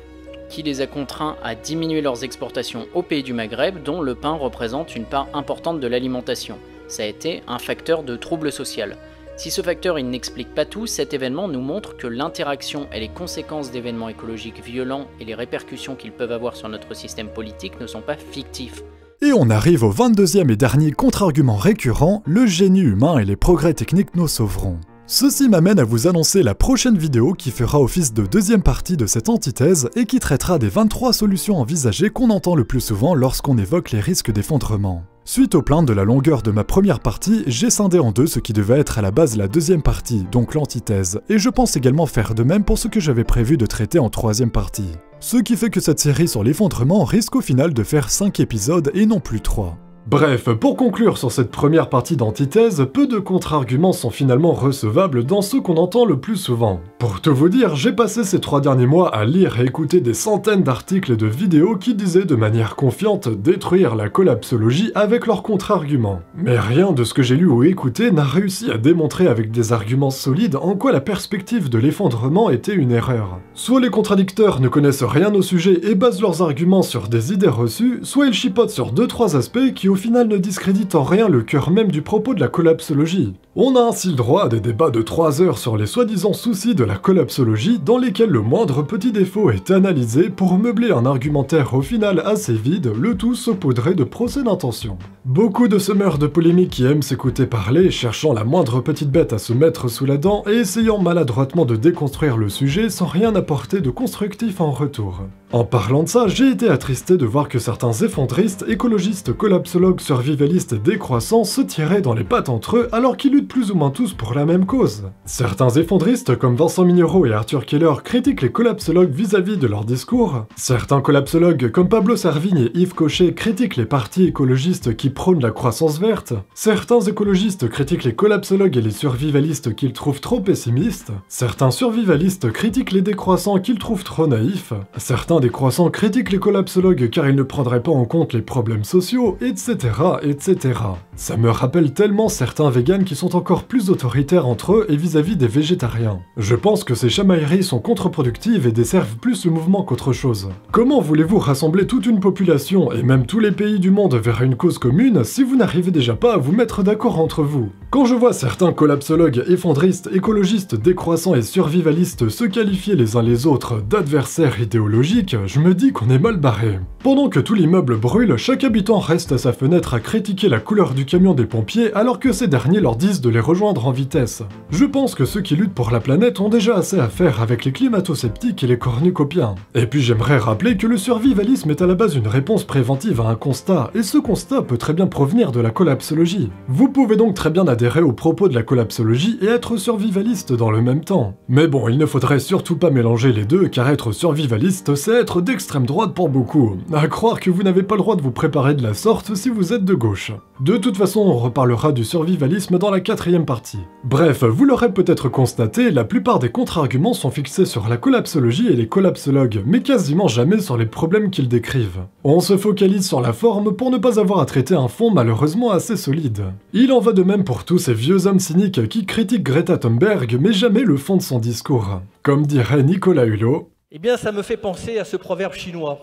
qui les a contraints à diminuer leurs exportations aux pays du Maghreb, dont le pain représente une part importante de l'alimentation. ça a été un facteur de trouble social. Si ce facteur n'explique pas tout, cet événement nous montre que l'interaction et les conséquences d'événements écologiques violents et les répercussions qu'ils peuvent avoir sur notre système politique ne sont pas fictifs. Et on arrive au 22e et dernier contre-argument récurrent, le génie humain et les progrès techniques nous sauveront. Ceci m'amène à vous annoncer la prochaine vidéo qui fera office de deuxième partie de cette antithèse et qui traitera des 23 solutions envisagées qu'on entend le plus souvent lorsqu'on évoque les risques d'effondrement. Suite aux plaintes de la longueur de ma première partie, j'ai scindé en deux ce qui devait être à la base la deuxième partie, donc l'antithèse, et je pense également faire de même pour ce que j'avais prévu de traiter en troisième partie. Ce qui fait que cette série sur l'effondrement risque au final de faire 5 épisodes et non plus 3. Bref, pour conclure sur cette première partie d'antithèse, peu de contre-arguments sont finalement recevables dans ceux qu'on entend le plus souvent. Pour tout vous dire, j'ai passé ces trois derniers mois à lire et écouter des centaines d'articles et de vidéos qui disaient de manière confiante détruire la collapsologie avec leurs contre-arguments. Mais rien de ce que j'ai lu ou écouté n'a réussi à démontrer avec des arguments solides en quoi la perspective de l'effondrement était une erreur. Soit les contradicteurs ne connaissent rien au sujet et basent leurs arguments sur des idées reçues, soit ils chipotent sur 2-3 aspects qui au final ne discrédite en rien le cœur même du propos de la collapsologie. On a ainsi le droit à des débats de 3 heures sur les soi-disant soucis de la collapsologie dans lesquels le moindre petit défaut est analysé pour meubler un argumentaire au final assez vide, le tout saupoudré de procès d'intention. Beaucoup de semeurs de polémiques qui aiment s'écouter parler, cherchant la moindre petite bête à se mettre sous la dent et essayant maladroitement de déconstruire le sujet sans rien apporter de constructif en retour. En parlant de ça, j'ai été attristé de voir que certains effondristes, écologistes, collapsologues, survivalistes décroissants se tiraient dans les pattes entre eux alors qu'ils plus ou moins tous pour la même cause. Certains effondristes comme Vincent Mignereau et Arthur Keller critiquent les collapsologues vis-à-vis de leur discours. Certains collapsologues comme Pablo Servigne et Yves Cochet critiquent les partis écologistes qui prônent la croissance verte. Certains écologistes critiquent les collapsologues et les survivalistes qu'ils trouvent trop pessimistes. Certains survivalistes critiquent les décroissants qu'ils trouvent trop naïfs. Certains décroissants critiquent les collapsologues car ils ne prendraient pas en compte les problèmes sociaux, etc. etc. Ça me rappelle tellement certains véganes qui sont encore plus autoritaires entre eux et vis-à-vis des végétariens. Je pense que ces chamailleries sont contre-productives et desservent plus le mouvement qu'autre chose. Comment voulez-vous rassembler toute une population et même tous les pays du monde vers une cause commune si vous n'arrivez déjà pas à vous mettre d'accord entre vous? Quand je vois certains collapsologues, effondristes, écologistes, décroissants et survivalistes se qualifier les uns les autres d'adversaires idéologiques, je me dis qu'on est mal barré. Pendant que tout l'immeuble brûle, chaque habitant reste à sa fenêtre à critiquer la couleur du camion des pompiers alors que ces derniers leur disent de les rejoindre en vitesse. Je pense que ceux qui luttent pour la planète ont déjà assez à faire avec les climato-sceptiques et les cornucopiens. Et puis j'aimerais rappeler que le survivalisme est à la base une réponse préventive à un constat, et ce constat peut très bien provenir de la collapsologie. Vous pouvez donc très bien adhérer aux propos de la collapsologie et être survivaliste dans le même temps. Mais bon, il ne faudrait surtout pas mélanger les deux car être survivaliste c'est être d'extrême droite pour beaucoup. À croire que vous n'avez pas le droit de vous préparer de la sorte si vous êtes de gauche. De toute façon, on reparlera du survivalisme dans la quatrième partie. Bref, vous l'aurez peut-être constaté, la plupart des contre-arguments sont fixés sur la collapsologie et les collapsologues, mais quasiment jamais sur les problèmes qu'ils décrivent. On se focalise sur la forme pour ne pas avoir à traiter un fond malheureusement assez solide. Il en va de même pour tous ces vieux hommes cyniques qui critiquent Greta Thunberg, mais jamais le fond de son discours. Comme dirait Nicolas Hulot, eh bien, ça me fait penser à ce proverbe chinois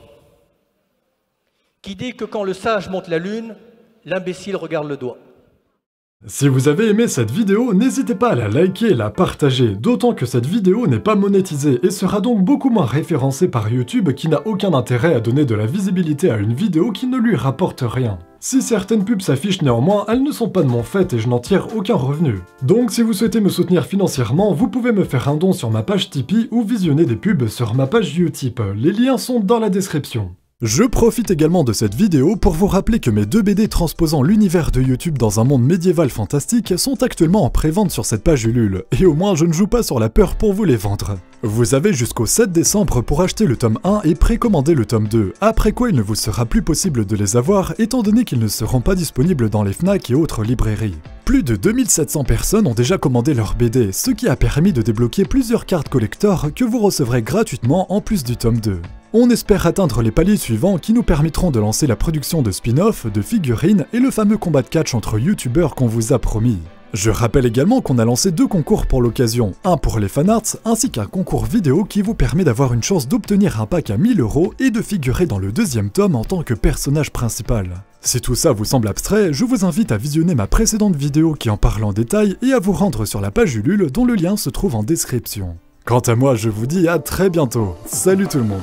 qui dit que quand le sage monte la lune, l'imbécile regarde le doigt. Si vous avez aimé cette vidéo, n'hésitez pas à la liker et la partager, d'autant que cette vidéo n'est pas monétisée et sera donc beaucoup moins référencée par YouTube qui n'a aucun intérêt à donner de la visibilité à une vidéo qui ne lui rapporte rien. Si certaines pubs s'affichent néanmoins, elles ne sont pas de mon fait et je n'en tire aucun revenu. Donc si vous souhaitez me soutenir financièrement, vous pouvez me faire un don sur ma page Tipeee ou visionner des pubs sur ma page Utip, les liens sont dans la description. Je profite également de cette vidéo pour vous rappeler que mes deux BD transposant l'univers de YouTube dans un monde médiéval fantastique sont actuellement en prévente sur cette page Ulule, et au moins je ne joue pas sur la peur pour vous les vendre. Vous avez jusqu'au 7 décembre pour acheter le tome 1 et précommander le tome 2, après quoi il ne vous sera plus possible de les avoir étant donné qu'ils ne seront pas disponibles dans les FNAC et autres librairies. Plus de 2700 personnes ont déjà commandé leur BD, ce qui a permis de débloquer plusieurs cartes collector que vous recevrez gratuitement en plus du tome 2. On espère atteindre les paliers suivants qui nous permettront de lancer la production de spin-off, de figurines et le fameux combat de catch entre youtubeurs qu'on vous a promis. Je rappelle également qu'on a lancé deux concours pour l'occasion, un pour les fanarts ainsi qu'un concours vidéo qui vous permet d'avoir une chance d'obtenir un pack à 1000 euros et de figurer dans le deuxième tome en tant que personnage principal. Si tout ça vous semble abstrait, je vous invite à visionner ma précédente vidéo qui en parle en détail et à vous rendre sur la page Ulule dont le lien se trouve en description. Quant à moi, je vous dis à très bientôt. Salut tout le monde